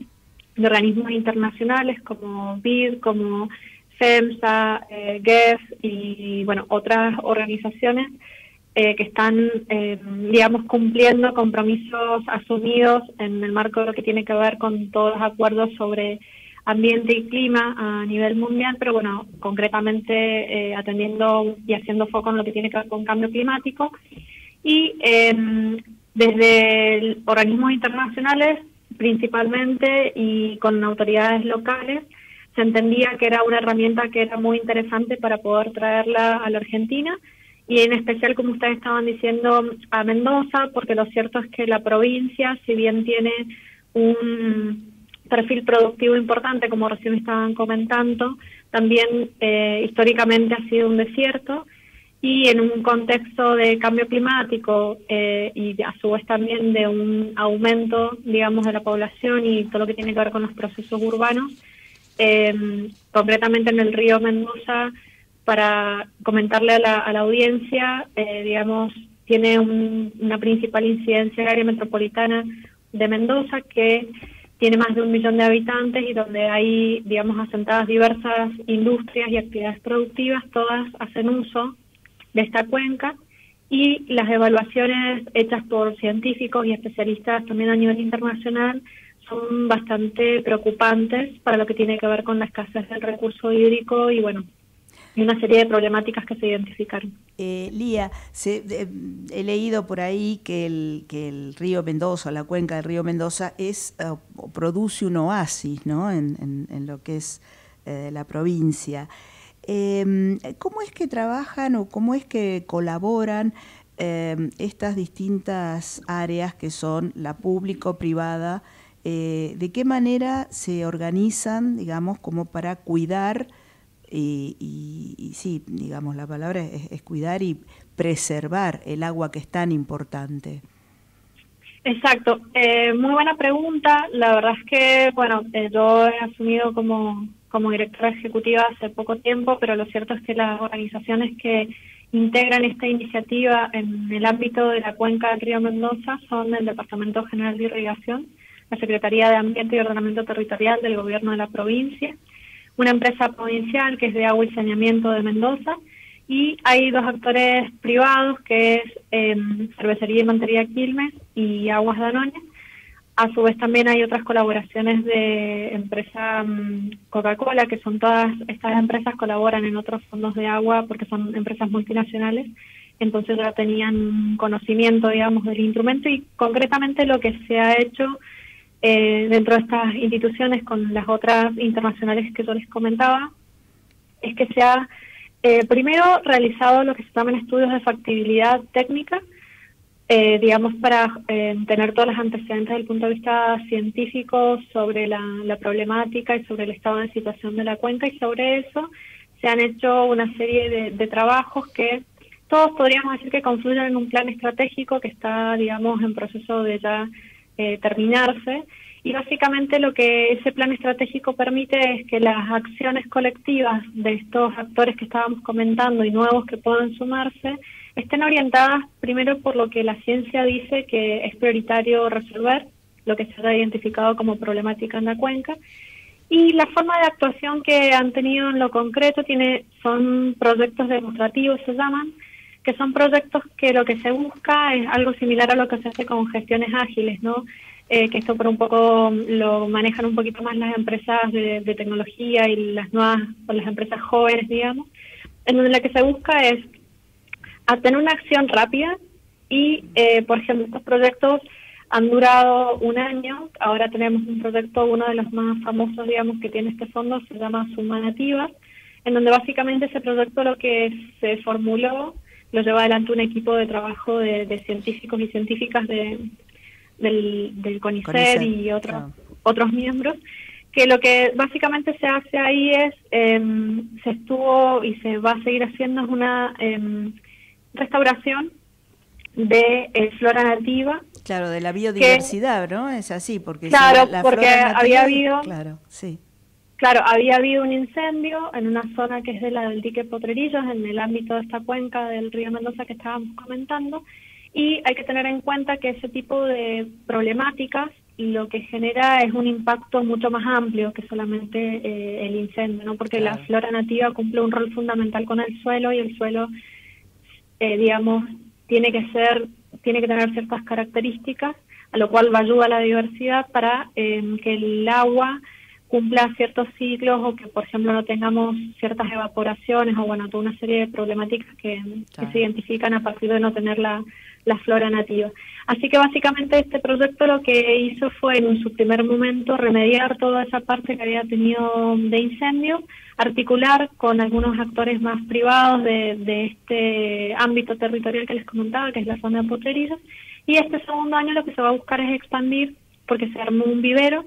de organismos internacionales como BID, como FEMSA, eh, GEF y bueno, otras organizaciones eh, que están, eh, digamos, cumpliendo compromisos asumidos en el marco de lo que tiene que ver con todos los acuerdos sobre ambiente y clima a nivel mundial, pero bueno, concretamente atendiendo y haciendo foco en lo que tiene que ver con cambio climático. Y em, desde organismos internacionales, principalmente, y con autoridades locales, se entendía que era una herramienta que era muy interesante para poder traerla a la Argentina y en especial, como ustedes estaban diciendo, a Mendoza, porque lo cierto es que la provincia, si bien tiene un perfil productivo importante, como recién estaban comentando, también eh, históricamente ha sido un desierto. Y en un contexto de cambio climático eh, y a su vez también de un aumento, digamos, de la población y todo lo que tiene que ver con los procesos urbanos, eh, concretamente en el río Mendoza, para comentarle a la, a la audiencia, eh, digamos, tiene una principal incidencia en el área metropolitana de Mendoza que tiene más de un millón de habitantes y donde hay, digamos, asentadas diversas industrias y actividades productivas, todas hacen uso de esta cuenca y las evaluaciones hechas por científicos y especialistas también a nivel internacional son bastante preocupantes para lo que tiene que ver con la escasez del recurso hídrico y bueno, y una serie de problemáticas que se identificaron. Eh, Lía, he leído por ahí que el, que el río Mendoza, la cuenca del río Mendoza, es eh, produce un oasis ¿no? en, lo que es eh, la provincia. Em, ¿Cómo es que trabajan o cómo es que colaboran em, estas distintas áreas que son la público-privada? ¿De qué manera se organizan, digamos, como para cuidar y, sí, digamos, la palabra es, cuidar y preservar el agua que es tan importante. Exacto, eh, muy buena pregunta. La verdad es que, bueno, eh, yo he asumido como, como directora ejecutiva hace poco tiempo, pero lo cierto es que las organizaciones que integran esta iniciativa en el ámbito de la cuenca del río Mendoza son el Departamento General de Irrigación, la Secretaría de Ambiente y Ordenamiento Territorial del Gobierno de la provincia, una empresa provincial que es de agua y saneamiento de Mendoza, y hay dos actores privados que es eh, Cervecería y Mantería Quilmes y Aguas Danone. A su vez también hay otras colaboraciones de empresa mm, Coca-Cola, que son todas estas empresas colaboran en otros fondos de agua porque son empresas multinacionales, entonces ya tenían conocimiento, digamos, del instrumento y concretamente lo que se ha hecho eh, dentro de estas instituciones con las otras internacionales que yo les comentaba, es que se ha eh, primero realizado lo que se llaman estudios de factibilidad técnica, eh, digamos, para tener todos los antecedentes desde el punto de vista científico sobre la, problemática y sobre el estado de situación de la cuenca y sobre eso se han hecho una serie de trabajos que todos podríamos decir que confluyen en un plan estratégico que está, digamos, en proceso de ya eh, terminarse. Y básicamente lo que ese plan estratégico permite es que las acciones colectivas de estos actores que estábamos comentando y nuevos que puedan sumarse estén orientadas primero por lo que la ciencia dice que es prioritario resolver, lo que se ha identificado como problemática en la cuenca. Y la forma de actuación que han tenido en lo concreto tiene son proyectos demostrativos, se llaman, que son proyectos que lo que se busca es algo similar a lo que se hace con gestiones ágiles, ¿no? Eh, que esto por un poco lo manejan un poquito más las empresas de, tecnología y las nuevas, o las empresas jóvenes, digamos, en donde lo que se busca es tener una acción rápida y, eh, por ejemplo, estos proyectos han durado un año, ahora tenemos un proyecto, uno de los más famosos, digamos, que tiene este fondo, se llama Suma Nativa, en donde básicamente ese proyecto lo que se formuló lo lleva adelante un equipo de trabajo de, científicos y científicas de, del, del CONICET, y otros, otros miembros, que lo que básicamente se hace ahí es, em, se estuvo y se va a seguir haciendo es una em, restauración de eh, flora nativa. Claro, de la biodiversidad, ¿no? Es así, porque claro, porque había habido, claro, sí. Claro, había habido un incendio en una zona que es de la del dique Potrerillos, en el ámbito de esta cuenca del río Mendoza que estábamos comentando, y hay que tener en cuenta que ese tipo de problemáticas lo que genera es un impacto mucho más amplio que solamente eh, el incendio, ¿no? Porque la flora nativa cumple un rol fundamental con el suelo y el suelo, eh, digamos, tiene que ser, tiene que tener ciertas características, a lo cual va a ayudar a la diversidad para eh, que el agua cumpla ciertos ciclos o que, por ejemplo, no tengamos ciertas evaporaciones o, bueno, toda una serie de problemáticas que, se identifican a partir de no tener la, la flora nativa. Así que básicamente este proyecto lo que hizo fue en su primer momento remediar toda esa parte que había tenido de incendio, articular con algunos actores más privados de, de este ámbito territorial que les comentaba, que es la zona de Potrerillos, y este segundo año lo que se va a buscar es expandir, porque se armó un vivero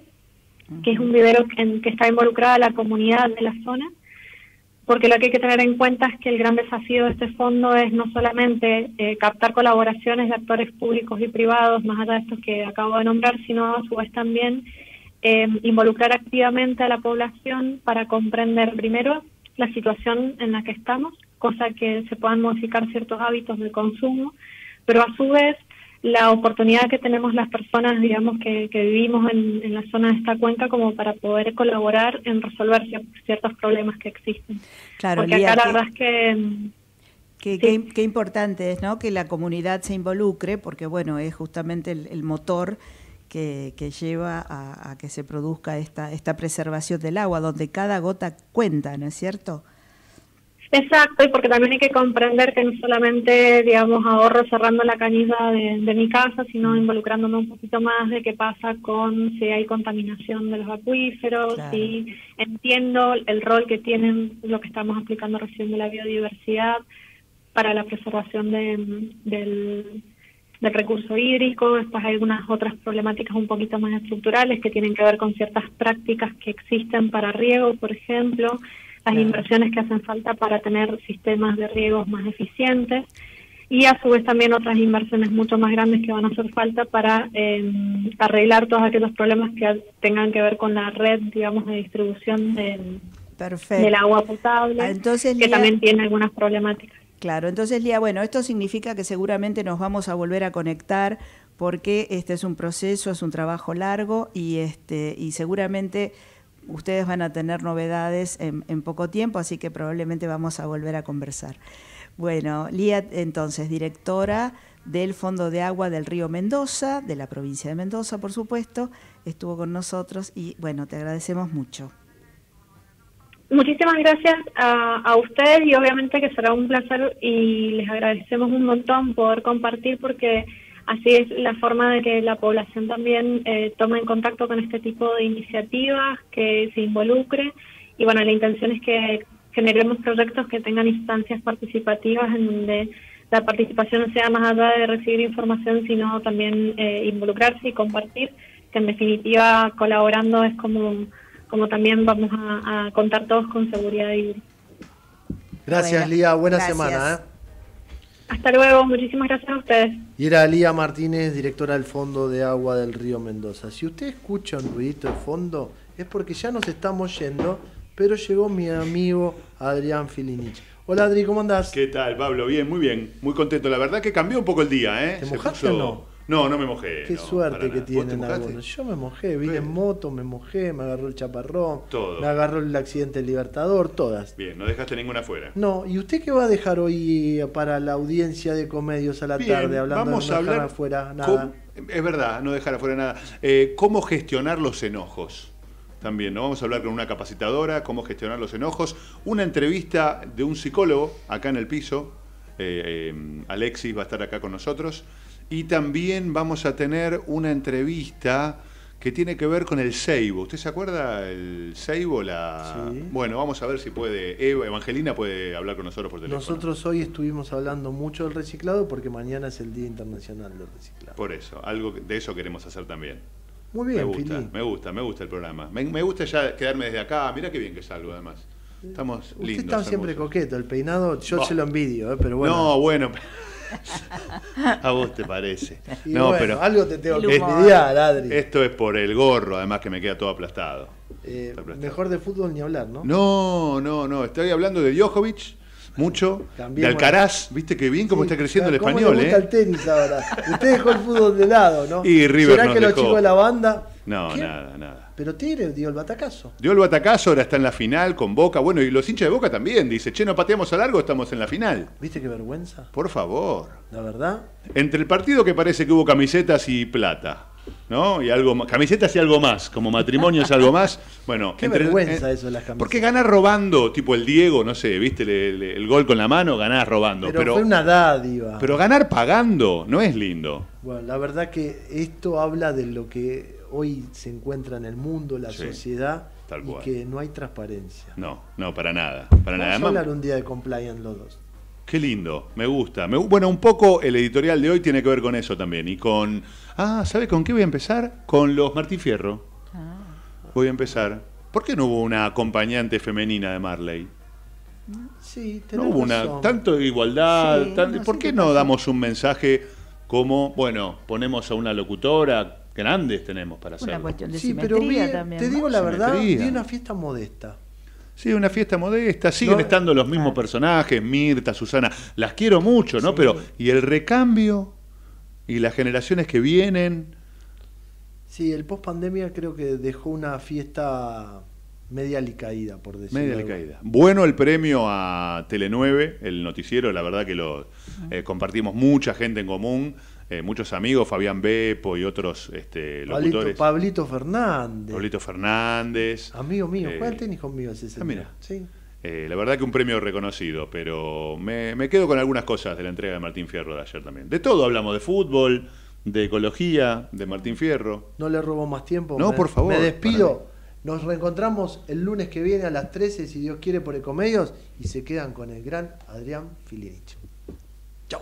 que es un vivero en que está involucrada la comunidad de la zona, porque lo que hay que tener en cuenta es que el gran desafío de este fondo es no solamente eh, captar colaboraciones de actores públicos y privados, más allá de estos que acabo de nombrar, sino a su vez también eh, involucrar activamente a la población para comprender primero la situación en la que estamos, cosa que se puedan modificar ciertos hábitos de consumo, pero a su vez la oportunidad que tenemos las personas, digamos, que, vivimos en, la zona de esta cuenca como para poder colaborar en resolver ciertos problemas que existen. Claro, Porque acá la verdad es que... Qué, importante es ¿no? que la comunidad se involucre, porque bueno, es justamente el, motor que, lleva a, a, que se produzca esta, esta preservación del agua, donde cada gota cuenta, ¿no es cierto? Exacto, y porque también hay que comprender que no solamente, digamos, ahorro cerrando la canilla de, mi casa, sino mm. involucrándome un poquito más de qué pasa con si hay contaminación de los acuíferos, si entiendo el rol que tienen lo que estamos explicando recién de la biodiversidad para la preservación del, del recurso hídrico. Después hay algunas otras problemáticas un poquito más estructurales que tienen que ver con ciertas prácticas que existen para riego, por ejemplo las inversiones que hacen falta para tener sistemas de riegos más eficientes y a su vez también otras inversiones mucho más grandes que van a hacer falta para em, arreglar todos aquellos problemas que tengan que ver con la red, digamos, de distribución del, del agua potable, ah, entonces, que también tiene algunas problemáticas. Claro, entonces Lía, bueno, esto significa que seguramente nos vamos a volver a conectar porque este es un proceso, es un trabajo largo y este y seguramente ustedes van a tener novedades en, poco tiempo, así que probablemente vamos a volver a conversar. Bueno, Lía, entonces, directora del Fondo de Agua del Río Mendoza, de la provincia de Mendoza, por supuesto, estuvo con nosotros y bueno, te agradecemos mucho. Muchísimas gracias a, a ustedes y obviamente que será un placer y les agradecemos un montón poder compartir porque Así es la forma de que la población también eh, tome en contacto con este tipo de iniciativas, que se involucre y bueno, la intención es que generemos proyectos que tengan instancias participativas en donde la participación no sea más allá de recibir información, sino también eh, involucrarse y compartir, que en definitiva colaborando es como, como también vamos a, contar todos con seguridad y Gracias, Lía. Buena semana. ¿eh? Hasta luego, muchísimas gracias a ustedes. Y era Lía Martínez, directora del Fondo de Agua del Río Mendoza. Si usted escucha un ruidito de fondo, es porque ya nos estamos yendo, pero llegó mi amigo Adrián Filinich. Hola Adri, ¿cómo andás? ¿Qué tal, Pablo? Bien, muy bien, muy contento. La verdad que cambió un poco el día, ¿eh? ¿Te mojaste o no? No, no me mojé. Qué suerte que tienen algunos. Yo me mojé, vine en moto, me mojé, me agarró el chaparrón, Todo. me agarró el accidente del Libertador, todas. Bien, no dejaste ninguna fuera. No, ¿y usted qué va a dejar hoy para la audiencia de comedios a la tarde hablando vamos de no a hablar dejar afuera nada? Es verdad, no dejar afuera nada. Eh, ¿Cómo gestionar los enojos? También, ¿no? Vamos a hablar con una capacitadora, cómo gestionar los enojos. Una entrevista de un psicólogo acá en el piso. Eh, eh, Alexis va a estar acá con nosotros. Y también vamos a tener una entrevista que tiene que ver con el Seibo. ¿Usted se acuerda el Seibo? La... Bueno, vamos a ver si puede. Eva, Evangelina puede hablar con nosotros por teléfono. Nosotros hoy estuvimos hablando mucho del reciclado porque mañana es el Día Internacional del Reciclado. Por eso, algo de eso queremos hacer también. Muy bien, me gusta, me gusta, me gusta el programa. Me, gusta ya quedarme desde acá. Mira qué bien que salgo además. Estamos lindos. Usted está siempre coqueto, el peinado, yo se lo envidio, ¿eh? pero bueno. No, bueno. A vos te parece. no, pero algo te tengo que envidiar, Adri. Esto es por el gorro, además que me queda todo aplastado. Eh, mejor de fútbol ni hablar, ¿no? No, no, no. Estoy hablando de Djokovic, mucho. de Alcaraz, viste que bien cómo está creciendo el español, le gusta ¿eh? el tenis ahora. Usted dejó el fútbol de lado, ¿no? Y River ¿Será que los chicos de la banda no, nada, nada. Pero Tigre dio el batacazo. Dio el batacazo, ahora está en la final con Boca. Bueno, y los hinchas de Boca también. Dice, che, no pateamos a largo, estamos en la final. ¿Viste qué vergüenza? Por favor. La verdad. Entre el partido que parece que hubo camisetas y plata. ¿No? Y algo más. Camisetas y algo más. Como matrimonio es algo más. Bueno, qué vergüenza eso de las camisetas. Porque ganar robando, tipo el Diego, no sé, viste el, gol con la mano, ganás robando. Pero, fue una dádiva. Pero ganar pagando no es lindo. Bueno, la verdad que esto habla de lo que hoy se encuentra en el mundo, la sociedad, y que no hay transparencia. No, no, para nada. Para Vamos nada. a hablar un día de compliance los dos. Qué lindo, me gusta. bueno, un poco el editorial de hoy tiene que ver con eso también. Y con. Ah, ¿sabes con qué voy a empezar? Con los Martín Fierro. Ah. Voy a empezar. ¿Por qué no hubo una acompañante femenina de Marley? Sí, No tenés hubo una, razón. tanto de igualdad. Sí, tan- no, ¿Por sí, qué no damos un mensaje como, bueno, ponemos a una locutora, grandes tenemos para hacerlo? cuestión de Sí, pero vi- simetría también, te ¿no? digo la verdad, vi una fiesta modesta. Sí, una fiesta modesta, siguen No, estando los mismos personajes, Mirta, Susana, las quiero mucho, ¿no? Pero, ¿y el recambio? ¿Y las generaciones que vienen? Sí, el post pandemia creo que dejó una fiesta media alicaída, por decirlo. Media de le alguna caída. Bueno el premio a Tele9, el noticiero, la verdad que lo eh, compartimos mucha gente en común, eh, muchos amigos, Fabián Bepo y otros este, Pablito, locutores. Pablito Fernández. Pablito Fernández. Amigo mío, Eh, al tenis conmigo ese ah, mira. Sí. Eh, la verdad que un premio reconocido, pero me, me quedo con algunas cosas de la entrega de Martín Fierro de ayer también. De todo hablamos, de fútbol, de ecología, de Martín Fierro. No le robo más tiempo. No, me- por favor, Me despido. Nos reencontramos el lunes que viene a las 13, si Dios quiere, por Ecomedios. Y se quedan con el gran Adrián Filinich. Chau.